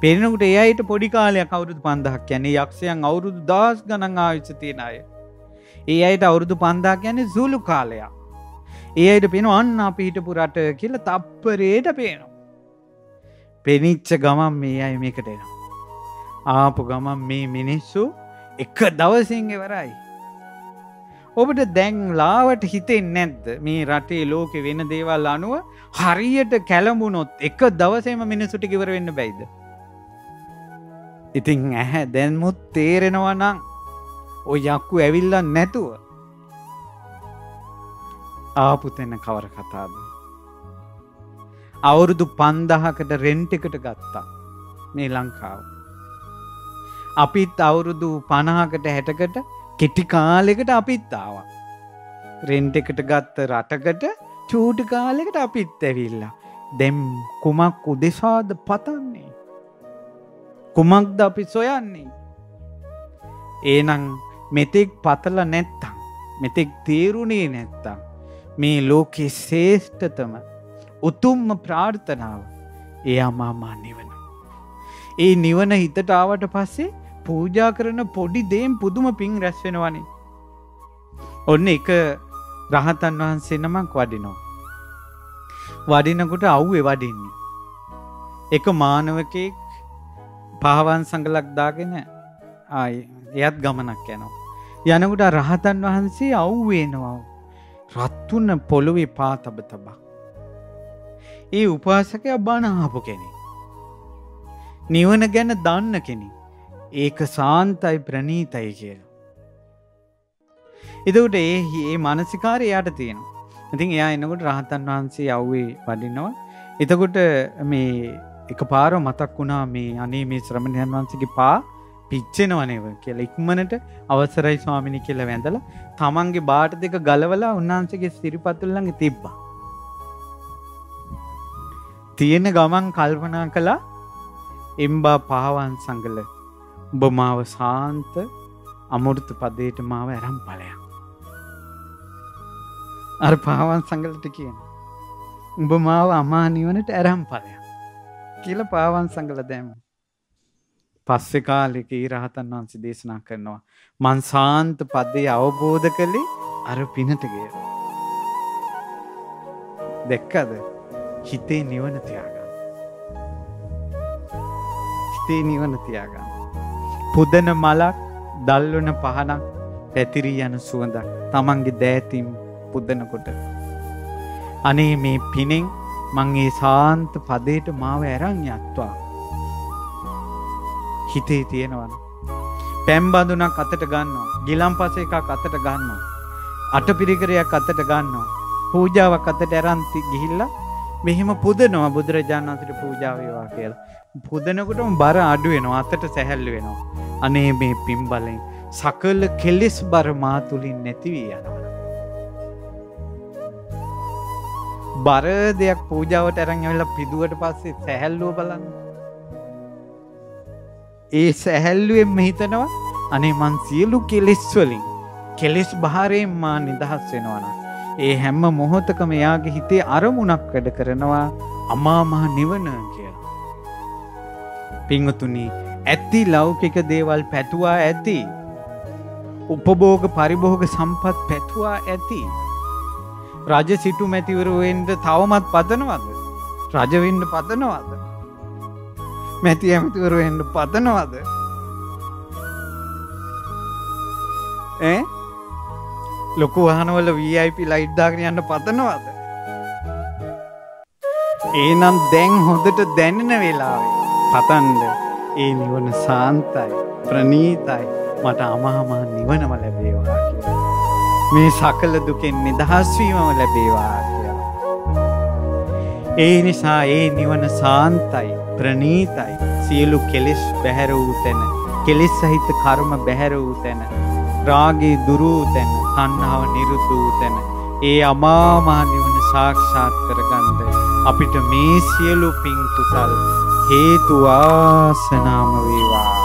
පෙනෙනකුට ඒ අයට පොඩි කාලයක් අවුරුදු පන්දහක් යන්නේ යක්ෂයන් අවුරුදු දස් ගණන් ආවිච්ච තියෙන අය. ඒ අයට අවුරුදු පන්දක් යන්නේ සුළු කාලයක්. ඒ අයට පෙන අන්න අපි හිටපු රට කියල තප්පරේට පේනවා. පෙනිච්ච ගමන් මේ අය මේකට එනවා. ආපු ගමන් මේ මිනිස්සු එක දවසිං එවරයි. ඔබට දැන් ලාවට හිතෙන් නැද්ද මේ රටේ ලෝකෙ වෙන දේවල් අනුව හරියට කැළඹුණොත් එක දවසේම මිනිසුට කිවර වෙන්න බැයිද. ඉතින් ඇහැ දැන්මුත් තේරෙනවා නං ඔය යක්කු ඇවිල්ලන් නැතුව ආපුතෙන්න කවර කතාද. අවුරුදු පන්දහකට රෙන්ටකට ගත්තා මේ ලංකාව. අපිත් අවුරුදු පණහකට හැටකට කෙටි කාලෙකට අපිත් ආවා. රෙන්ට් එකට ගත්ත රටකට චූටි කාලෙකට අපිත් ඇවිල්ලා. දෙම් කුමක් උදෙසාද පතන්නේ. කුමක්ද අපි සොයන්නේ. ඒනං මෙතෙක් පතල නැත්තං මෙතෙක් තේරුණේ නැත්තං මේ ලෝකෙ ශේෂ්ඨතම උතුම්ම ප්‍රාර්ථනාව ඒ අමාමා නිවන. ඒ නිවන හිතට ආවට පස්සේ පූජා කරන පොඩි දේම් පුදුම පින් රැස්වෙනවනේ. ඔන්න එක රහතන් වහන්සේ නමක් වඩිනෝ. වඩිනකොට අව්වේ වඩින්නේ. එක මානවකෙක් පහවන් සඟලක් දාගෙන ආය එයත් ගමනක් යනවා. යනකුට රහතන් වහන්සේ අව්වේනවා. රත්තුන්න පොළොවේ පා තබ තබා. ඒ උපාසකය බණහපු කෙනෙ. නිවන ගැන දන්න කෙනෙ. ඒක සාන්තයි ප්‍රනීතයි කියල. එදවට ඒ ඒ මනසිකාරය යාට තියෙනවා. ඉතින් එයා එනකොට රහතන් වහන්සේ යව්වේ වඩින්නවා. එතකොට මේ එක පාර මතක් වුණා මේ අනේ මේ ශ්‍රමණයන් වහන්සගේ පා පිච්චෙනවනව කියලා ඉක්මනට අවසරයි ස්වාමිනි කියල වැඳල තමන්ගේ බාට දෙක ගලවලා උන්වහන්සගේ සිරිපත්තුල්ලඟ තිබ්බා. තියෙන ගමන් කල්පනා කළා එම්බා පාවන් සංගල උඹ මාව සාන්ත අමුෘත පදයට මාව ඇරම් පලයක්. අර පාවන් සංගලට කියන. උඹ මාව අමා නිවනට ඇරම් පලයක්. කියල පාවන් සංගල දැම. පස්සෙ කාලෙක ඒ රහතන් වහන්සේ දේශනා කරනවා. මන් සාන්ත පදේ අවබෝධ කළේ අර පිනටගේ. දෙක්කද හිතේ නිවන තියාගන්න. හිතේ නිවන තියාගන්න. පුදන මලක් දල්වන පහනක් පැතිරී යන සුවඳක් තමන්ගේ දෑතිම් පුදනකොට. අනේ මේ පිනෙන් මංගේ සාන්ත පදයට මාව ඇරං යත්වා. හිතේ තියෙනවන. පැම්බඳුනක් අතට ගන්නවා. ගිලම් පස එකක් අතට ගන්නවා. අටපිරිකරයක් අතට ගන්නවා. පූජාවක් අතට ඇරන්ති ගිහිල්ලා මෙහෙම පුදනවා බුදුරජාණන් වහන්සේට පූජා වේවා කියලා. පුදනකොටම බර අඩු වෙනවා අතට සැහැල්ලු වෙනවා. අනේ මේ පින් බලෙන් සකල කෙලෙස් බර මා තුලින් නැති වී යනවා. බර දෙයක් පූජාවට අරන් ඇවිල්ලා පිදුවට පස්සේ සැහැල්ලුව බලන්න. ඒ සැහැල්ලුවෙන් හිතනවා අනේ මං සියලු කෙලෙස් වලින් කෙලෙස් බහරයෙන් මා නිදහස් වෙනවා නම් ඒ හැම මොහොතකම එයාගේ හිතේ අරමුණක් වැඩ කරනවා අමා මහ නිවන කියලා. පින්වතුනි ඇති ලෞකික දේවල් පැතුවා ඇති. උපභෝග පරිභෝග සම්පත් පැතුවා ඇති. රජ සිටු මැතිවරුවෙන්ට තවමත් පතනවද. රජවෙන්න පතනවද. මැති ඇමතිවරුවෙන්ට පතනවද. ලොකු වහනවල වIP ලයිට්දාගෙන යන්න පතනවද. ඒනම් දැන් හොඳට දැනෙන වෙලාවේ පතන්ඩ ඒ නිවන සාන්තයි ප්‍රනීතයි මට අමහමා නිවනම ලැබේවා කියලා. මේ සකල දුකෙන් නිදහස්වීමම ලැබේවා කියලා. ඒ නිසා ඒ නිවන සාන්තයි ප්‍රනීතයි. සියලු කෙලෙස් බැහැර වූ තැන කෙලෙස් සහිත කර්ම බැහැර වූ තැන රාගේ දුරූ තැන තන්නාව නිරුද්ධ වූ තැන ඒ අමාමහ නිවන සාක්ෂාත් කරගන්ද අපිට මේ සියලු පින් කුසල් හේතු වාසනාම වේවා.